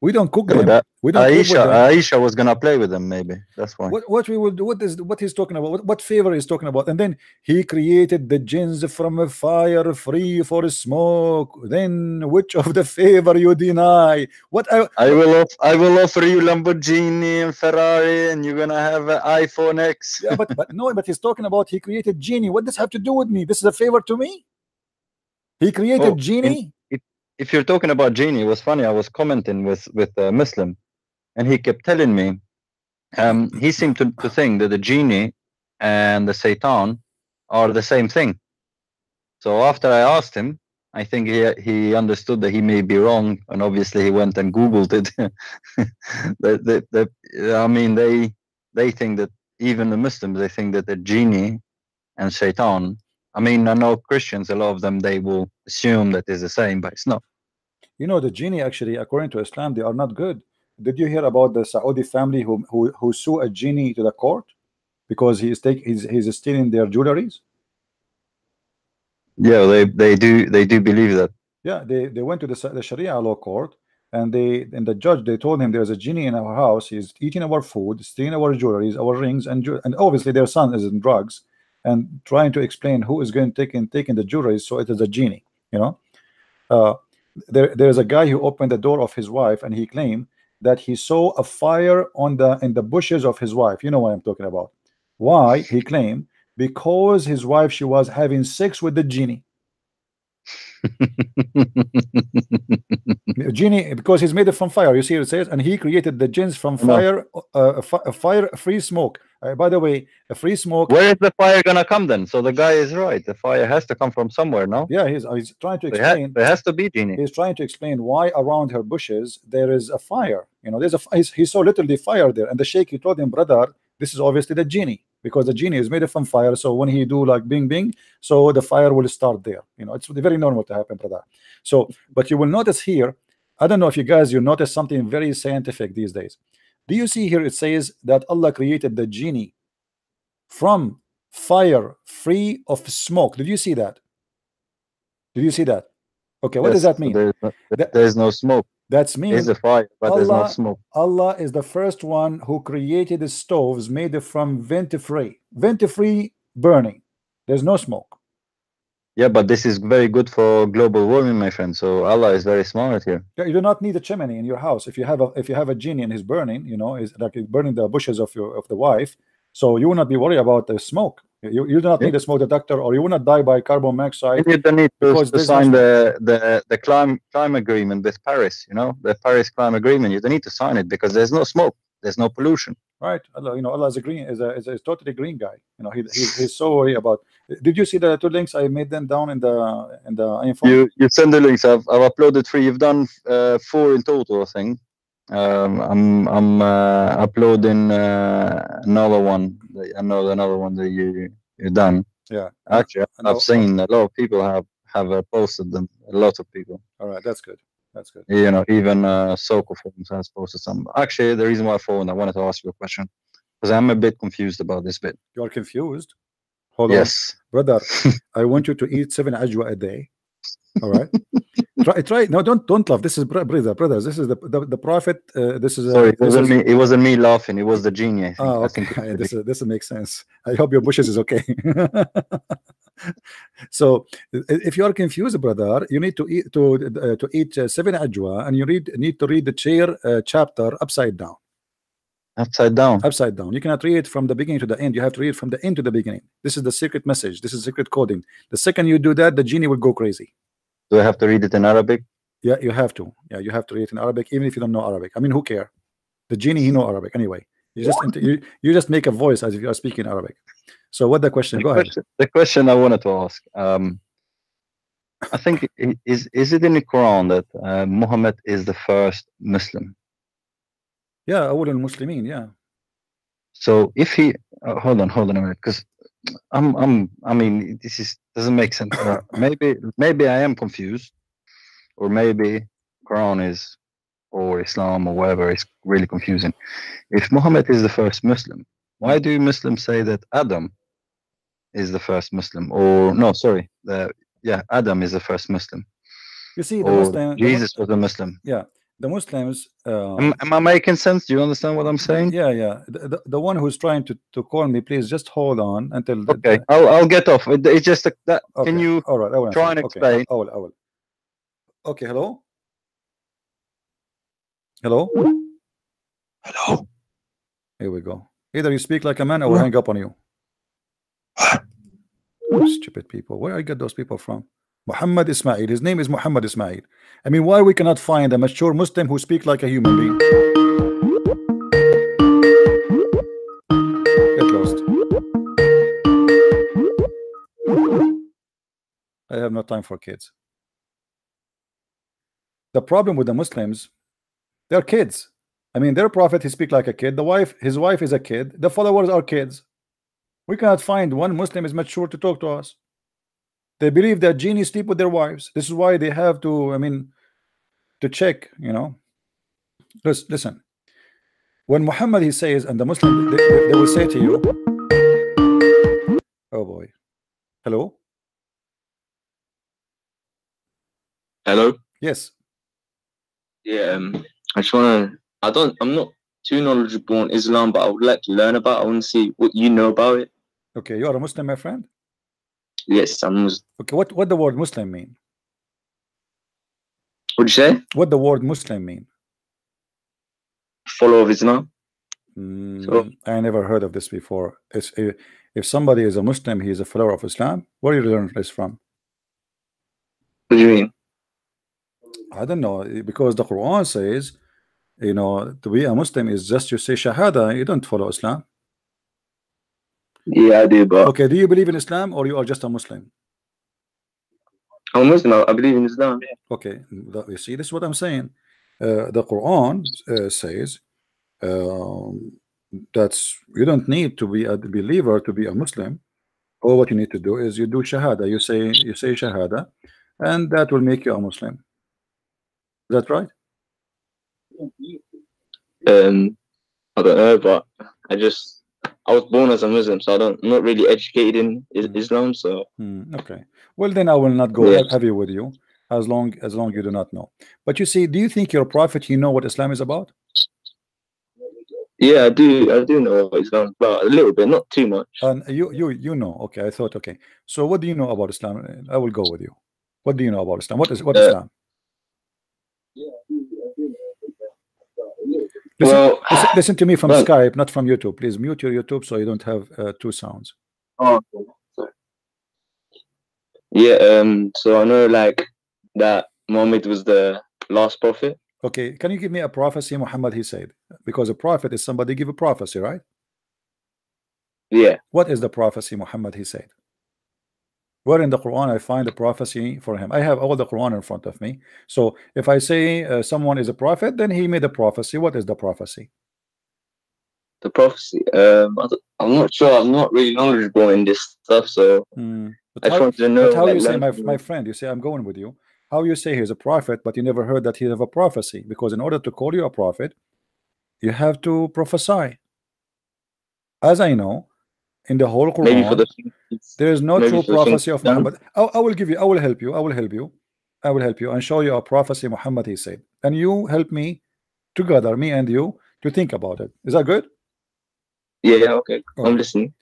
We don't cook them. that We don't with Aisha. Aisha was gonna play with them maybe. That's why. What what we will do? What is what he's talking about? What, what favor he's talking about? And then he created the jinns from a fire free for smoke. Then which of the favor you deny? What I, I will off, I will offer you Lamborghini and Ferrari, and you're gonna have an iPhone X. yeah, but but no, but he's talking about he created genie. What does have to do with me? This is a favor to me. He created Oh, in- genie. If you're talking about genie, it was funny. I was commenting with with a Muslim, and he kept telling me, um, he seemed to, to think that the genie and the Satan are the same thing. So after I asked him, I think he he understood that he may be wrong, and obviously he went and googled it. the, the, the, I mean, they they think that even the Muslims they think that the genie and Satan. I mean, I know Christians, a lot of them they will assume that it's the same, but it's not. You know, the genie actually, according to Islam, they are not good. Did you hear about the Saudi family who who, who sue a genie to the court because he is take he's, he's stealing their jewelries? Yeah, they they do they do believe that. Yeah, they, they went to the, the Sharia law court and they and the judge they told him there's a genie in our house. He's eating our food, stealing our jewelries, our rings, and and obviously their son is in drugs and trying to explain who is going to take in taking the jewelries. So it is a genie, you know. Uh, there there is a guy who opened the door of his wife and he claimed that he saw a fire on the in the bushes of his wife. You know what I'm talking about. Why? He claimed because his wife she was having sex with the genie. (laughs) genie because he's made it from fire you see it says and he created the jinns from fire uh, a, fi- a fire free smoke uh, by the way a free smoke Where is the fire gonna come then? So the guy is right. The fire has to come from somewhere, no? yeah he's, he's trying to There, ha- explain there has to be genie. he's trying to explain why around her bushes there is a fire you know there's a he saw literally fire there and the sheikh he told him brother this is obviously the genie because the genie is made from fire so when he do like bing bing so the fire will start there you know it's very normal to happen brother so but you will notice here I don't know if you guys you notice something very scientific these days. Do you see here it says that Allah created the genie from fire free of smoke? Did you see that? Did you see that? Okay, what does that mean? There's no, there's no smoke. That's mean There's a fire, but there's no Allah- smoke. Allah is the first one who created the stoves made from vent-free, vent-free burning. There's no smoke. Yeah, but this is very good for global warming, my friend. So Allah is very smart here. Yeah, You do not need a chimney in your house. If you have a if you have a genie and he's burning, you know, is like burning the bushes of your of the wife, so you will not be worried about the smoke. You, you do not need a smoke detector, or you will not die by carbon monoxide. You don't need to, to sign the the the climate climate agreement with Paris. You know the Paris climate agreement. You don't need to sign it because there's no smoke. There's no pollution. Right? Allah, you know, Allah is a green is a, is a is totally green guy. You know, he, he's he's so worried about. Did you see the two links I made them down in the in the info? You you send the links. I've I've uploaded three. You've done uh, four in total, I think. Um, I'm I'm uh, uploading uh, another one. Another another one that you you done. Yeah. Actually, I've seen a lot of people have have uh, posted them. A lot of people. All right, that's good. That's good. you know, even uh, Soko Forums has posted some. Actually, the reason why I phoned, I wanted to ask you a question because I'm a bit confused about this bit. You are confused. Hold on. yes, brother (laughs) i want you to eat seven ajwa a day all right. (laughs) Try try no don't don't laugh. This is bro- brother brothers. This is the the, the prophet uh, this is a, sorry, it wasn't is, me. It wasn't me laughing. It was the genie. I oh okay. Yeah, (laughs) this is, this makes sense. I hope your bushes is okay. (laughs) So if you are confused brother you need to eat to uh, to eat uh, seven ajwa and you read need to read the chair uh, chapter upside down upside down. upside down. You cannot read it from the beginning to the end. You have to read it from the end to the beginning. This is the secret message. This is secret coding. The second you do that, the genie will go crazy. Do I have to read it in Arabic? Yeah, you have to. Yeah, you have to read it in Arabic, even if you don't know Arabic. I mean, who care? The genie he know Arabic anyway. You just you, you just make a voice as if you are speaking Arabic. So what the question? The Go ahead. question, the question I wanted to ask. Um, I think is is it in the Quran that uh, Muhammad is the first Muslim? Yeah, أول المسلمين. Yeah. So if he uh, hold on, hold on a minute, because I'm I'm I mean this is doesn't make sense. Uh, maybe maybe I am confused, or maybe Quran is or Islam or whatever is really confusing. If Muhammad is the first Muslim, why do Muslims say that Adam is the first Muslim? Or no, sorry, the yeah Adam is the first Muslim, You see, the or Muslim, the, Jesus was a Muslim. the Muslims. Uh, Am, am I making sense? Do you understand what I'm saying? yeah, yeah. The, the, the one who's trying to, to call me, please just hold on until. the- Okay, I'll I'll get off. It- It's just that, that can you All right, I will try answer. and Okay, explain? I will. I will. Okay. Hello. Hello. Hello. Here we go. Either you speak like a man, or we'll hang up on you. Stupid people. Where I get those people from? Muhammad Ismail. His name is Muhammad Ismail. I mean, why we cannot find a mature Muslim who speak like a human being? Get lost. I have no time for kids. The problem with the Muslims, they're kids. I mean, their prophet he speak like a kid. The wife, his wife is a kid. The followers are kids. We cannot find one Muslim is mature to talk to us. They believe that genies sleep with their wives. This is why they have to. I mean, to check. You know. Listen. Listen. When Muhammad he says, and the Muslim they, they- they will say to you, "Oh boy, hello, Hello. yes, Yeah. Um, I just wanna. I don't. I'm not too knowledgeable on Islam, but I would like to learn about. it. I want to see what you know about it. okay, you are a Muslim, my friend. Yes. I'm. Muslim. Okay, what what the word Muslim mean? What'd you say? What the word Muslim mean? Follower of Islam. Mm, I never heard of this before. It's if, if somebody is a Muslim, he is a follower of Islam. Where you learn this from? What do you mean? I don't know because the Quran says, you know, to be a Muslim is just you say Shahada. You don't follow Islam. Yeah, I do, but Okay, do you believe in Islam or you are just a Muslim? I'm a Muslim. I, believe in Islam. Okay, that- you see, this is what I'm saying. Uh, the Quran uh, says um, that's you don't need to be a believer to be a Muslim. All what you need to do is you do Shahada. You say you say Shahada, and that will make you a Muslim. Is that right? Um, I don't know, but I just I was born as a Muslim, so I don't I'm not really educated in is- Islam. So Hmm, okay. Well, then I will not go Yeah. he- heavy with you as long as long you do not know. But you see, do you think you're a prophet? You know what Islam is about? yeah, I do I do know what Islam, but a little bit, not too much. And you you you know. Okay, I thought. Okay. So what do you know about Islam? I will go with you. What do you know about Islam? What is what Uh, Islam? Listen, well, listen, listen to me from well- Skype, not from YouTube. Please mute your YouTube so you don't have uh, two sounds. Oh. Sorry. Yeah, um, so I know like that Muhammad was the last prophet. Okay, can you give me a prophecy Muhammad he said? Because a prophet is somebody give a prophecy, right? Yeah, What is the prophecy Muhammad he said? Where in the Quran I find a prophecy for him? I have all the Quran in front of me. So if I say uh, someone is a prophet, then he made a prophecy. What is the prophecy? the prophecy. Um, I'm not sure. I'm not really knowledgeable in this stuff, so. But I just how, wanted to know. how like, you say my, my friend? You say I'm going with you. How you say he's a prophet, but you never heard that he have a prophecy? Because in order to call you a prophet, you have to prophesy. As I know, in the whole Quran, the There is no true prophecy of. Muhammad. I, I will give you, I will help you, I will help you, I will help you and show you a prophecy Muhammad he said. And you help me together, me and you, to think about it. Is that good? yeah, yeah, okay, Oh. I'm listening.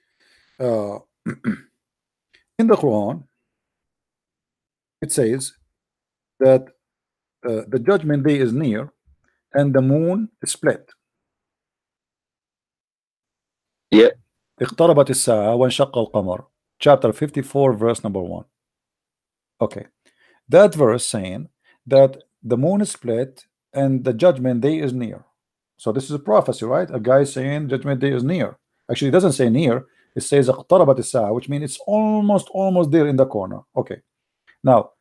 Uh, (clears throat) in the Quran, it says that uh, the judgment day is near and the moon is split. Yeah. اقتربت الساعة وانشق القمر chapter 54 verse number 1 okay that verse saying that the moon is split and the judgment day is near so this is a prophecy right a guy saying judgment day is near actually it doesn't say near it says اقتربت الساعة which means it's almost almost there in the corner okay now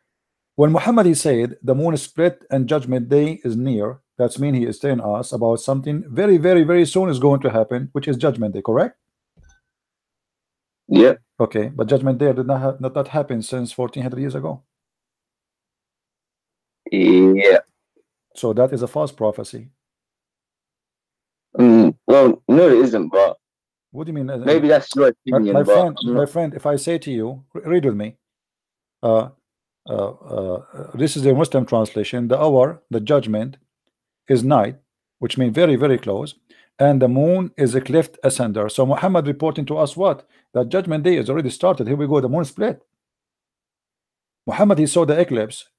when Muhammad he said the moon is split and judgment day is near that's mean he is telling us about something very very very soon is going to happen which is judgment day correct Yeah, Okay, but Judgment Day did not have not that happen since 1400 years ago. yeah. So that is a false prophecy. Mm, well, no, it isn't. But What do you mean? uh, maybe that's your my, opinion. my but friend, my friend, if I say to you, read with me. Uh, uh, uh, this is the Muslim translation. The hour, the judgment, is night, which means very, very close, and the moon is a cleft ascender. So Muhammad reporting to us what? That judgment day is already started. Here we go. The moon split. Muhammad he saw the eclipse.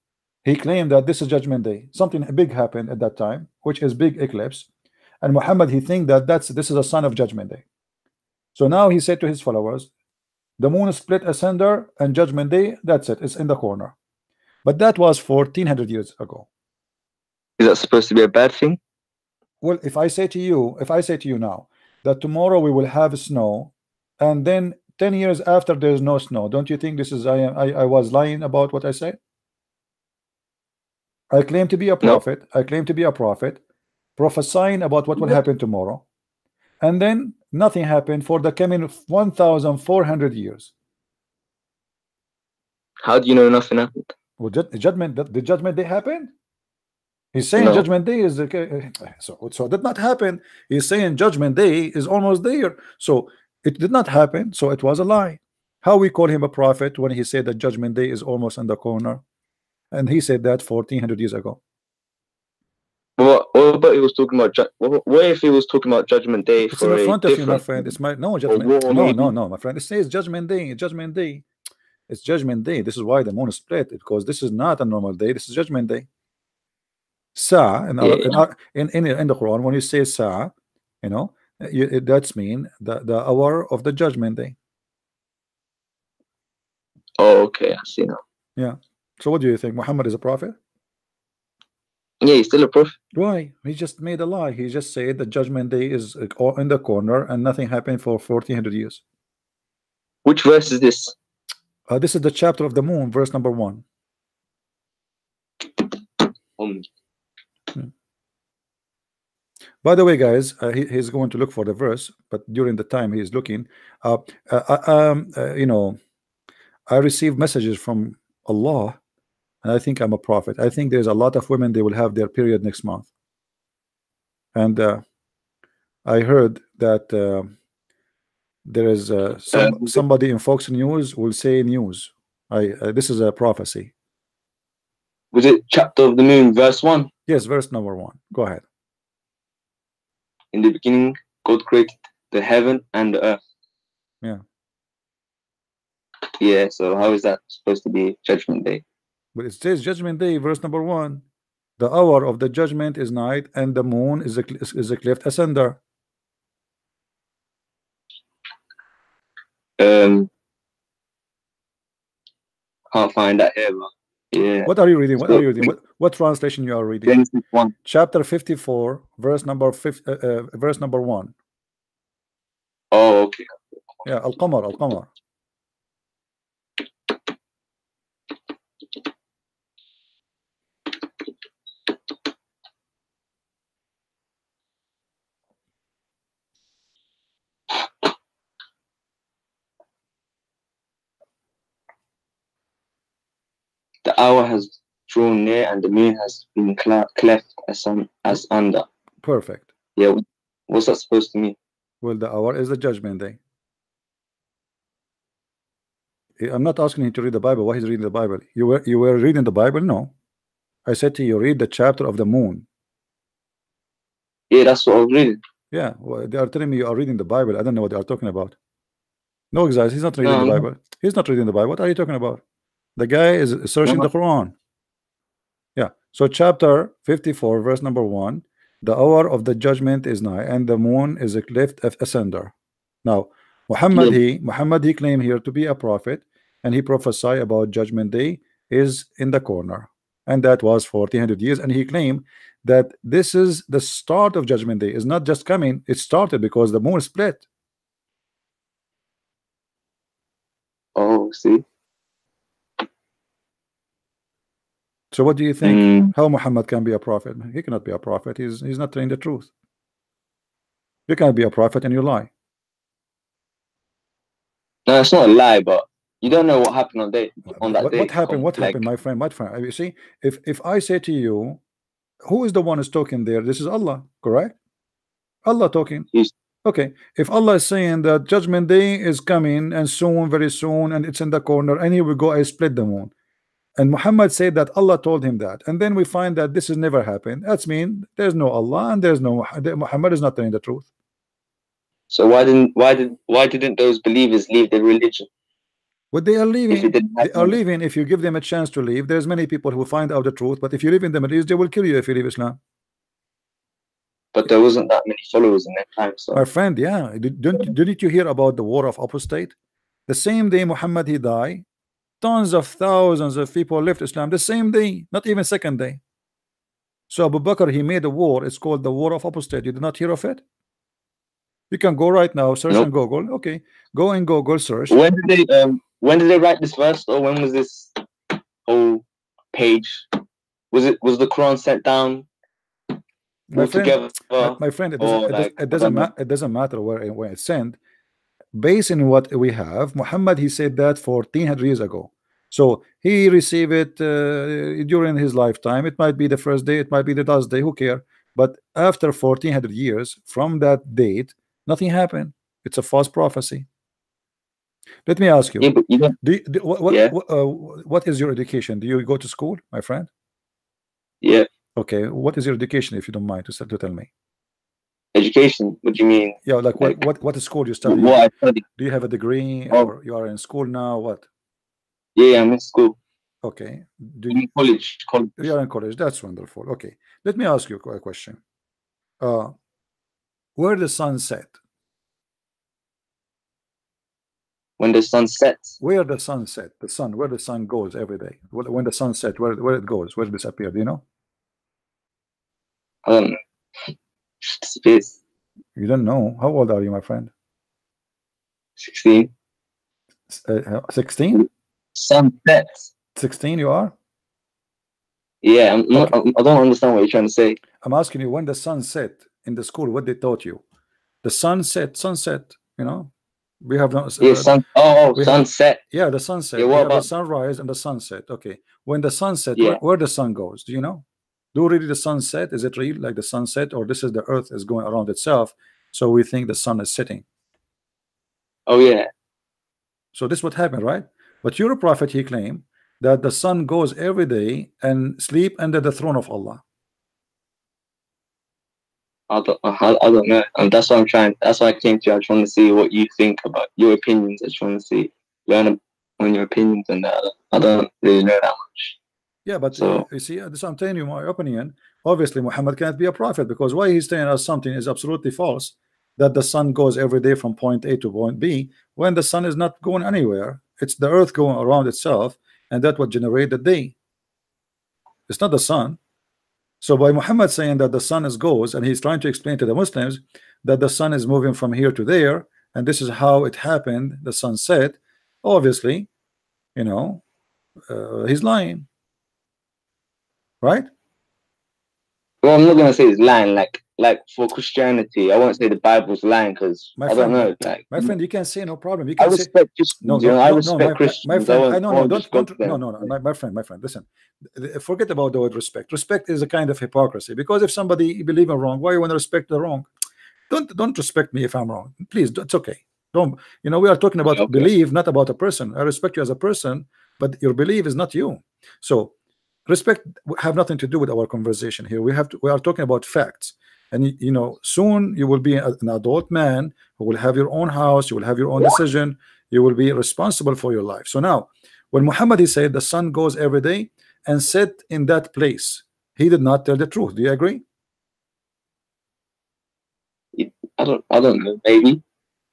He claimed that this is judgment day. Something big happened at that time, which is big eclipse. And Muhammad he think that that's this is a sign of judgment day. So now he said to his followers, the moon split asunder and judgment day, that's it, it's in the corner. But that was 1400 years ago. Is that supposed to be a bad thing? Well, if I say to you, if I say to you now that tomorrow we will have snow, and then 10 years after there's no snow, don't you think this is I am I, I was lying about what I said? I claim to be a No. prophet, I claim to be a prophet, prophesying about what will happen tomorrow, and then nothing happened for the coming 1400 years. How do you know nothing happened? Well, ju- judgment, the, the judgment day happened. He's saying No. judgment day is the (sighs) so so it did not happen. He's saying judgment day is almost there. So it did not happen. So it was a lie. How we call him a prophet when he said that judgment day is almost in the corner, and he said that 1400 years ago. What, what about he was talking about? What, what if he was talking about Judgment Day It's for in a front of you, my friend. It's my no war, judgment. No, no, no, my friend. It says judgment day. Judgment day. It's judgment day. This is why the moon is split because this is not a normal day. This is judgment day. Sa in, Arab- in, Ar- in, in in the Quran when you say sa, you know, you, it, that's mean the the hour of the judgment day. Oh, okay, I see now. Yeah. So what do you think? Muhammad is a prophet? Yeah, he's still a prophet. Why? He just made a lie. He just said the judgment day is uh, all in the corner and nothing happened for 1400 years. Which verse is this? Uh, this is the chapter of the moon, verse number one. Um, By the way, guys, uh, he, he's going to look for the verse, but during the time he's looking, uh, uh, uh, um, uh, you know, I receive messages from Allah, and I think I'm a prophet. I think there's a lot of women they will have their period next month. and uh, I heard that there is uh, some, somebody in Fox News will say news. I uh, this is a prophecy. Was it chapter of the moon, verse one? Yes, verse number one. Go ahead. In the beginning, God created the heaven and the earth. Yeah. Yeah. So how is that supposed to be Judgment Day? But it says Judgment Day, verse number one. The hour of the judgment is night, and the moon is a is a cleft asunder. Um, can't find that here. Yeah. What are you reading? What are you reading? What, what translation you are reading? Genesis one. Chapter fifty-four, verse number fif- uh, uh, verse number one. Oh, okay. Yeah, Al Qamar, Al Qamar. The hour has drawn near, and the moon has been cleft as un- as under. Perfect. Yeah. What's that supposed to mean? Well, the hour is the judgment day. Eh, I'm not asking you to read the Bible. Why he's reading the Bible? You were you were reading the Bible? No. I said to you, read the chapter of the moon. Yeah, that's what I was reading. Yeah, well, they are telling me you are reading the Bible. I don't know what they are talking about. No, guys, he's not reading No, the. Bible. He's not reading the Bible. What are you talking about? The guy is searching No. the Quran. So chapter 54, verse number one. The hour of the judgment is nigh, and the moon is a cleft of asunder. Now, Muhammad Yeah. he Muhammad he claimed here to be a prophet, and he prophesied about judgment day is in the corner, and that was 1400 years. And he claimed that this is the start of judgment day. It's not just coming; it started because the moon split. Oh, see. So, what do you think? Mm, How Muhammad can be a prophet? He cannot be a prophet. He's he's not telling the truth. You can't be a prophet and you lie. no, it's not a lie, but you don't know what happened on day on that what, day. what happened? What like, happened, my friend? What friend? You see, if if I say to you, who is the one who's talking there? This is Allah, correct? Allah talking. Yes. Okay. If Allah is saying that judgment day is coming and soon, very soon, and it's in the corner, and here we go, I split the moon. And Muhammad said that Allah told him that, and then we find that this has never happened. That's mean there's no Allah and there's no Muhammad is not telling the truth. So why didn't why did why didn't those believers leave their religion What they are leaving, they are leaving. If you give them a chance to leave, there's many people who find out the truth. But if you live in the Middle East, they will kill you if you leave Islam. But there wasn't that many followers in that time. So My friend, yeah. Did- Didn't, didn't you hear about the war of apostate? The same day Muhammad he died, tons of thousands of people left Islam the same day, not even second day. So Abu Bakr he made a war. It's called the war of apostate. You did not hear of it? You can go right now, search Nope. on Google. Okay, go in Google search. when did they um when did they write this verse or when was this whole page? Was it was the Quran sent down My friend, together? My- friend, it doesn't, it, does, it doesn't, matter. It doesn't matter where it- where it's sent. Based on what we have, Muhammad he said that 1400 years ago. So he received it uh, during his lifetime. It might be the first day, it might be the last day. Who care? But after 1400 years from that date, nothing happened. It's a false prophecy. Let me ask you: Yeah, but you don't, Do, do what what, Yeah. uh, what is your education? Do you go to school, my friend? yeah, Okay, what is your education, if you don't mind to, to tell me? Education. What do you mean? Yeah, like what Like, what what school you study? What I studied? Do you have a degree Oh. or you are in school now? What? Yeah, I'm in school. Okay. Do I'm in college. College. you are in college? That's wonderful. Okay. Let me ask you a question. Uh, where the sun set? When the sun sets, Where the sun set? The sun. Where the sun goes every day? Wh- When the sun set, where where it goes? Where it disappear? Do you know? I don't know. Just disappears. You don't know. How old are you, my friend? Sixteen. S- Uh, 16? Sun sets. 16 you are? Yeah, I'm not, Okay. I don't understand what you're trying to say. I'm asking you when the sun set in the school, what they taught you? The sunset, sunset, you know? We have no uh, Yeah, sun. Oh, oh we have- sunset. Yeah, the sunset. Yeah, what about- sunrise and the sunset. Okay. When the sunset, Yeah. where, where the sun goes, do you know? Do really the sun set? Is it real like the sunset, or this is the earth is going around itself? So we think the sun is setting. Oh yeah. So this what happened, right? But your prophet he claimed that the sun goes every day and sleep under the throne of Allah. I don't, I, I don't know. And that's what I'm trying. That's why I came to you. I just want to see what you think about your opinions. I just want to see, learn on your opinions and that. I don't really know that much. Yeah, but So- you see, this I'm telling you my opinion. Obviously, Muhammad can't be a prophet because why he's telling us something is absolutely false. That the sun goes every day from point A to point B when the sun is not going anywhere. It's the earth going around itself, and that would generate the day. It's not the sun. So by Muhammad saying that the sun is goes, and he's trying to explain to the Muslims that the sun is moving from here to there, and this is how it happened. The sun set. Obviously, you know, uh, he's lying, right? Well, I'm not gonna say it's lying. Like, like for Christianity, I won't say the Bible's lying because I don't know. Like, My friend, you can say no problem. You I can say respect Christians. no, no, know, I respect no, my, Christians. my friend. I know, no, won't don't, to don't no, no, no, my, my friend, my friend. Listen, forget about the word respect. Respect is a kind of hypocrisy because if somebody believe in wrong, why you want to respect the wrong? Don't don't respect me if I'm wrong. Please, it's okay. Don't you know we are talking about Okay. belief, not about a person. I respect you as a person, but your belief is not you. So respect have nothing to do with our conversation here. We have to we are talking about facts. And you know, soon you will be an adult man who will have your own house, you will have your own decision, you will be responsible for your life. So now, when Muhammad he said the sun goes every day and set in that place, he did not tell the truth. Do you agree? I don't. I don't know. Maybe.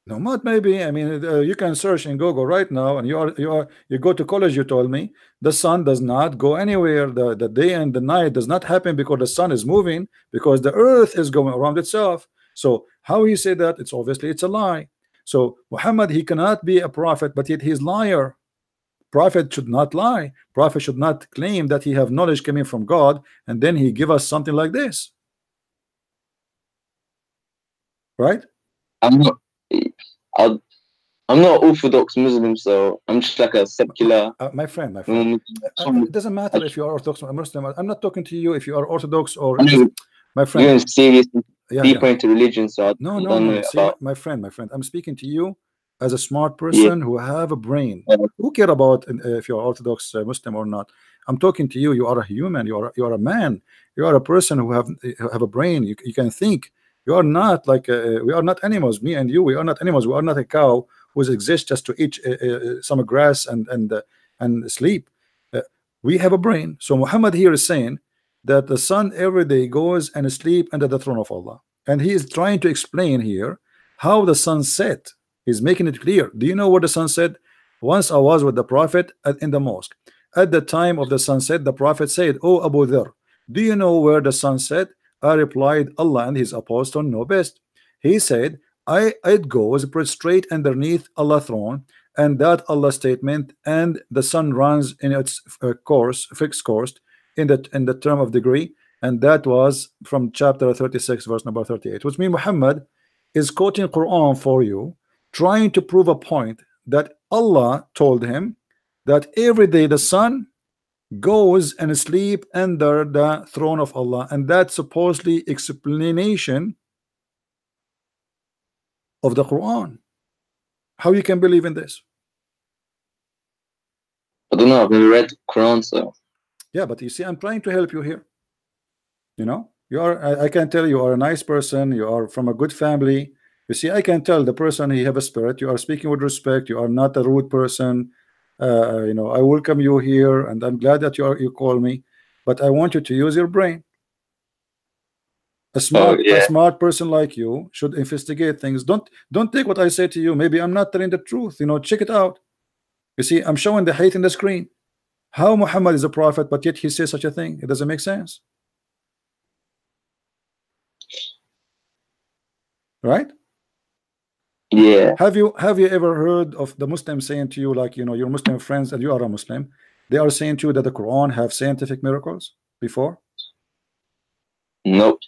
No, not maybe. I mean, uh, you can search in Google right now, and you are you are you go to college. You told me the sun does not go anywhere. The the day and the night does not happen because the sun is moving because the earth is going around itself. So how he say that? It's obviously it's a lie. So Muhammad he cannot be a prophet, but yet he's liar. Prophet should not lie. Prophet should not claim that he have knowledge coming from God, and then he give us something like this. Right? I'm not. I, I'm not Orthodox Muslim, so I'm just like a secular. Uh, my friend, my friend. Um, Uh, it doesn't matter if you are Orthodox or Muslim. I'm not talking to you if you are Orthodox or I'm my friend. You're serious, Yeah, deeper yeah. into religion, so I No, no, no. See, my friend, my friend. I'm speaking to you as a smart person who have a brain. Yeah. Who care about uh, if you are Orthodox uh, Muslim or not? I'm talking to you. You are a human. You are you are a man. You are a person who have have a brain. You, you can think. You are not like uh, we are not animals. Me and you, we are not animals. We are not a cow who exists just to eat uh, uh, some grass and and uh, and sleep. Uh, we have a brain. So Muhammad here is saying that the sun every day goes and sleep under the throne of Allah, and he is trying to explain here how the sun set. He's making it clear. Do you know what the sun said? Once I was with the Prophet at, in the mosque. At the time of the sunset, the Prophet said, "Oh Abu Dhar, do you know where the sun set?" I replied, "Allah and His apostle know best." He said, "I it goes prostrate underneath Allah's throne." And that Allah statement, and the sun runs in its uh, course, fixed course, in the in the term of degree, and that was from chapter 36, verse number 38. Which means Muhammad is quoting Quran for you, trying to prove a point that Allah told him that every day the sun goes and sleep under the throne of Allah, and that's supposedly explanation of the Quran. How you can believe in this? I don't know. I've never read Quran, so Yeah, but you see, I'm trying to help you here. You know, you are. I, I can tell you are a nice person. You are from a good family. You see, I can tell the person he have a spirit. You are speaking with respect. You are not a rude person. Uh, you know, I welcome you here, and I'm glad that you are. You call me, but I want you to use your brain. A smart, a yeah. smart person like you should investigate things. Don't don't take what I say to you. Maybe I'm not telling the truth. You know, check it out. You see, I'm showing the hate in the screen. How Muhammad is a prophet, but yet he says such a thing. It doesn't make sense. Right? Yeah. Have you have you ever heard of the Muslim saying to you, like you know, your Muslim friends and you are a Muslim, they are saying to you that the Quran have scientific miracles before? Nope.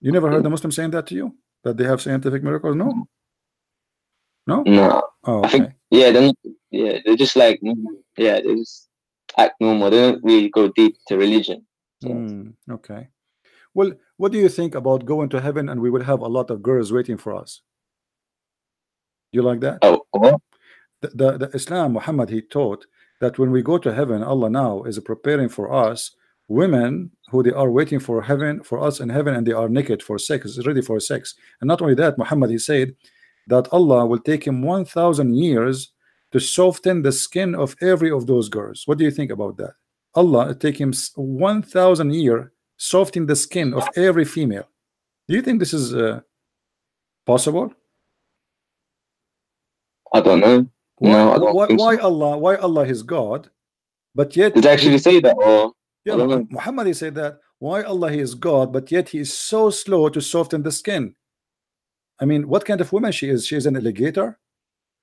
You never heard the Muslim saying that to you? That they have scientific miracles? No. No? No. Oh, I think- okay. Yeah. They're yeah. They're just like yeah. They just act normal. They don't really go deep to religion. So, Hmm, okay. Well, what do you think about going to heaven and we will have a lot of girls waiting for us? You like that? Oh? The, the, the Islam, Muhammad, he taught that when we go to heaven, Allah now is preparing for us women who they are waiting for heaven for us in heaven and they are naked for sex, ready for sex. And not only that, Muhammad, he said that Allah will take him 1,000 years to soften the skin of every of those girls. What do you think about that? Allah take him 1,000 year softening the skin of every female. Do you think this is uh, possible? I don't know. No, I don't why, think so. Allah? Why Allah is God? But yet Did they actually say that, or Yeah, I don't know. Muhammad he said that why Allah is God, but yet he is so slow to soften the skin. I mean, what kind of woman she is? She is an alligator.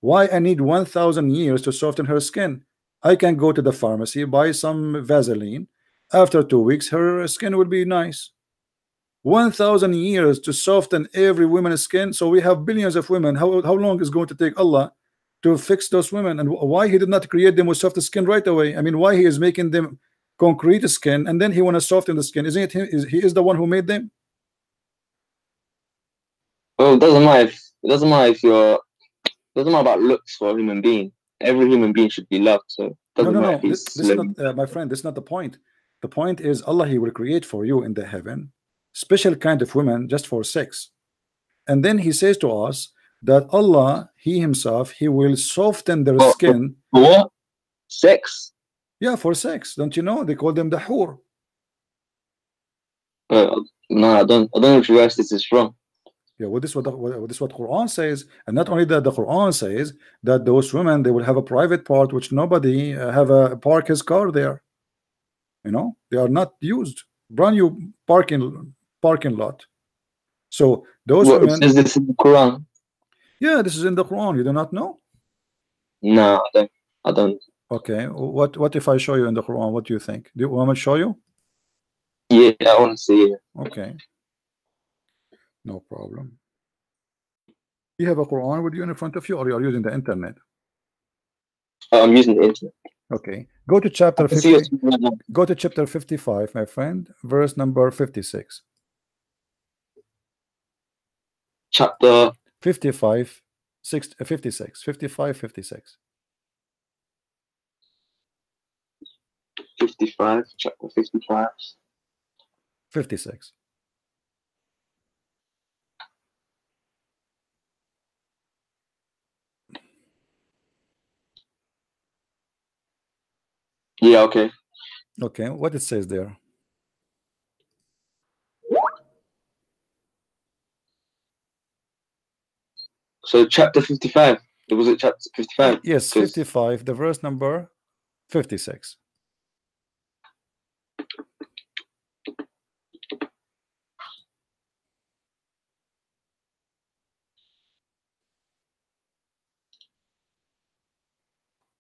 Why I need 1,000 years to soften her skin? I can go to the pharmacy, buy some Vaseline. After two weeks, her skin will be nice. 1,000 years to soften every woman's skin. So we have billions of women. How, how long is going to take Allah to fix those women? And why he did not create them with soft skin right away? I mean, why he is making them concrete skin and then he want to soften the skin? Isn't it him? Is, he is the one who made them? Well, it doesn't matter if it doesn't matter if you're it doesn't matter about looks for a human being. Every human being should be loved. So No, doesn't no, matter no. This, this is not, uh, my friend. This is not the point. The point is Allah. He will create for you in the heaven special kind of women just for sex, and then He says to us that Allah, He Himself, He will soften their Oh, skin. What? Sex? Yeah, for sex. Don't you know? They call them the hur. Uh, no, I don't. I don't know which verse this is from. Yeah, well, this is what the, what this is what Quran says, and not only that, the Quran says that those women they will have a private part which nobody uh, have a park his car there. You know, they are not used. Brand new parking parking lot. So those What women, says this in the Quran? Yeah, this is in the Quran. You do not know? No, I don't. I don't. Okay, what what if I show you in the Quran? What do you think? Do you want me to show you? Yeah, I want to see it. Okay, no problem. You have a Quran with you in front of you, or you are using the internet? I'm using the internet. Okay, go to chapter I can see 50. what's going on. Go to chapter 55, my friend, verse number 56. Chapter 55, six, uh, 56, 55, 56. 55. Chapter 55. 56. Yeah. Okay. Okay, what it says there? So chapter 55. Was it chapter 55? Yes, 'Cause- 55, the verse number 56.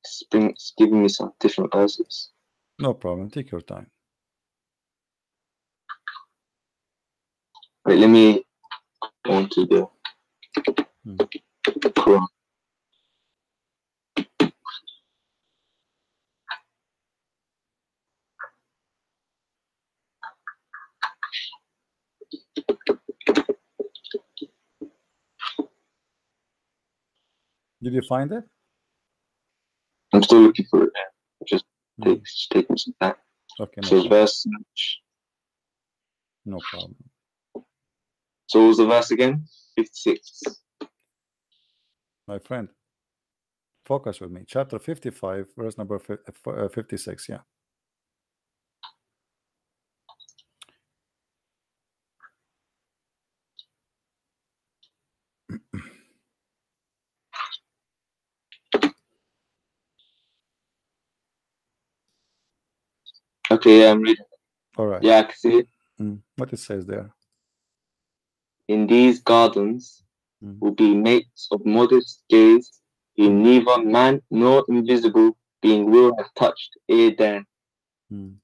It's, bring, it's giving me some different verses. No problem, take your time. Wait, let me go on to the Hmm. Did you find it? I'm still looking for it. It just Hmm. takes it's taking some time. Okay, So problem. verse. no problem. So what was the verse again? 56. My friend, focus with me. Chapter 55, verse number uh, uh, 56. Yeah. (clears throat) Okay, yeah, I'm reading. All right. Yeah, I can see it. Mm, What it says there? In these gardens. will be mates of modest gaze, in neither man nor invisible being will have touched ere then. Mm.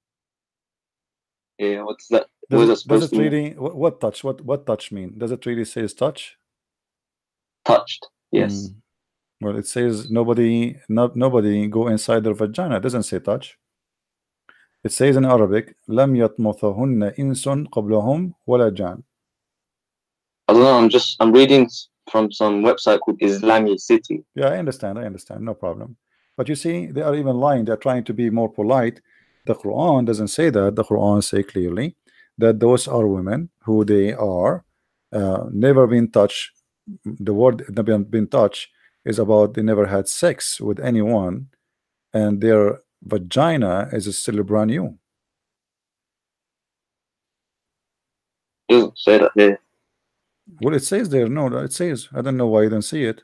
Yeah, what's that? What Does is that it, does supposed it to mean? really what, what touch? What what touch mean? Does it really says touch? Touched. Yes. Mm. Well, it says nobody, not nobody go inside their vagina. It doesn't say touch. It says in Arabic, لم يطمثهن إنس قبلهم ولا جان. I don't know. I'm just I'm reading from some website called IslamiCity. Yeah, I understand. I understand. No problem. But you see, they are even lying. They're trying to be more polite. The Quran doesn't say that. The Quran say clearly that those are women who they are uh, never been touched. The word never been touched is about they never had sex with anyone, and their vagina is still brand new. doesn't say that here. Well, it says there. No, it says. I don't know why you don't see it.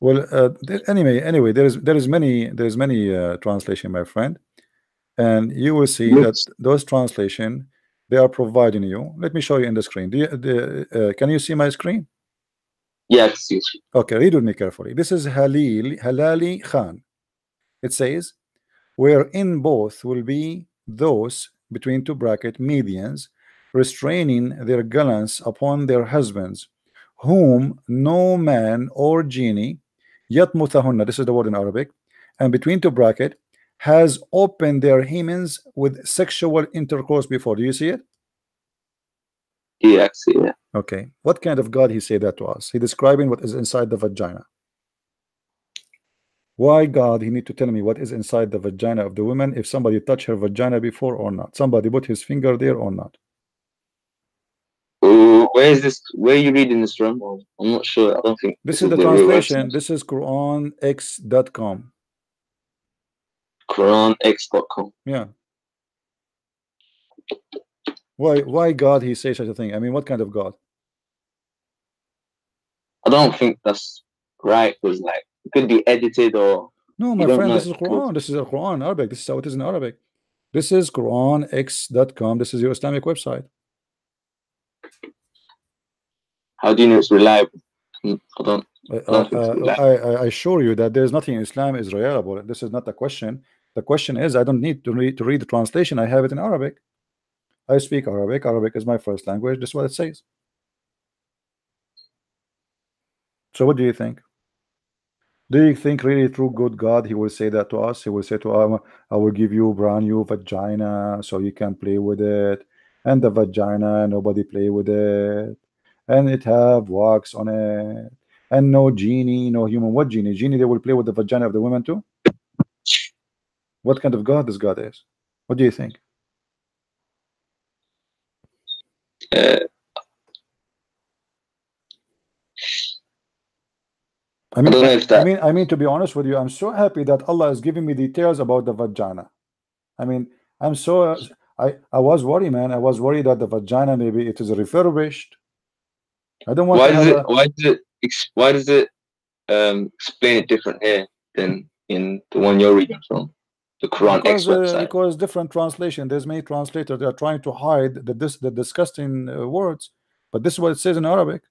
Well, uh, there, anyway, anyway, there is there is many there's many uh, translation, my friend, and you will see that those translation they are providing you. Let me show you in the screen. Do you, the, uh, can you see my screen? Yeah, I can see it. Okay, read with me carefully. This is Halil Hilali Khan. It says, wherein both will be those between two bracket medians restraining their gallants upon their husbands, whom no man or genie yatmuthahunna, this is the word in Arabic, and between two bracket has opened their hymens with sexual intercourse before. Do you see it? Yeah, it. Okay. What kind of God he say that to us? He describing what is inside the vagina. Why God he need to tell me what is inside the vagina of the woman if somebody touched her vagina before or not? Somebody put his finger there or not? Uh, where is this? Where are you reading this from? I'm not sure. I don't think This is the translation. This is QuranX.com. QuranX.com. Yeah. Why why God he say such a thing? I mean what kind of God? I don't think that's right because like it could be edited or No, my friend, this is. Quran. This is a Quran Arabic. This is how it is in Arabic. This is QuranX.com. This is your Islamic website. How do you know it's reliable? Hmm, I don't. I, I, I, I I assure you that there is nothing in Islam is reliable. This is not the question. The question is, I don't need to read to read the translation. I have it in Arabic. I speak Arabic. Arabic is my first language. This is what it says. So, what do you think? Do you think really through good God He will say that to us? He will say to us, "I will give you brand new vagina so you can play with it, and the vagina nobody play with it, and it have wax on it." and no genie, no human. What genie? Genie, they will play with the vagina of the women too. What kind of God this God is? What do you think? Uh, I mean, if that- I mean, I mean, to be honest with you, I'm so happy that Allah is giving me details about the vagina. I mean, I'm so I I was worried, man. I was worried that the vagina maybe it is refurbished. I don't want why to does it? a- Why does it? Why does it um, explain it different here than in the one you're reading from, the Quran X because, uh, because different translation. There's many translators that are trying to hide the dis the disgusting uh, words, but this is what it says in Arabic.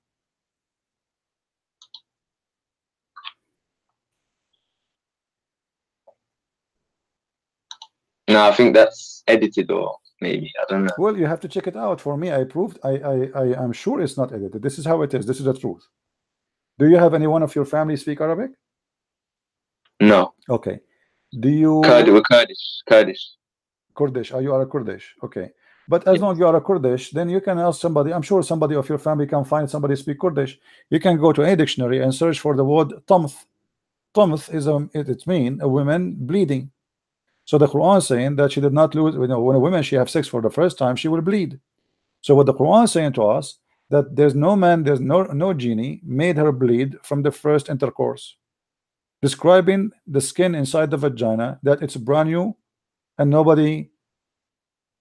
No, I think that's edited or maybe I don't know. Well, you have to check it out. For me, I proved. I I I am sure it's not edited. This is how it is. This is the truth. Do you have anyone of your family speak Arabic? No, Okay. Do you Kurdish, Kurdish, Kurdish. Are you are a Kurdish? Okay. But as long as you are a Kurdish, then you can ask somebody. I'm sure somebody of your family can find somebody speak Kurdish. You can go to any dictionary and search for the word tamth. Tamth is a it, it mean a woman bleeding. So the Quran is saying that she did not lose. You know, when a woman she have sex for the first time, she will bleed. So what the Quran is saying to us that there's no man, there's no no genie made her bleed from the first intercourse, describing the skin inside the vagina that it's brand new and nobody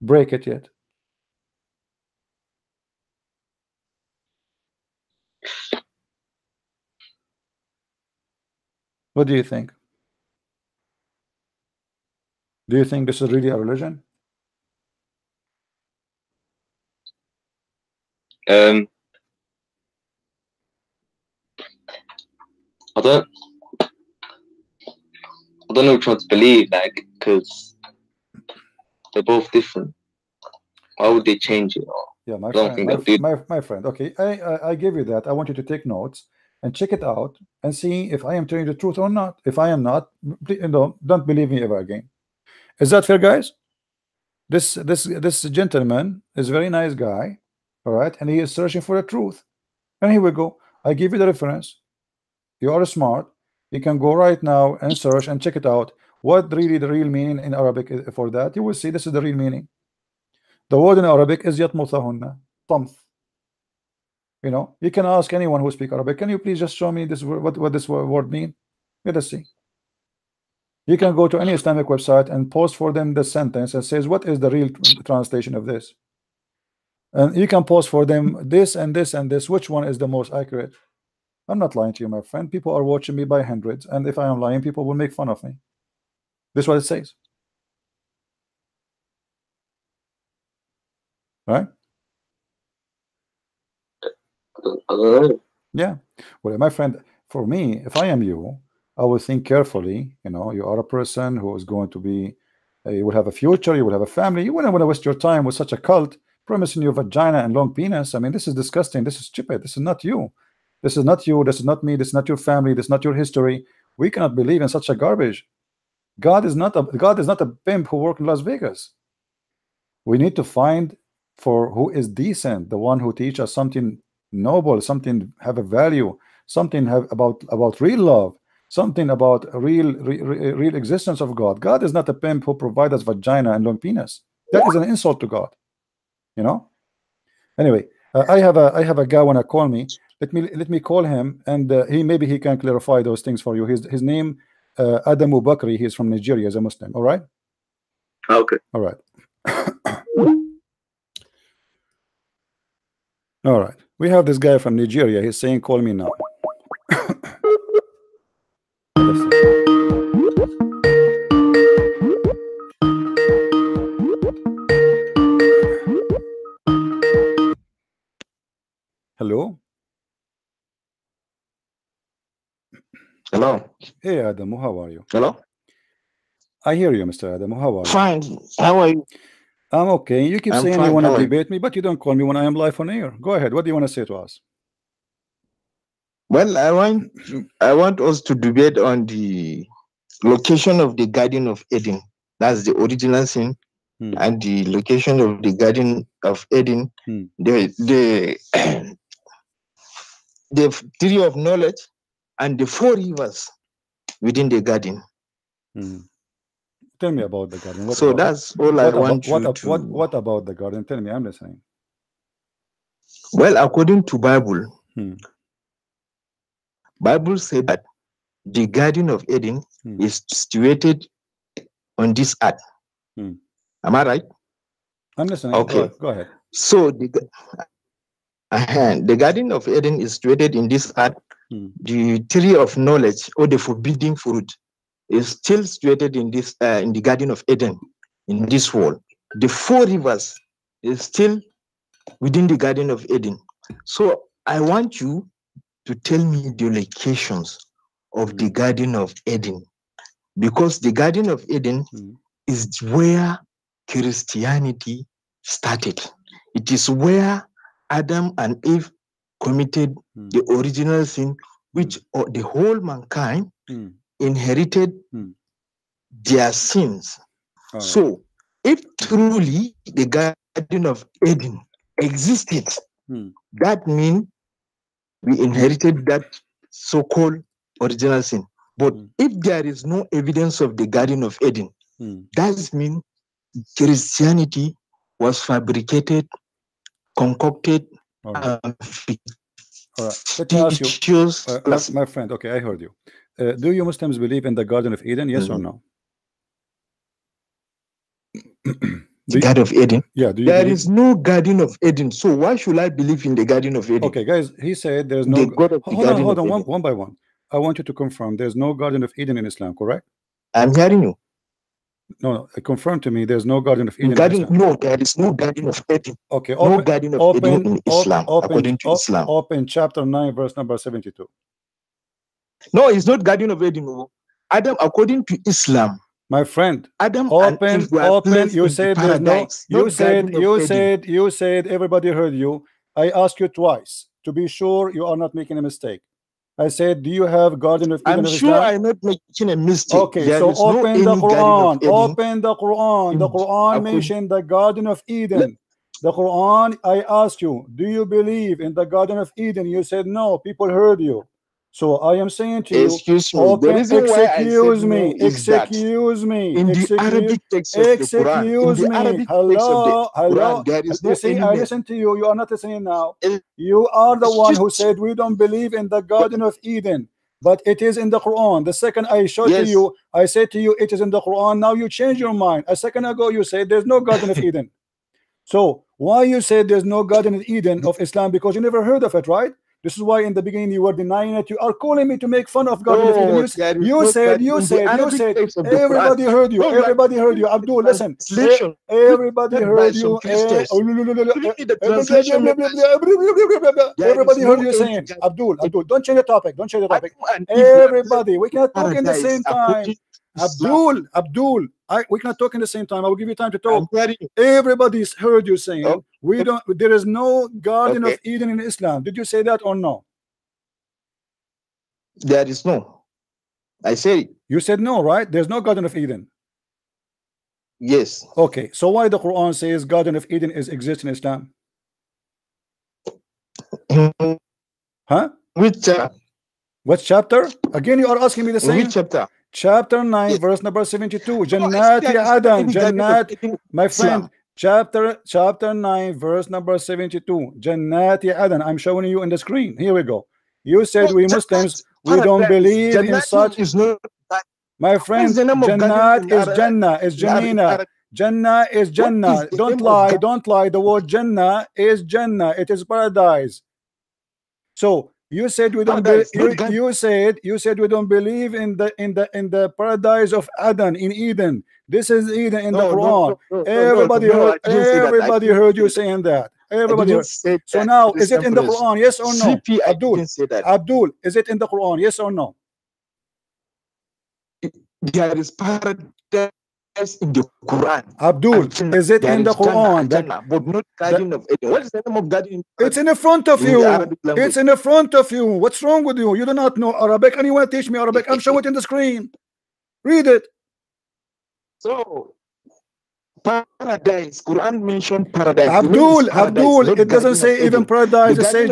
break it yet. What do you think? Do you think this is really a religion? Um, I don't, I don't know which one to believe, like, because they're both different. Why would they change it? Yeah, my friend, my, my, my friend. Okay, I, I I give you that. I want you to take notes and check it out and see if I am telling the truth or not. If I am not, you know, don't believe me ever again. Is that fair, guys? This this this gentleman is a very nice guy, all right, and he is searching for the truth. And here we go. I give you the reference. You are smart. You can go right now and search and check it out. What really the real meaning in Arabic for that? You will see this is the real meaning. The word in Arabic is yatmuthahunna, tamth. You know, you can ask anyone who speak Arabic. Can you please just show me this what what this word mean? Let us see. You can go to any Islamic website and post for them the sentence and says what is the real translation of this. And you can post for them this and this and this. Which one is the most accurate? I'm not lying to you, my friend. People are watching me by hundreds, and if I am lying, people will make fun of me. This is what it says. Right? I don't, I don't know. Yeah. Well, my friend, for me, if I am you, I will think carefully. You know, you are a person who is going to be, uh, you will have a future, you will have a family. You wouldn't want to waste your time with such a cult promising you vagina and long penis. I mean, this is disgusting. This is stupid. This is not you. This is not you. This is not me. This is not your family. This is not your history. We cannot believe in such a garbage. God is not a God is not a pimp who work in Las Vegas. We need to find for who is decent, the one who teach us something noble, something have a value, something have about about real love, something about real re, re- real existence of God. God is not a pimp who provide us vagina and long penis. That is an insult to God. You know. Anyway, uh, I have a I have a guy wanna call me. Let me let me call him, and uh, he maybe he can clarify those things for you. His his name uh, Adamu Bakri. He's from Nigeria. He's a Muslim. All right. Okay. All right. (coughs) All right. We have this guy from Nigeria. He's saying, call me now. (coughs) Hello. Hello. Hey, Adamu. How are you? Hello. I hear you, Mr. Adamu. How are you? Fine. How are you? I'm okay. You keep I'm saying fine. you want How to are you? debate me, but you don't call me when I am live on air. Go ahead. What do you want to say to us? Well, I want I want us to debate on the location of the Garden of Eden. That's the original sin, Hmm. and the location of the Garden of Eden. Hmm. The the the tree of knowledge and the four rivers within the garden. Mhm. Tell me about the garden. What so about, that's all I what, want about, what, you ab- to. what, what about the garden? Tell me. I'm listening. Well, according to Bible, Hmm. Bible said that the Garden of Eden Hmm. is situated on this earth. Hmm. Am I right? I'm listening. Okay. Go ahead. Go ahead. So the the Garden of Eden is situated in this earth. Hmm. The tree of knowledge or the forbidden fruit is still situated in this uh, in the Garden of Eden in this world. The four rivers is still within the Garden of Eden. So I want you to tell me the locations of the Garden of Eden, because the Garden of Eden Hmm. is where Christianity started. It is where Adam and Eve committed Hmm. the original sin, which uh, the whole mankind Hmm. inherited Hmm. their sins. So, if truly the Garden of Eden existed, Hmm. that means we inherited that so-called original sin. But Hmm. if there is no evidence of the Garden of Eden, that means Christianity was fabricated, concocted, right. and All right. Let me ask you, uh, my, friend. Okay, I heard you. Uh, do you Muslims believe in the Garden of Eden? Yes or Mhm. no? (clears throat) the Garden of Eden. yeah. Do you There is no Garden of Eden. So why should I believe in the Garden of Eden? Okay, guys. He said there's no. The God of the hold on, Garden hold on. One, one by one. I want you to confirm there's no Garden of Eden in Islam, correct? I'm hearing you. No, no. Uh, confirm to me there's no guardian of Eden Islam. no, there is no guardian of Eden. Okay, No open, Garden of open, Eden in Islam, open, according to op- Islam. open chapter 9, verse number 72. No, it's not guardian of Eden. Oh. Adam, according to Islam, My friend, Adam open, open. You in the said there's no. You said, you Eden. said, you said. Everybody heard you. I asked you twice to be sure you are not making a mistake. I said, do you have Garden of Eden I'm sure Islam? I'm not making a mistake. Okay, There so is no open the Quran. Open the Quran. The Quran mentioned the Garden of Eden. The Quran, I asked you, do you believe in the Garden of Eden? You said no. People heard you. So I am saying to you, Excuse me. The open, reason why I said excuse me, is that excuse me, in the excuse, Arabic text of the Quran, in excuse the me. Arabic text of Hello, the hello. Quran, there is You no see, I listen to you. You are not listening now. Eh, You are the one who excuse- said we don't believe in the Garden of Eden, but it is in the Quran. The second I showed to Yes. you, I said to you, it is in the Quran. Now you change your mind. A second ago, you said there's no Garden of Eden. (laughs) So why you said there's no Garden of Eden of Islam? Because you never heard of it, right? This is why in the beginning you were denying it. You are calling me to make fun of God. No, You, s- you said, you said, you said. text of the Quran. Everybody heard you. No, you are Everybody heard you. Abdul, listen. Everybody heard you. Eh, oh, Everybody heard you saying, Abdul, Abdul, don't change the topic. Don't change the topic. Everybody, we cannot talk in the same time. according to Islam. Abdul, Abdul, I, we cannot talk in the same time. I will give you time to talk. Everybody's heard you saying Oh, we don't. There is no Garden Okay. of Eden in Islam. Did you say that or no? There is no. I say You said no, right? There's no Garden of Eden. yes. Okay, so why the Quran says Garden of Eden is exists in Islam? (clears throat) Huh? Which uh, What chapter? Again, you are asking me the same. which chapter? Chapter 9, Yes. verse number 72. No, I Jannat said there is ya no Adan. any Garden of Jannat, my friend. Chapter chapter 9, verse number 72. Jannat ya Adan. I'm showing you on the screen. Here we go. You said No, we Muslims, we don't believe in such. is not My friend, the name of Garden Jannat is Jannah, is in Janina. Jannah is Jannah. Don't lie, don't lie. The word Jannah is Jannah. It is paradise. So you said we don't. Paradise, you, you said you said we don't believe in the in the in the paradise of Adam in Eden. This is Eden in the No, no, Quran. no, no, Everybody heard. That. Everybody heard you saying that. Everybody heard. say So now, is it in the Quran? Yes or no? CP, Abdul, that. Abdul, is it in the Quran? Yes or no? There is paradise in the Quran. Abdul, Jannah. is it in the Jannah Quran? That but not Garden of Eden. What is the name of Garden? it's in the front of in you. the Arabic language? It's in the front of you. What's wrong with you? You do not know Arabic, and you want to teach me Arabic. I'm showing it in the screen. Read it. So, paradise. Quran mentioned paradise. Abdul, paradise, Abdul, it doesn't say even paradise. It says.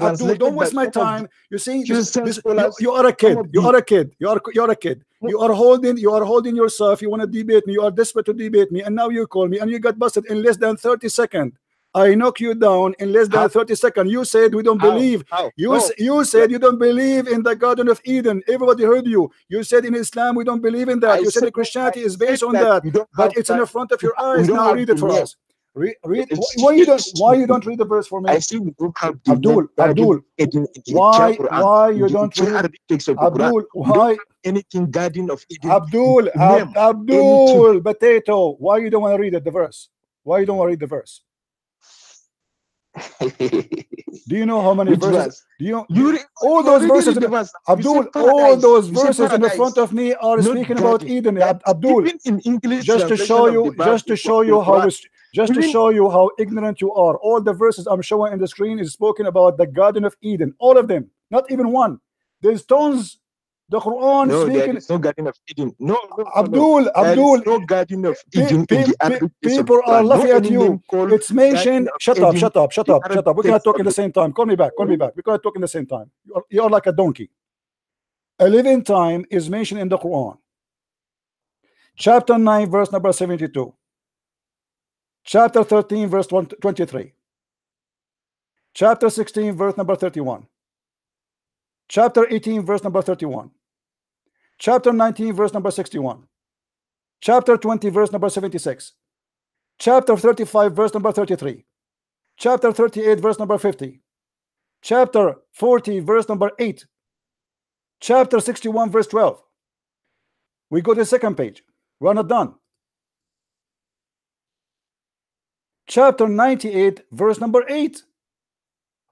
Abdul, don't waste my time. You see, this, this, you, you are a kid. You are a kid. You are you are a kid. You are holding you are holding yourself. You want to debate me. You are desperate to debate me, and now you call me, and you got busted in less than 30 seconds. I knock you down in less than How? 30 seconds. You said we don't How? believe. How? You No. you said you don't believe in the Garden of Eden. Everybody heard you. You said in Islam we don't believe in that. I you said said- Christianity I is based on that. don't But it's in the front of your eyes. Now read it for us. Read, read. Why you don't? Why you don't read the verse for me? I see we don't have Abdul, Abdul, of Eden in the why- why you don't read- Arabic text of the Abdul, why? anything Garden of Eden. Abdul, Ab, Abdul, potato. Why you don't want to read it? The verse. Why you don't want to read the verse? Do you know how many Which verses? verse? Do you? You all those already verses in the the- verse. You Abdul, all those verses in the front of me are not speaking about. Eden. Ab- Abdul, even in English just to show you, just to show you how, just to show you how ignorant you are. All the verses I'm showing in the screen is spoken about the Garden of Eden. All of them, not even one. There's tons. The Quran No, speaking. is no Garden of Eden. No, no, no, no. Abdul, Abdul, no Garden of pe- Eden in pe- pe- Arabic text of the people are laughing at you. It's mentioned. Shut up, shut up, shut up, shut up. We cannot text talk of at the same time. Call me back, call me back. We cannot talk at the same time. You're, you're like a donkey. A living time is mentioned in the Quran. Chapter 9, verse number 72. Chapter 13, verse 1 23. Chapter 16, verse number 31. Chapter 18, verse number 31. Chapter 19, verse number 61. Chapter 20, verse number 76. Chapter 35, verse number 33. Chapter 38, verse number 50. Chapter 40, verse number 8. Chapter 61, verse 12. We go to the second page. We're not done. Chapter 98, verse number 8.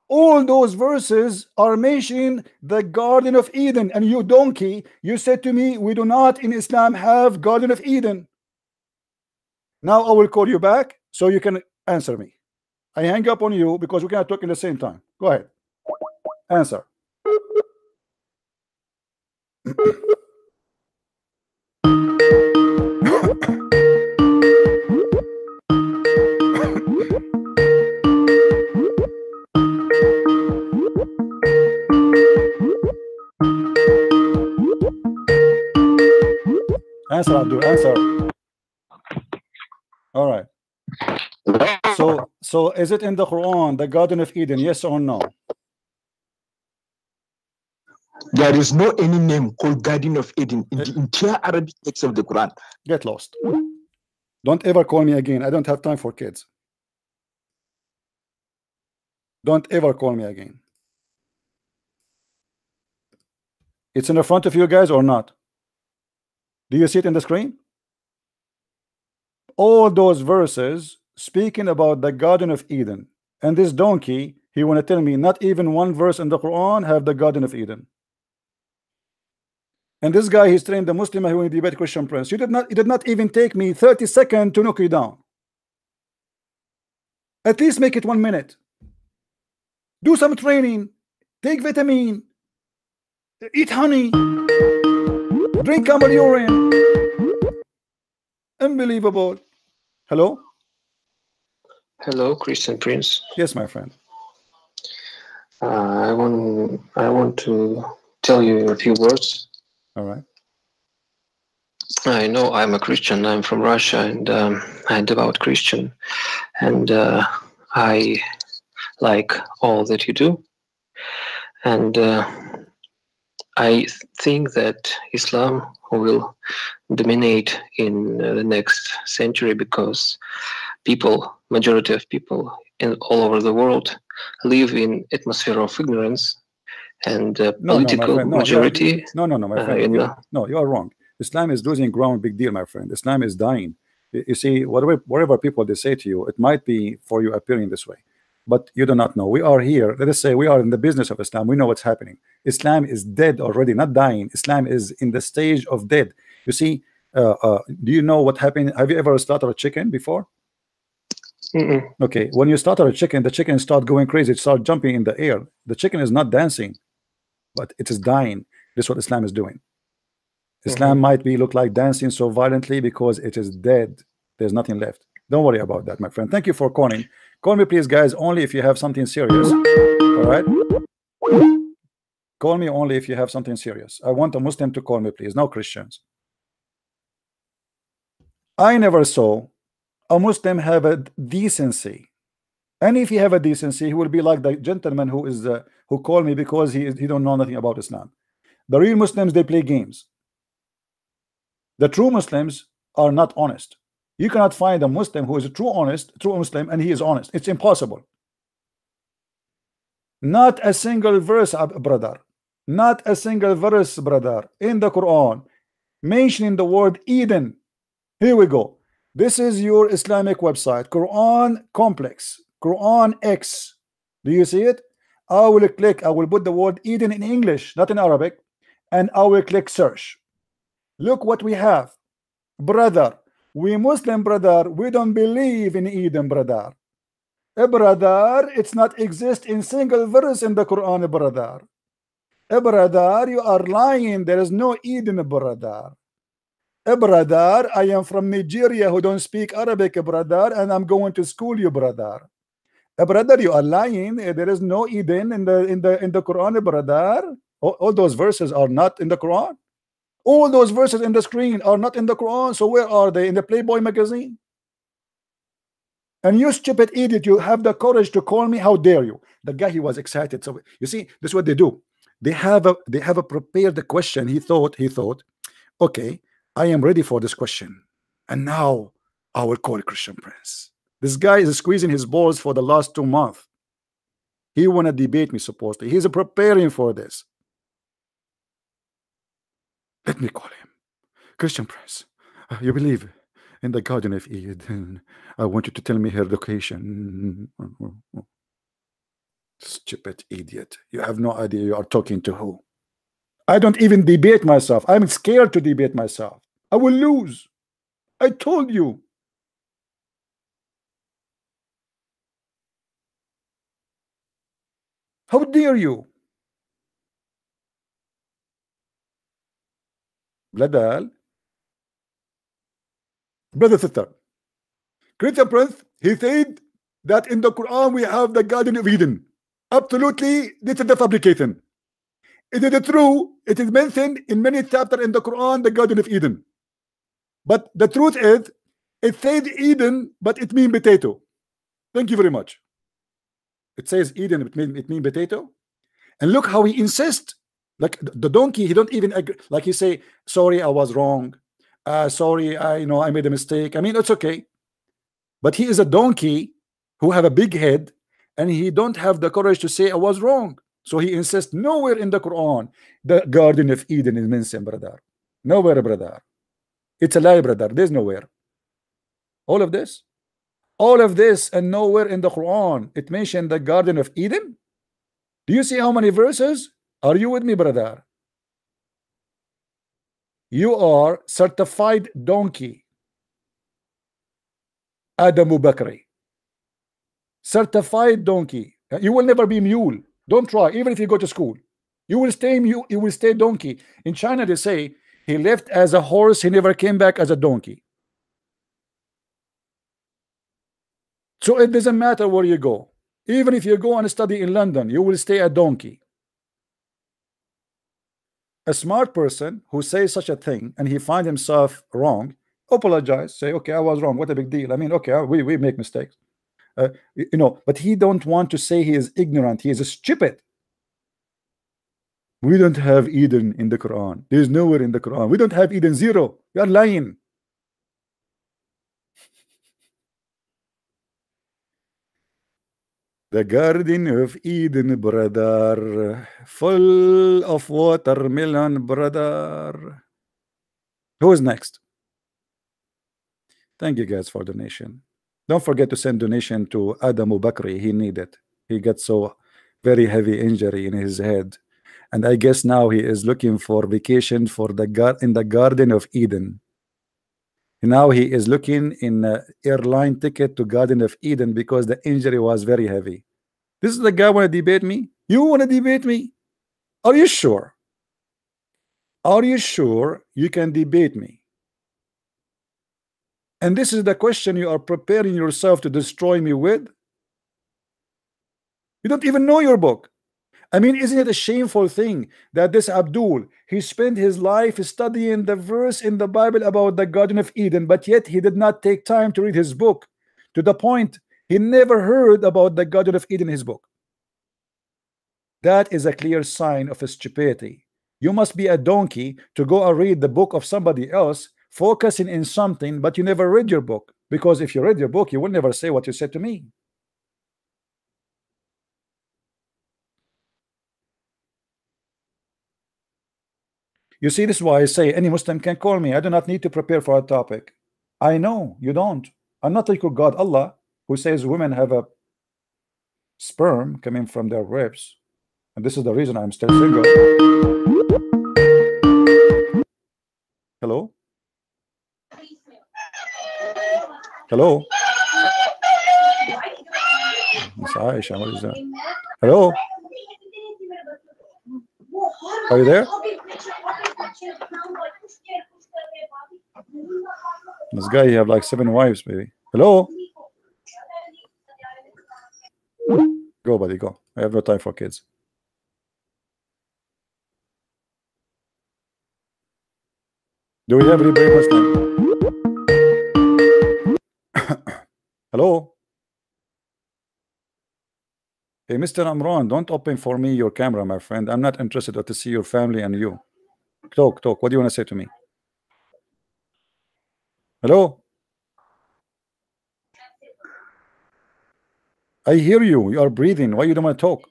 All those verses are mentioning the Garden of Eden. And you donkey, you said to me, we do not in Islam have Garden of Eden. Now I will call you back so you can answer me. I hang up on you because we cannot talk in the same time. Go ahead. Answer. (clears throat) Answer, Abdul. Answer. All right. So, so is it in the Quran, the Garden of Eden? Yes or no? There is no any name called Garden of Eden in the entire Arabic text of the Quran. Get lost. Don't ever call me again. I don't have time for kids. Don't ever call me again. It's in the front of you guys or not? Do you see it in the screen? All those verses speaking about the Garden of Eden. And this donkey, he want to tell me not even one verse in the Quran have the Garden of Eden. And this guy, he's trained the Muslim who in debate Christian Prince. You did not, it did not even take me 30 seconds to knock you down. At least make it one minute. Do some training, take vitamin, eat honey, drink camel urine. Unbelievable. Hello? Hello, Christian Prince. Yes, my friend. Uh, I want I want to tell you a few words. All right. I know I'm a Christian. I'm from Russia, and um, I'm a devout Christian, and uh, I like all that you do. And uh, I think that Islam will dominate in uh, the next century because people, majority of people in all over the world, live in atmosphere of ignorance and uh, No, no, political friend. No, majority. no, no, no, my uh, friend. in You- no, you are wrong. Islam is losing ground, big deal, my friend. Islam is dying. You you see, whatever whatever people they say to you, it might be for you appearing this way, but you do not know. We are here. Let us say we are in the business of Islam. We know what's happening. Islam is dead already, not dying. Islam is in the stage of dead. You see, uh, uh, do you know what happened? Have you ever slaughtered a chicken before? Mm-mm. Okay, when you slaughter a chicken, the chicken start going crazy, it start jumping in the air. The chicken is not dancing, but it is dying. This is what Islam is doing. Islam might be look like dancing so violently because it is dead. There's nothing left. Don't worry about that, my friend. Thank you for calling. Call me, please, guys, only if you have something serious. All right. Call me only if you have something serious. I want a Muslim to call me, please. No Christians. I never saw a Muslim have a decency. And if he have a decency, he will be like the gentleman who is uh, who called me because he is, he don't know nothing about Islam. The real Muslims they play games. The true Muslims are not honest. You cannot find a Muslim who is a true honest, true Muslim, and he is honest. It's impossible. Not a single verse, brother. Not a single verse, brother, in the Quran mentioning the word Eden. Here we go. This is your Islamic website, Quran Complex, Quran X. Do you see it? I will click, I will put the word Eden in English, not in Arabic, and I will click search. Look what we have. Brother, we Muslim brother, we don't believe in Eden, brother. Eh, brother, it's not exist in single verse in the Quran, brother. Eh, brother, you are lying. There is no Eden, brother. Eh, brother, I am from Nigeria who don't speak Arabic, brother, and I'm going to school, you brother. Eh, brother, you are lying. Eh, There is no Eden in the in the in the Quran, brother. All, all those verses are not in the Quran. All those verses in the screen are not in the Quran. So where are they? In the Playboy magazine? And you stupid idiot, you have the courage to call me. How dare you? The guy he was excited. So you see, this is what they do. They have a they have a prepared question. He thought, he thought, okay, I am ready for this question. And now I will call Christian Prince. This guy is squeezing his balls for the last two months. He wanna debate me supposedly. He's preparing for this. Let me call him. Christian Prince, uh, you believe in the Garden of Eden. I want you to tell me her location. Stupid idiot. You have no idea you are talking to who. I don't even debate myself. I'm scared to debate myself. I will lose. I told you. How dare you? Ladal. Brother sister. Christian Prince, he said that in the Quran we have the Garden of Eden. Absolutely, this is the fabrication. Is it true? It is mentioned in many chapters in the Quran, the Garden of Eden. But the truth is, it says Eden, but it means potato. Thank you very much. It says Eden, it means it mean potato. And look how he insists. Like the donkey, he don't even agree. Like he say, sorry, I was wrong. Uh, sorry, I you know I made a mistake. I mean, it's okay. But he is a donkey who have a big head and he don't have the courage to say I was wrong. So he insists nowhere in the Quran the Garden of Eden is mentioned, brother. Nowhere, brother. It's a lie, brother. There's nowhere. All of this, all of this, and nowhere in the Quran it mentioned the Garden of Eden. Do you see how many verses? Are you with me, brother? You are certified donkey. Adamu Bakri. Certified donkey. You will never be mule. Don't try, even if you go to school. You will stay mule, you will stay donkey. In China, they say he left as a horse, he never came back as a donkey. So it doesn't matter where you go. Even if you go and study in London, you will stay a donkey. A smart person who says such a thing and he find himself wrong, apologize, say, okay, I was wrong. What a big deal. I mean, okay, we, we make mistakes. Uh, you know, but he don't want to say he is ignorant. He is stupid. We don't have Eden in the Quran. There is nowhere in the Quran. We don't have Eden zero. You are lying. The Garden of Eden, brother, full of watermelon, brother. Who is next? Thank you guys for donation. Don't forget to send donation to Adamu Bakri. He need it. He got so very heavy injury in his head, and I guess now he is looking for vacation for the gar in the Garden of Eden. Now he is looking in airline ticket to Garden of Eden because the injury was very heavy. This is the guy want to debate me? You want to debate me? Are you sure? Are you sure you can debate me? And this is the question you are preparing yourself to destroy me with? You don't even know your book. I mean, isn't it a shameful thing that this Abdul he spent his life studying the verse in the Bible about the Garden of Eden, but yet he did not take time to read his book to the point he never heard about the Garden of Eden in his book. That is a clear sign of stupidity. You must be a donkey to go and read the book of somebody else, focusing in something, but you never read your book. Because if you read your book, you will never say what you said to me. You see, this is why I say any Muslim can call me. I do not need to prepare for a topic. I know you don't. I'm not like your God, Allah, who says women have a sperm coming from their ribs. And this is the reason I'm still single. Hello? Hello? Miss Aisha, what is that? Hello? Are you there? This guy, he have like seven wives, baby. Hello? Go, buddy, go. I have no time for kids. Do we have any brave Muslim? (coughs) Hello? Hey, Mr. Amran, don't open for me your camera, my friend. I'm not interested to see your family and you. Talk, talk. What do you want to say to me? Hello? I hear you. You are breathing. Why you don't want to talk?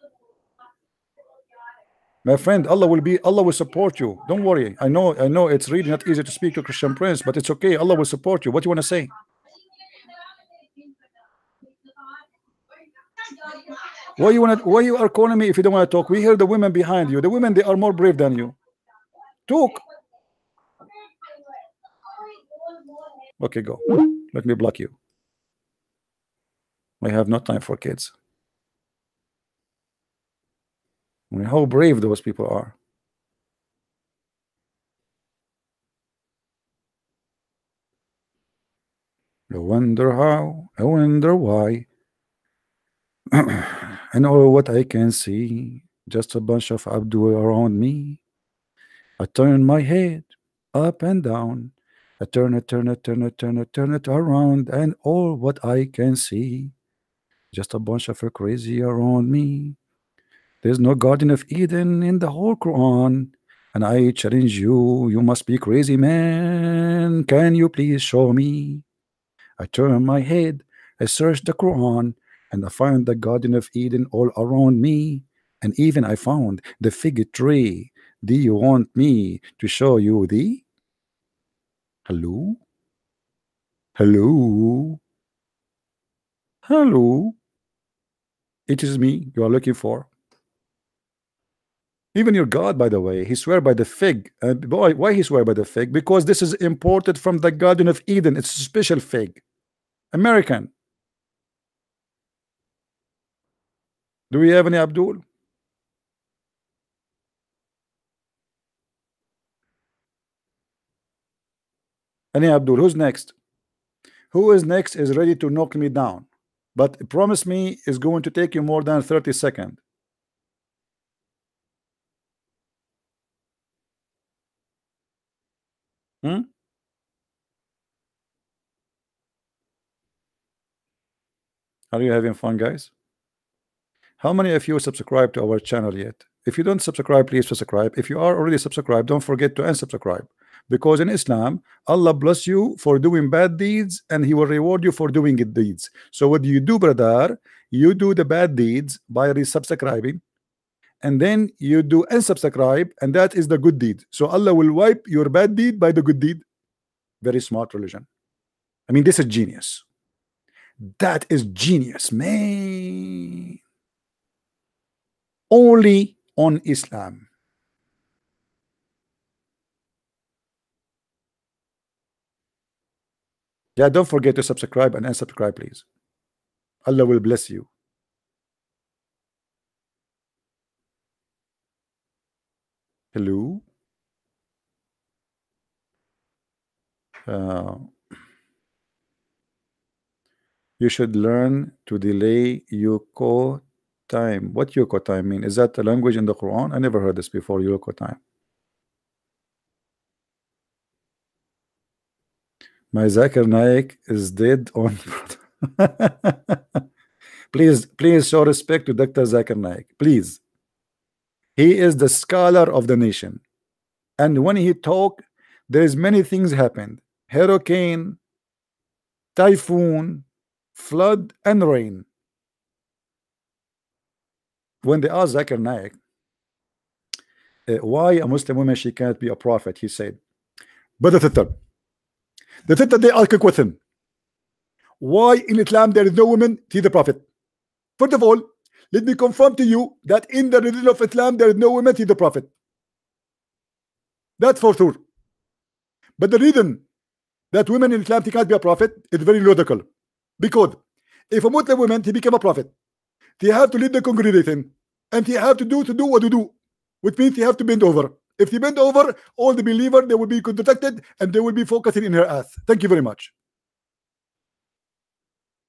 My friend, Allah will be Allah will support you. Don't worry. I know I know it's really not easy to speak to Christian Prince, but it's okay. Allah will support you. What do you want to say? Why you want to, why you are calling me if you don't want to talk? We hear the women behind you. The women they are more brave than you. Talk. Okay, go. Let me block you. I have no time for kids. I mean, how brave those people are. I wonder how, I wonder why. (clears throat) and all what I can see, just a bunch of Abdul around me. I turn my head up and down. I turn it, turn it, turn it, turn it, turn it around, and all what I can see, just a bunch of crazy around me. There's no Garden of Eden in the whole Quran. And I challenge you, you must be crazy, man. Can you please show me? I turn my head, I search the Quran, and I find the Garden of Eden all around me. And even I found the fig tree. Do you want me to show you the? Hello? Hello? Hello? It is me you are looking for. Even your God, by the way, he swear by the fig. And boy, why he swear by the fig? Because this is imported from the Garden of Eden. It's a special fig. American. Do we have any Abdul? Any Abdul? Who's next? Who is next is ready to knock me down? But promise me is going to take you more than 30 seconds. Hmm? Are you having fun, guys? How many of you subscribe to our channel yet? If you don't subscribe, please subscribe. If you are already subscribed, don't forget to unsubscribe. Because in Islam, Allah bless you for doing bad deeds and He will reward you for doing good deeds. So what do you do, brother? You do the bad deeds by resubscribing, and then you do unsubscribe, and that is the good deed. So Allah will wipe your bad deed by the good deed. Very smart religion. I mean, this is genius. That is genius, man. Only on Islam. Yeah, don't forget to subscribe and unsubscribe, please. Allah will bless you. Hello. Uh, you should learn to delay Yuko time. What Yuko time mean? Is that a language in the Quran? I never heard this before. Yuko time. My Zakir Naik is dead on. (laughs) please, please show respect to Dr. Zakir Naik. Please. He is the scholar of the nation. And when he talk, there is many things happened. Hurricane, typhoon, flood, and rain. When they asked Zakir Naik, uh, why a Muslim woman she can't be a prophet, he said, Brother Thitter, the Thitter they argue with him. Why in Islam there is no woman to the prophet? First of all, let me confirm to you that in the religion of Islam there is no woman to the prophet. That's for sure. But the reason that women in Islam cannot be a prophet is very logical. Because if a Muslim woman he become a prophet, they have to lead the congregation and he have to do to do what to do, which means he have to bend over. If he bend over, all the believer they will be contracted and they will be focusing in her ass. Thank you very much.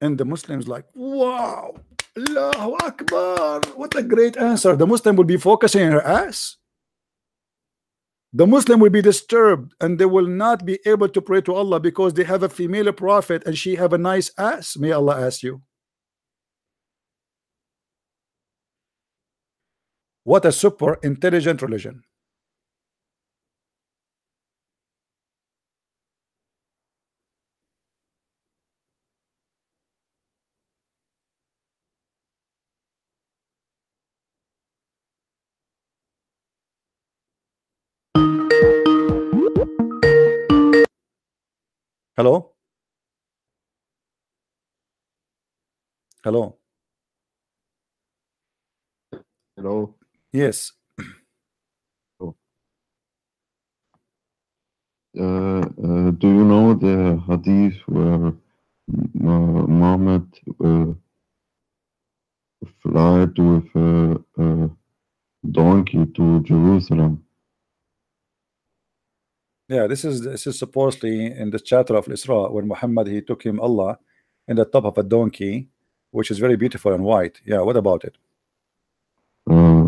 And the Muslims like, wow, Allahu Akbar. What a great answer. The Muslim will be focusing in her ass. The Muslim will be disturbed and they will not be able to pray to Allah because they have a female prophet and she have a nice ass. May Allah ask you. What a super intelligent religion. Hello? Hello? Yes. Uh, uh, do you know the hadith where uh, Muhammad uh, flied with a, a donkey to Jerusalem? Yeah, this is this is supposedly in the chapter of Isra when Muhammad he took him Allah in the top of a donkey, which is very beautiful and white. Yeah, what about it? Uh,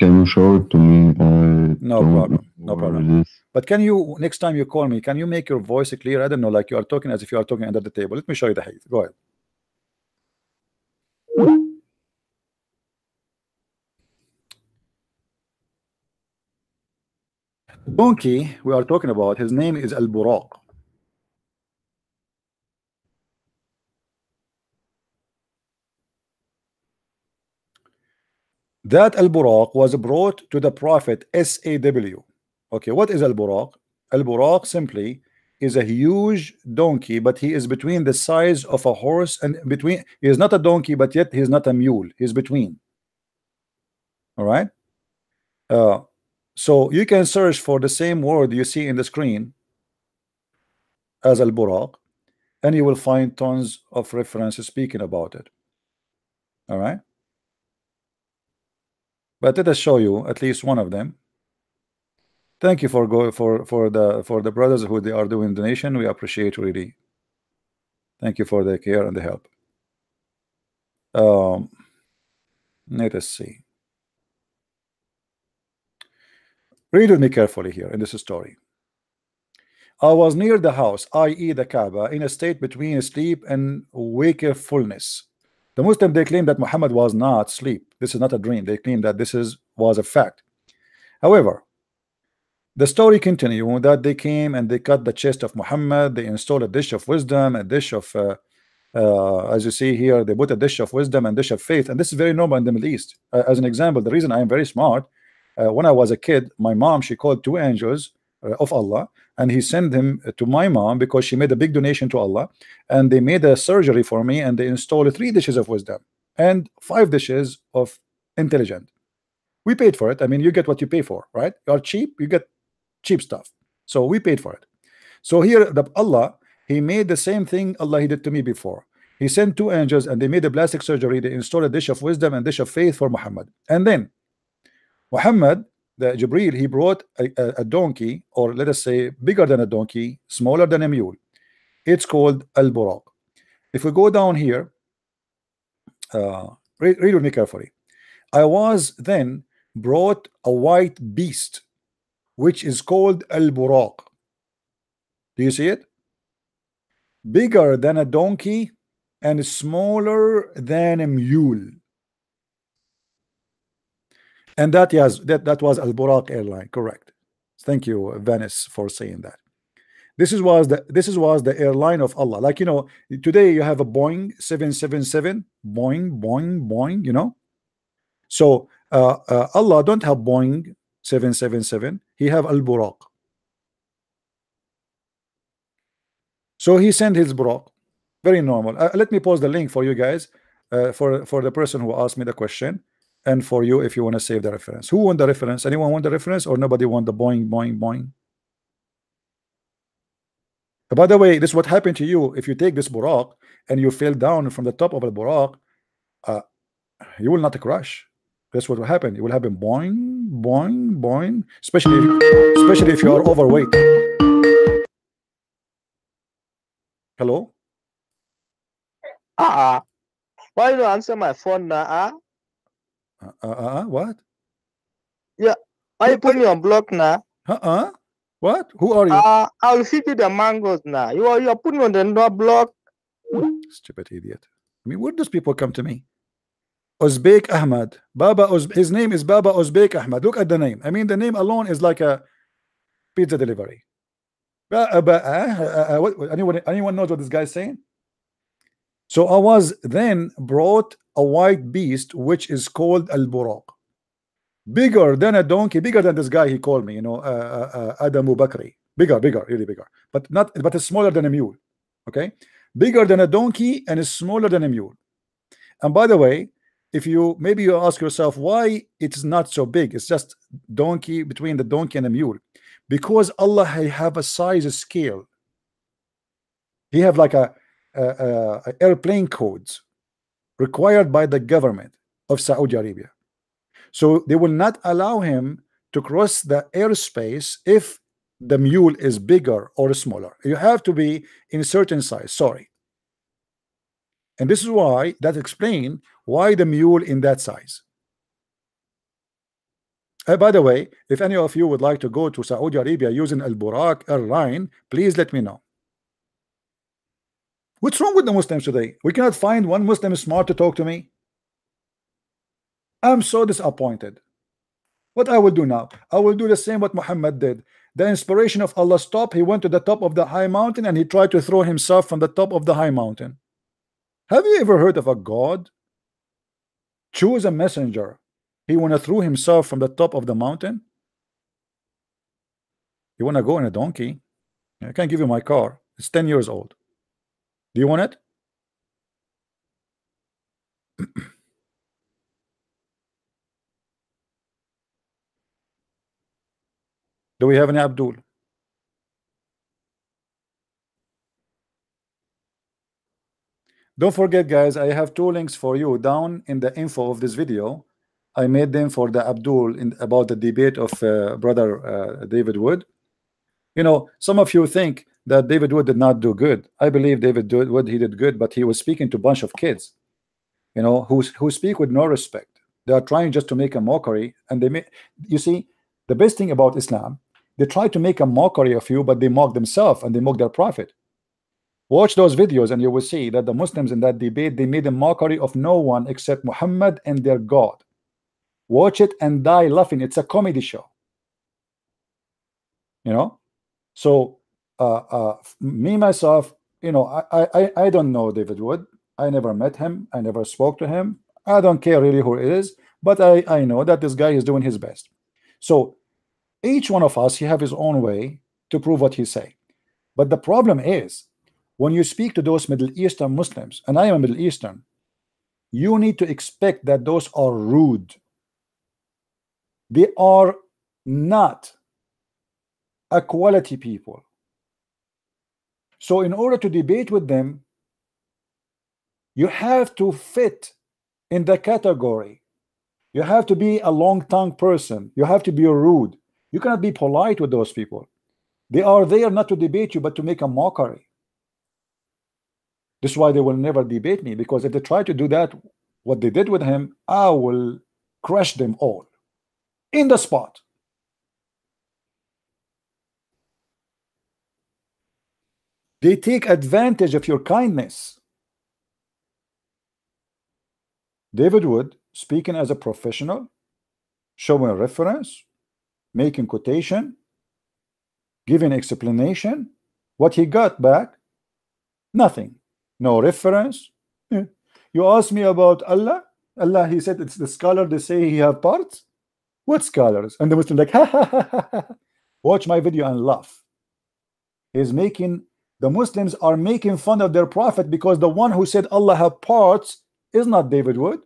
can you show it to me? I No problem, no problem. But can you next time you call me, can you make your voice clear? I don't know, like you are talking as if you are talking under the table. Let me show you the hadith. Go ahead. Donkey we are talking about, his name is Al Buraq. That Al Buraq was brought to the Prophet SAW. Okay, what is Al Buraq? Al Buraq simply is a huge donkey, but he is between the size of a horse and between he is not a donkey, but yet he is not a mule, he's between. All right. Uh, so you can search for the same word you see in the screen as Al Buraq, and you will find tons of references speaking about it. All right. But let us show you at least one of them. Thank you for go for for the for the brothers who they are doing donation. We appreciate really. Thank you for the care and the help. Um, let us see. Read with me carefully here in this story. I was near the house, i.e., the Kaaba, in a state between sleep and wakefulness. The Muslim they claim that Muhammad was not asleep. This is not a dream. They claim that this is was a fact. However, the story continues that they came and they cut the chest of Muhammad. They installed a dish of wisdom, a dish of, uh, uh, as you see here, they put a dish of wisdom and dish of faith. And this is very normal in the Middle East. Uh, as an example, the reason I am very smart, uh, when I was a kid, my mom she called two angels Uh, of Allah, and he sent him uh, to my mom because she made a big donation to Allah, and they made a surgery for me, and they installed three dishes of wisdom and five dishes of intelligent. We paid for it. I mean, you get what you pay for, right? You are cheap, you get cheap stuff. So we paid for it. So here, the Allah, He made the same thing Allah He did to me before. He sent two angels and they made a plastic surgery. They installed a dish of wisdom and dish of faith for Muhammad. And then Muhammad, the Jibril, he brought a, a, donkey, or let us say bigger than a donkey, smaller than a mule. It's called Al Buraq. If we go down here, uh, read, read with me carefully. I was then brought a white beast, which is called Al Buraq. Do you see it? Bigger than a donkey and smaller than a mule. And that yes, that, that was Al Buraq airline, correct. Thank you, Venice, for saying that. This is was the this is was the airline of Allah. Like you know, today you have a Boeing 777, Boeing, Boeing, Boeing, you know. So uh, uh, Allah don't have Boeing 777, he have Al Buraq. So he sent his Buraq. Very normal. Uh, let me post the link for you guys uh, for for the person who asked me the question and for you if you want to save the reference. Who want the reference? Anyone want the reference or nobody want the boing, boing, boing? By the way, this is what happened to you if you take this Buraq and you fell down from the top of the Buraq, uh, you will not crash. That's what will happen. It will happen boing, boing, boing, especially if, especially if you are overweight. Hello? Ah, why you don't answer my phone now? Ah, Uh, uh, uh, what? yeah. Why you put me on block now? Uh-uh. What? Who are you? Ah, I'll feed you the mangoes now. You are you are putting me on the no block. Stupid idiot. I mean, where does people come to me? Uzbek Ahmad. Baba his name is Baba Uzbek Ahmad. Look at the name. I mean, the name alone is like a pizza delivery. Uh, ba- uh, uh, uh, what- anyone anyone knows what this guy's saying? So I was then brought a white beast which is called Al Buraq. Bigger than a donkey, bigger than this guy he called me, you know, uh, uh, uh, Adamu Bakri. Bigger, bigger, really bigger, but not, but it's smaller than a mule. Okay, bigger than a donkey and is smaller than a mule. And by the way, if you maybe you ask yourself why it's not so big, it's just donkey between the donkey and the mule, because Allah ha- have a size scale. He have like a, a- a airplane codes required by the government of Saudi Arabia. So they will not allow him to cross the airspace if the mule is bigger or smaller. You have to be in certain size. Sorry. And this is why that explain why the mule in that size. Uh, by the way, if any of you would like to go to Saudi Arabia using Al Buraq airline, please let me know. What's wrong with the Muslims today? We cannot find one Muslim smart to talk to me. I'm so disappointed. What I will do now? I will do the same what Muhammad did. The inspiration of Allah stopped. He went to the top of the high mountain and he tried to throw himself from the top of the high mountain. Have you ever heard of a God? Choose a messenger. He wanna throw himself from the top of the mountain. You wanna go in a donkey? I can't give you my car. It's 10 years old. Do you want it? (clears throat) Do we have any Abdul? Don't forget, guys, I have two links for you down in the info of this video. I made them for the Abdul in about the debate of uh, brother uh, David Wood. You know, some of you think that David Wood did not do good. I believe David Wood he did good, but he was speaking to a bunch of kids, you know, who who speak with no respect. They are trying just to make a mockery, and they make you see the best thing about Islam. They try to make a mockery of you, but they mock themselves and they mock their prophet. Watch those videos, and you will see that the Muslims in that debate they made a mockery of no one except Muhammad and their God. Watch it and die laughing. It's a comedy show. You know, so uh, uh, me myself, you know, I, I I don't know David Wood. I never met him. I never spoke to him. I don't care really who it is, but I I know that this guy is doing his best. So each one of us, he have his own way to prove what he say. But the problem is when you speak to those Middle Eastern Muslims, and I am a Middle Eastern, you need to expect that those are rude. They are not a quality people. So in order to debate with them, you have to fit in the category. You have to be a long-tongued person. You have to be rude. You cannot be polite with those people. They are there not to debate you, but to make a mockery. This is why they will never debate me, because if they try to do that, what they did with him, I will crush them all in the spot. They take advantage of your kindness. David Wood, speaking as a professional, showing a reference, making quotation, giving explanation. What he got back? Nothing. No reference. Eh. You ask me about Allah. Allah, he said it's the scholar. They say he have parts. What scholars? And the Muslim like, (laughs) ha, ha, ha, ha. watch my video and laugh. He's making the Muslims are making fun of their prophet because the one who said Allah have parts is not David Wood.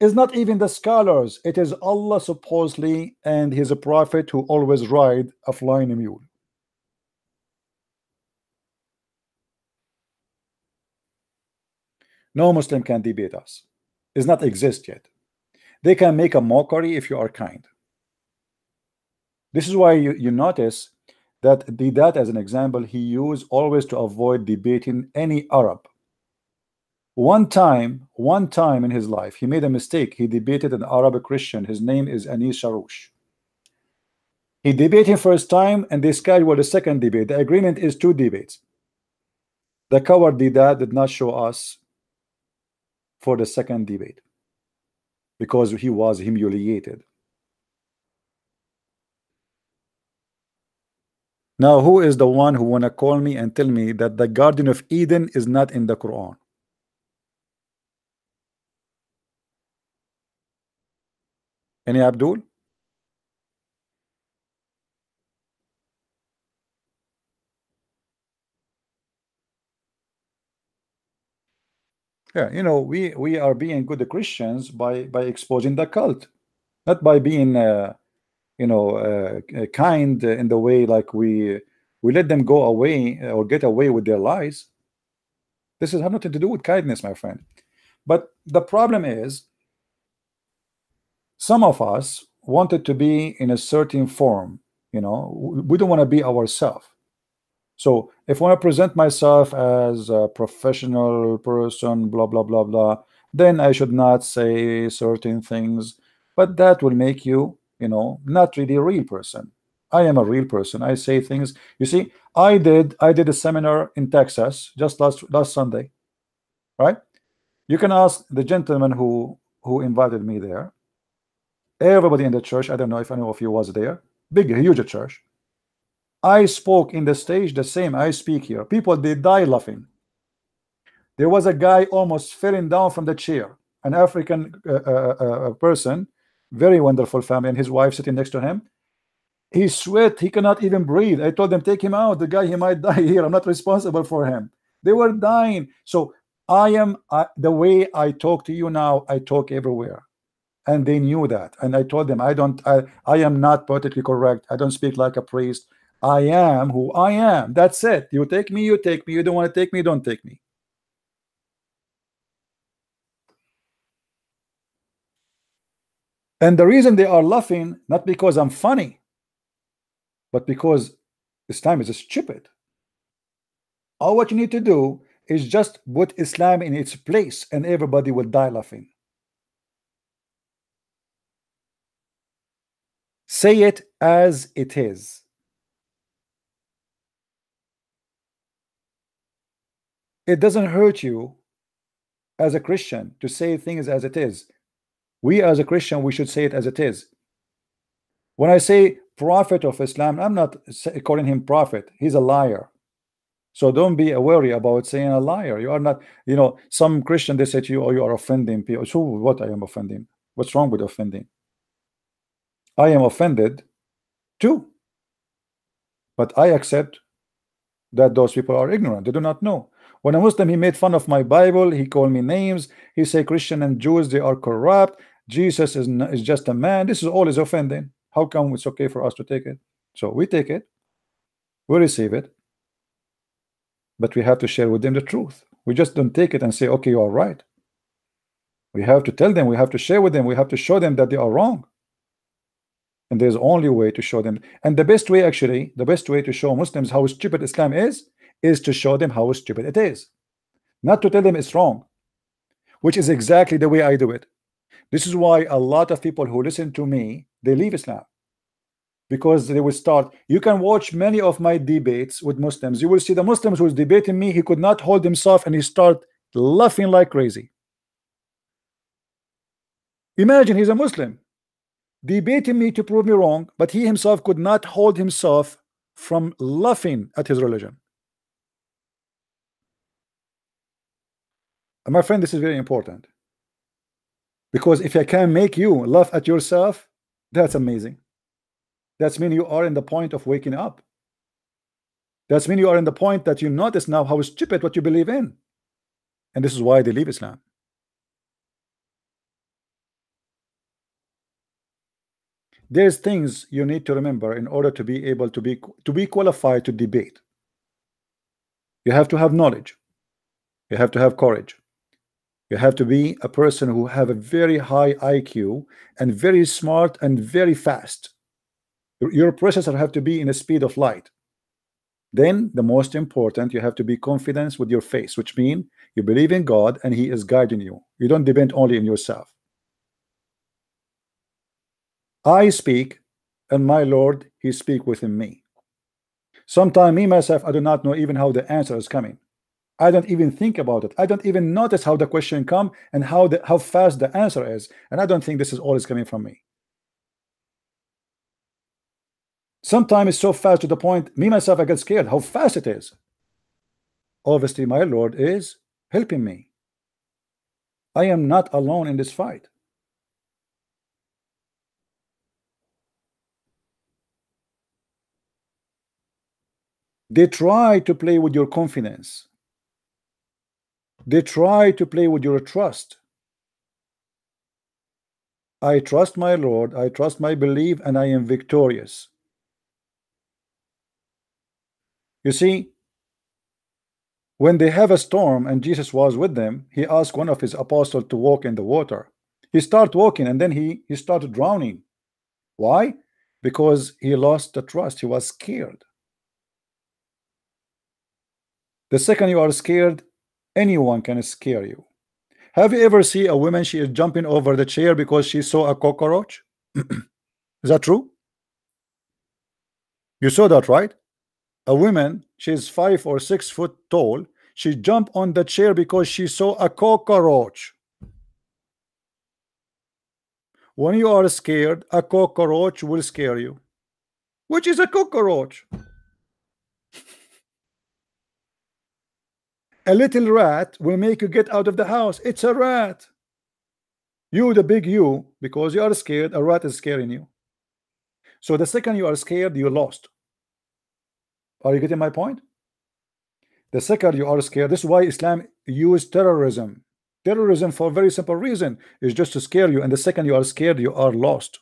Is not even the scholars. It is Allah supposedly and his prophet who always ride a flying mule. No Muslim can debate us. Does not exist yet. They can make a mockery if you are kind. This is why you, you notice that Deedat, as an example, he used always to avoid debating any Arab. One time, one time in his life, he made a mistake. He debated an Arab Christian. His name is Anis Shorrosh. He debated first time, and they scheduled a second debate. The agreement is two debates. The coward Deedat did not show us for the second debate because he was humiliated. Now, who is the one who wanna call me and tell me that the Garden of Eden is not in the Quran? Any Abdul? Yeah, you know, we we are being good Christians by by exposing the cult, not by being, uh, you know, uh, uh, kind in the way like we we let them go away or get away with their lies. This has nothing to do with kindness, my friend. But the problem is, some of us wanted to be in a certain form, You know, we don't want to be ourselves. So if when I want to present myself as a professional person, blah blah blah blah, then I should not say certain things. But that will make you, you know, not really a real person. I am a real person. I say things. You see, I did I did a seminar in Texas just last last Sunday, right? You can ask the gentleman who who invited me there. Everybody in the church. I don't know if any of you was there. Big, huge church. I spoke in the stage the same. I speak here. People they die laughing. There was a guy almost falling down from the chair. An African uh, uh, uh, person, very wonderful family, and his wife sitting next to him. He sweat. He cannot even breathe. I told them take him out. The guy he might (laughs) die here. I'm not responsible for him. They were dying. So I am the way I talk to you now. I talk everywhere and they knew that and i told them i don't i i am not politically correct i don't speak like a priest i am who i am that's it you take me you take me you don't want to take me don't take me and the reason they are laughing not because i'm funny but because islam is stupid all what you need to do is just put islam in its place and everybody will die laughing Say it as it is. It doesn't hurt you as a Christian to say things as it is. We as a Christian, we should say it as it is. When I say prophet of Islam, I'm not calling him prophet. He's a liar. So don't be a worry about saying a liar. You are not, you know, some Christian they say to you, oh, you are offending people. So what I am offending? What's wrong with offending? I am offended too. But I accept that those people are ignorant. They do not know. When a Muslim, he made fun of my Bible. He called me names. He say Christian and Jews, they are corrupt. Jesus is, is just a man. This is all is offending. How come it's okay for us to take it? So we take it. We receive it. But we have to share with them the truth. We just don't take it and say, okay, you are right. We have to tell them, we have to share with them, we have to show them that they are wrong and there's only way to show them and the best way actually the best way to show Muslims how stupid Islam is is to show them how stupid it is not to tell them it's wrong which is exactly the way I do it this is why a lot of people who listen to me they leave Islam because they will start you can watch many of my debates with Muslims you will see the Muslims who is debating me he could not hold himself and he start laughing like crazy imagine he's a Muslim debating me to prove me wrong, but he himself could not hold himself from laughing at his religion. And my friend, this is very important. Because if I can make you laugh at yourself, that's amazing. That's mean you are in the point of waking up. That's mean you are in the point that you notice now how stupid what you believe in. And this is why they leave Islam. there's things you need to remember in order to be able to be to be qualified to debate you have to have knowledge you have to have courage you have to be a person who have a very high IQ and very smart and very fast your processor have to be in a speed of light then the most important you have to be confident with your face which mean you believe in God and he is guiding you you don't depend only on yourself I speak, and my Lord, He speak within me. Sometimes me myself, I do not know even how the answer is coming. I don't even think about it. I don't even notice how the question come and how the how fast the answer is. And I don't think this is all is coming from me. Sometimes it's so fast to the point, me myself, I get scared how fast it is. Obviously, my Lord is helping me. I am not alone in this fight. They try to play with your confidence. They try to play with your trust. I trust my Lord, I trust my belief, and I am victorious. You see, when they have a storm and Jesus was with them, he asked one of his apostles to walk in the water. He started walking and then he, he started drowning. Why? because he lost the trust. He was scared. The second you are scared, anyone can scare you. Have you ever seen a woman? She is jumping over the chair because she saw a cockroach. (clears throat) is that true? You saw that, right? A woman, she's five or six foot tall. She jumped on the chair because she saw a cockroach. When you are scared, a cockroach will scare you. Which is a cockroach? A little rat will make you get out of the house. It's a rat. You, the big you, because you are scared, a rat is scaring you. So the second you are scared, you lost. Are you getting my point? The second you are scared, this is why Islam use terrorism. Terrorism for a very simple reason is just to scare you, and the second you are scared, you are lost.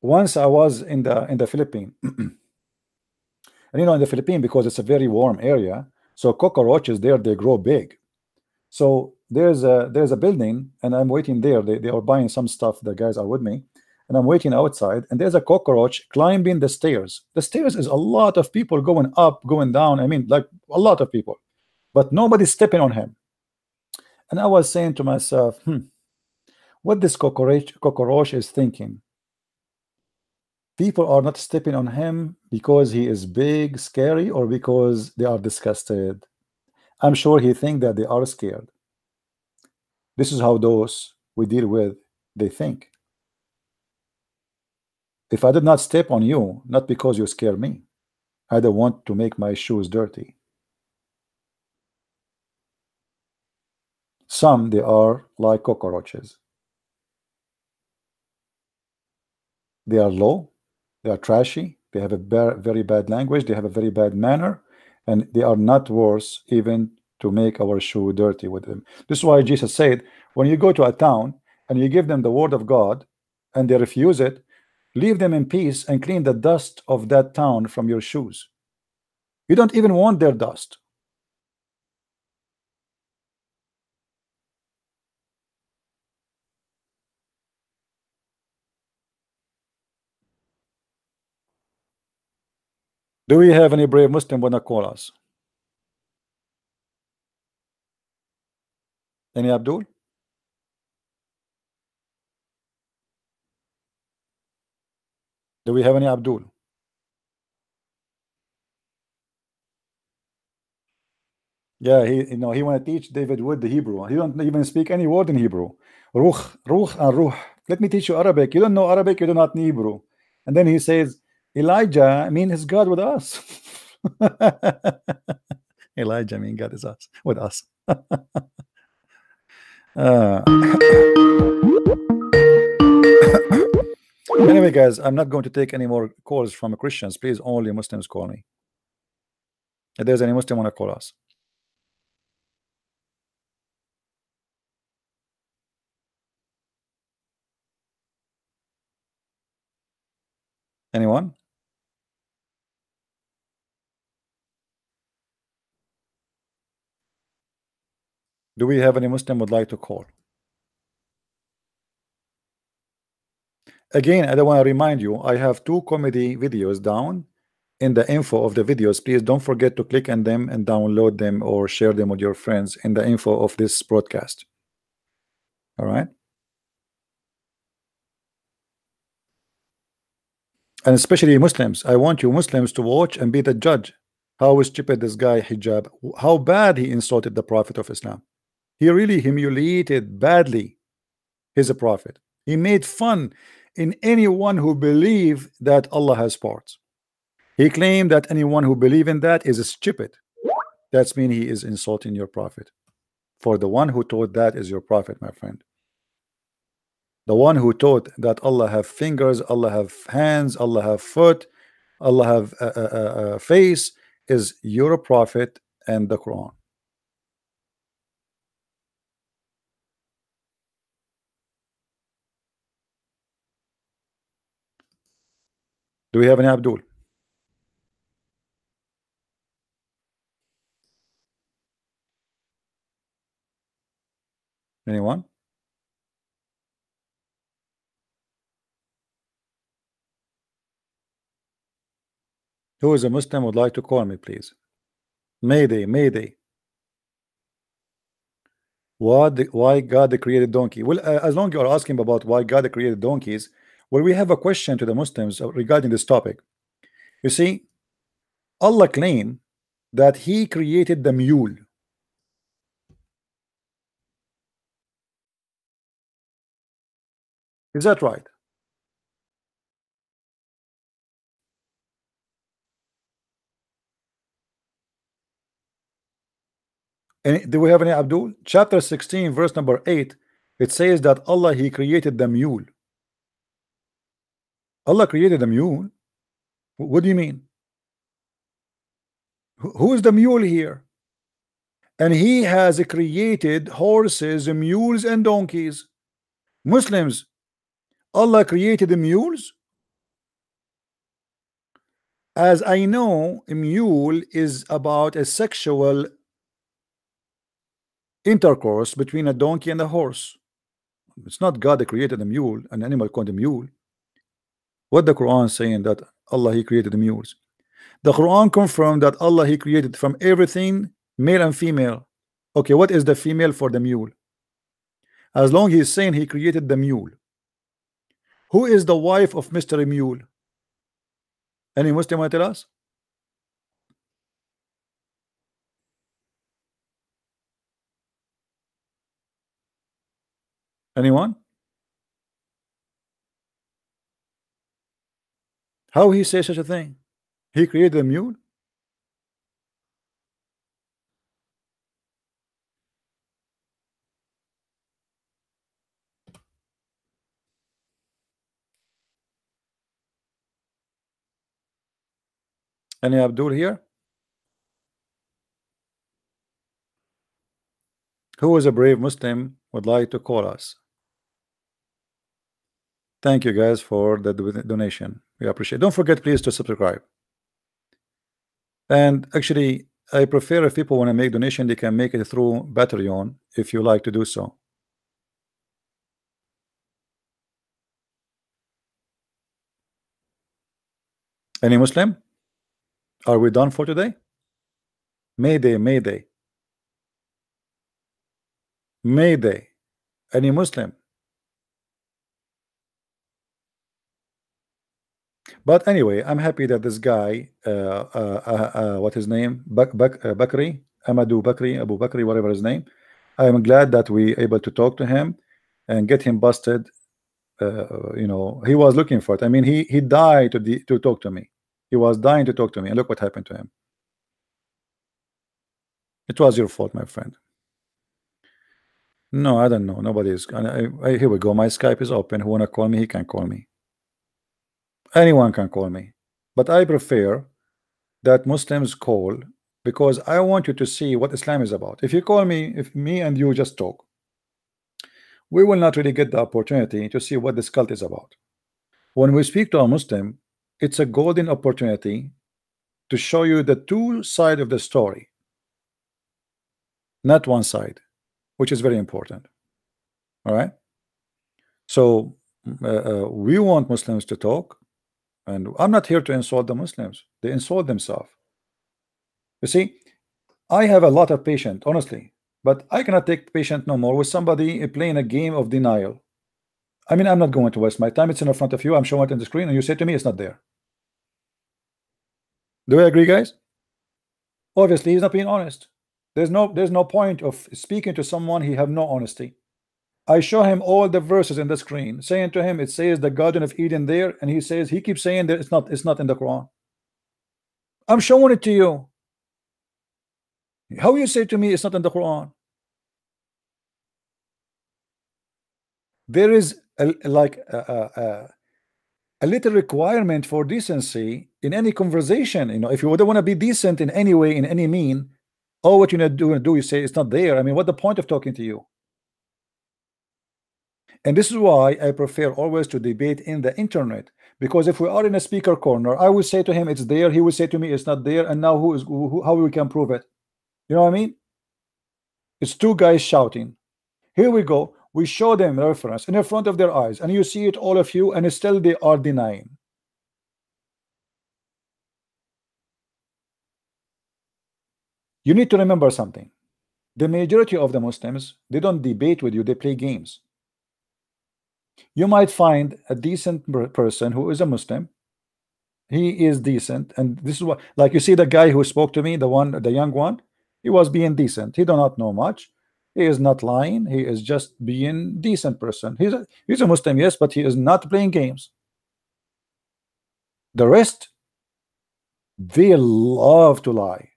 Once I was in the in the Philippines, (clears throat) and you know, in the Philippines, because it's a very warm area, so cockroaches there they grow big. So there's a there's a building, and I'm waiting there. They, they are buying some stuff. The guys are with me, and I'm waiting outside, and there's a cockroach climbing the stairs. The stairs is a lot of people going up, going down. I mean, like a lot of people, but nobody's stepping on him. And I was saying to myself, hmm, what this cockroach cockroach is thinking. People are not stepping on him because he is big, scary, or because they are disgusted. I'm sure he think that they are scared. This is how those we deal with they think. If I did not step on you, not because you scare me, I don't want to make my shoes dirty. Some they are like cockroaches. They are low, they are trashy, they have a very bad language, they have a very bad manner, and they are not worse even to make our shoe dirty with them. This is why Jesus said, when you go to a town and you give them the word of God and they refuse it, leave them in peace and clean the dust of that town from your shoes. You don't even want their dust. Do we have any brave Muslim wanna call us? Any Abdul? Do we have any Abdul? Yeah, he you know he want to teach David Wood the Hebrew. He don't even speak any word in Hebrew. Ruh, ruh, and ruh. Let me teach you Arabic. You don't know Arabic, you do not know Hebrew. And then he says, Elijah I mean is God with us. (laughs) Elijah I mean God is us with us. (laughs) Uh, (coughs) anyway, guys, I'm not going to take any more calls from Christians. Please, only Muslims call me. If there's any Muslim want to call us. Anyone? Do we have any Muslim would like to call? Again, I don't want to remind you, I have two comedy videos down in the info of the videos. Please don't forget to click on them and download them or share them with your friends in the info of this broadcast. All right. And especially Muslims, I want you Muslims to watch and be the judge. How stupid this guy hijab, how bad he insulted the Prophet of Islam. He really humiliated badly his a prophet. He made fun in anyone who believe that Allah has parts. He claimed that anyone who believe in that is stupid. That's mean he is insulting your prophet. For the one who taught that is your prophet, my friend. The one who taught that Allah have fingers, Allah have hands, Allah have foot, Allah have a, a, a face is your prophet and the Quran. Do we have any Abdul? Anyone? Who is a Muslim would like to call me, please? Mayday, Mayday. Why, why God created donkey? Well, uh, as long as you are asking about why God created donkeys, well, we have a question to the Muslims regarding this topic. You see, Allah claimed that He created the mule. Is that right? Do we have any Abdul? Chapter 16, verse number 8, it says that Allah He created the mule. Allah created a mule. What do you mean? Who is the mule here? And he has created horses, mules, and donkeys. Muslims, Allah created the mules. As I know, a mule is about a sexual intercourse between a donkey and a horse. It's not God that created a mule, an animal called a mule. What the Quran saying that Allah He created the mules. The Quran confirmed that Allah He created from everything male and female. Okay, what is the female for the mule? As long He's saying He created the mule. Who is the wife of Mr. Mule? Any Muslim want to tell us? Anyone? How he say such a thing? He created a mule? Any Abdul here? Who is a brave Muslim would like to call us? Thank you guys for the donation. We appreciate. Don't forget, please, to subscribe. And actually, I prefer if people want to make donation, they can make it through Patreon if you like to do so. Any Muslim? Are we done for today? Mayday, Mayday. Mayday. Any Muslim? But anyway, I'm happy that this guy, uh, uh, uh, uh what his name, Bak Bak uh, Bakri, Amadou Bakri, Abu Bakri, whatever his name. I'm glad that we able to talk to him and get him busted. Uh, you know, he was looking for it. I mean, he he died to to talk to me. He was dying to talk to me, and look what happened to him. It was your fault, my friend. No, I don't know. Nobody is. I, I, here we go. My Skype is open. Who wanna call me? He can call me. Anyone can call me, but I prefer that Muslims call because I want you to see what Islam is about. If you call me, if me and you just talk, we will not really get the opportunity to see what this cult is about. When we speak to a Muslim, it's a golden opportunity to show you the two side of the story not one side which is very important all right so uh, uh, we want Muslims to talk and I'm not here to insult the Muslims. They insult themselves. You see I have a lot of patience honestly. But I cannot take patient no more with somebody playing a game of denial. I mean I'm not going to waste my time. It's in front of you. I'm showing it on the screen. And you say to me it's not there. Do I agree, guys? Obviously, he's not being honest. There's no there's no point of speaking to someone he have no honesty. I show him all the verses in the screen, saying to him, it says the Garden of Eden there, and he says he keeps saying that it's not it's not in the Quran. I'm showing it to you. How you say to me it's not in the Quran? There is a, like a, a, a little requirement for decency in any conversation. You know, if you don't want to be decent in any way, in any mean, oh, what you do, do you say it's not there? I mean, what the point of talking to you? And this is why I prefer always to debate in the internet because if we are in a speaker corner, I will say to him it's there, he will say to me it's not there, and now who is who, how we can prove it? You know what I mean? It's two guys shouting. Here we go we show them reference in the front of their eyes and you see it all of you and still they are denying You need to remember something. The majority of the Muslims, they don't debate with you, they play games. You might find a decent person who is a Muslim. He is decent, and this is what, like you see, the guy who spoke to me, the one, the young one, he was being decent. He do not know much. He is not lying. He is just being decent person. He's a, he's a Muslim, yes, but he is not playing games. The rest, they love to lie.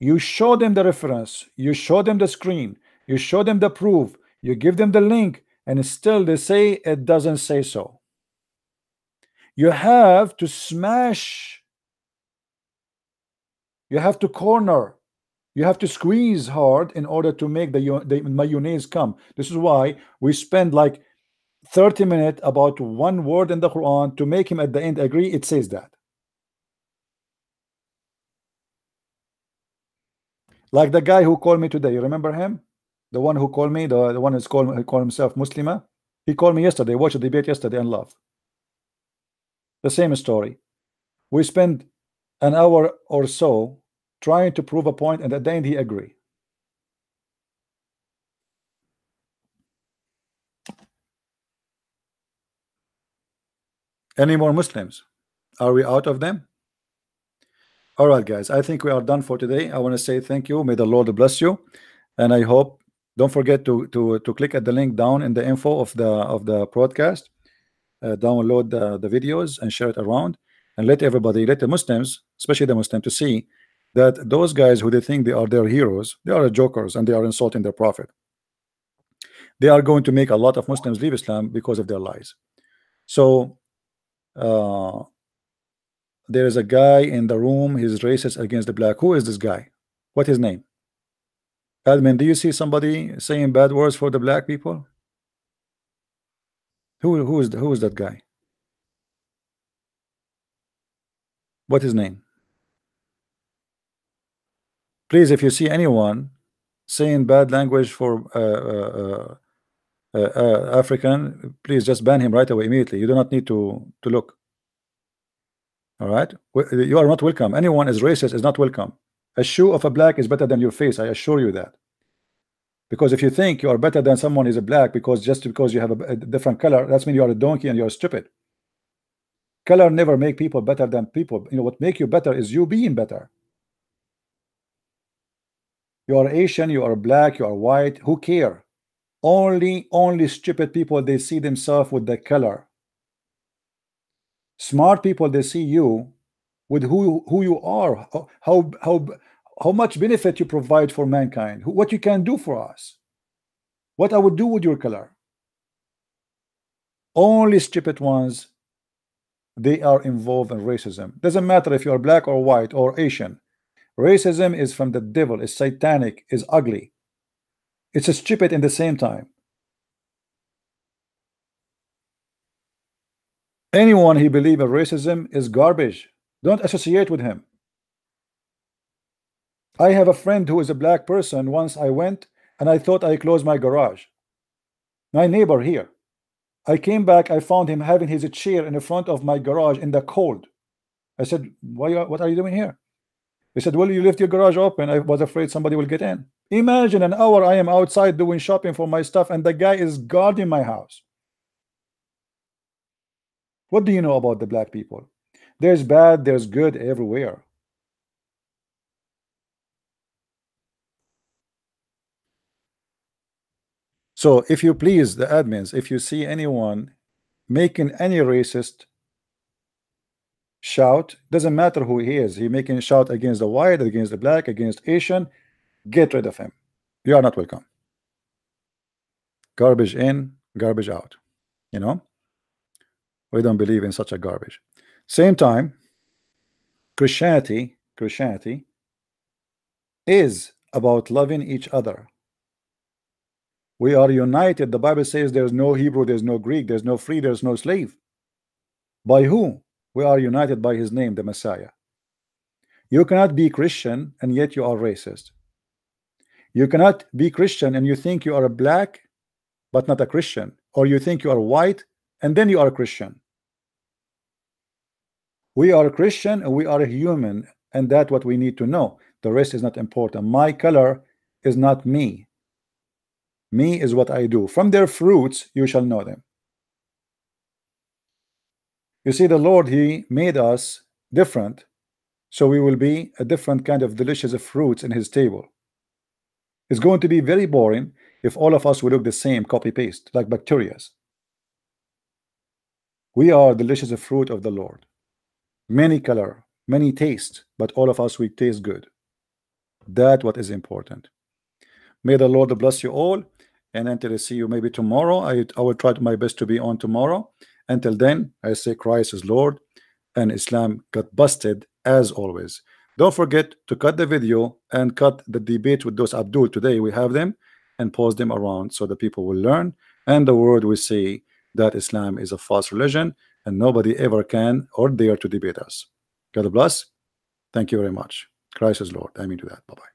You show them the reference, you show them the screen, you show them the proof, you give them the link, and still they say it doesn't say so. You have to smash, you have to corner, you have to squeeze hard in order to make the, the mayonnaise come. This is why we spend like 30 minutes about one word in the Quran to make him at the end agree it says that. Like the guy who called me today, you remember him? The one who called me, the, the one who's called, who called himself Muslima. He called me yesterday, watched the debate yesterday and love. The same story. We spend an hour or so trying to prove a point, and at the end he agree. Any more Muslims? Are we out of them? All right, guys. I think we are done for today. I want to say thank you. May the Lord bless you, and I hope. Don't forget to to to click at the link down in the info of the of the broadcast. Uh, download the, the videos and share it around, and let everybody, let the Muslims, especially the Muslim, to see that those guys who they think they are their heroes, they are jokers and they are insulting their prophet. They are going to make a lot of Muslims leave Islam because of their lies. So. Uh, there is a guy in the room he's racist against the black who is this guy what his name admin do you see somebody saying bad words for the black people? Who who is who is that guy? What his name? Please if you see anyone saying bad language for uh, uh, uh, uh, African please just ban him right away immediately. You do not need to to look. All right, you are not welcome. Anyone is racist is not welcome. A shoe of a black is better than your face. I assure you that. Because if you think you are better than someone is a black because just because you have a, a different color, that's mean you are a donkey and you are stupid. Color never make people better than people. You know what make you better is you being better. You are Asian, you are black, you are white. Who care? Only, only stupid people they see themselves with the color smart people they see you with who who you are how how how, much benefit you provide for mankind what you can do for us. What I would do with your color. Only stupid ones they are involved in racism. Doesn't matter if you are black or white or Asian. Racism is from the devil is satanic is ugly. It's a stupid in the same time. Anyone who believe in racism is garbage. Don't associate with him. I have a friend who is a black person. Once I went and I thought I closed my garage. My neighbor here. I came back. I found him having his chair in the front of my garage in the cold. I said, "Why? What are you doing here?" He said, "Well, you left your garage open. I was afraid somebody will get in." Imagine an hour I am outside doing shopping for my stuff, and the guy is guarding my house. What do you know about the black people? There's bad, there's good everywhere. So if you please the admins, if you see anyone making any racist shout, doesn't matter who he is, he making shout against the white, against the black, against Asian, get rid of him. You are not welcome. Garbage in, garbage out. You know? We don't believe in such a garbage. Same time, Christianity, Christianity is about loving each other. We are united. The Bible says there's no Hebrew, there's no Greek, there's no free, there's no slave. By who? We are united by his name, the Messiah. You cannot be Christian and yet you are racist. You cannot be Christian and you think you are a black but not a Christian, or you think you are white and then you are a Christian. We are Christian and we are human, and that's what we need to know. the rest is not important. My color is not me. Me is what I do. From their fruits you shall know them. You see the Lord he made us different so we will be a different kind of delicious fruits in his table. It's going to be very boring if all of us will look the same copy paste like bacterias we are delicious fruit of the Lord many color many taste but all of us we taste good. That what is important. May the Lord bless you all and until I see you maybe tomorrow I, I will try my best to be on tomorrow. Until then I say Christ is Lord and Islam got busted as always. Don't forget to cut the video and cut the debate with those Abdul today. We have them and post them around so the people will learn. And the world will see that Islam is a false religion and nobody ever can or dare to debate us. God bless. Thank you very much. Christ is Lord. I mean to that. Bye bye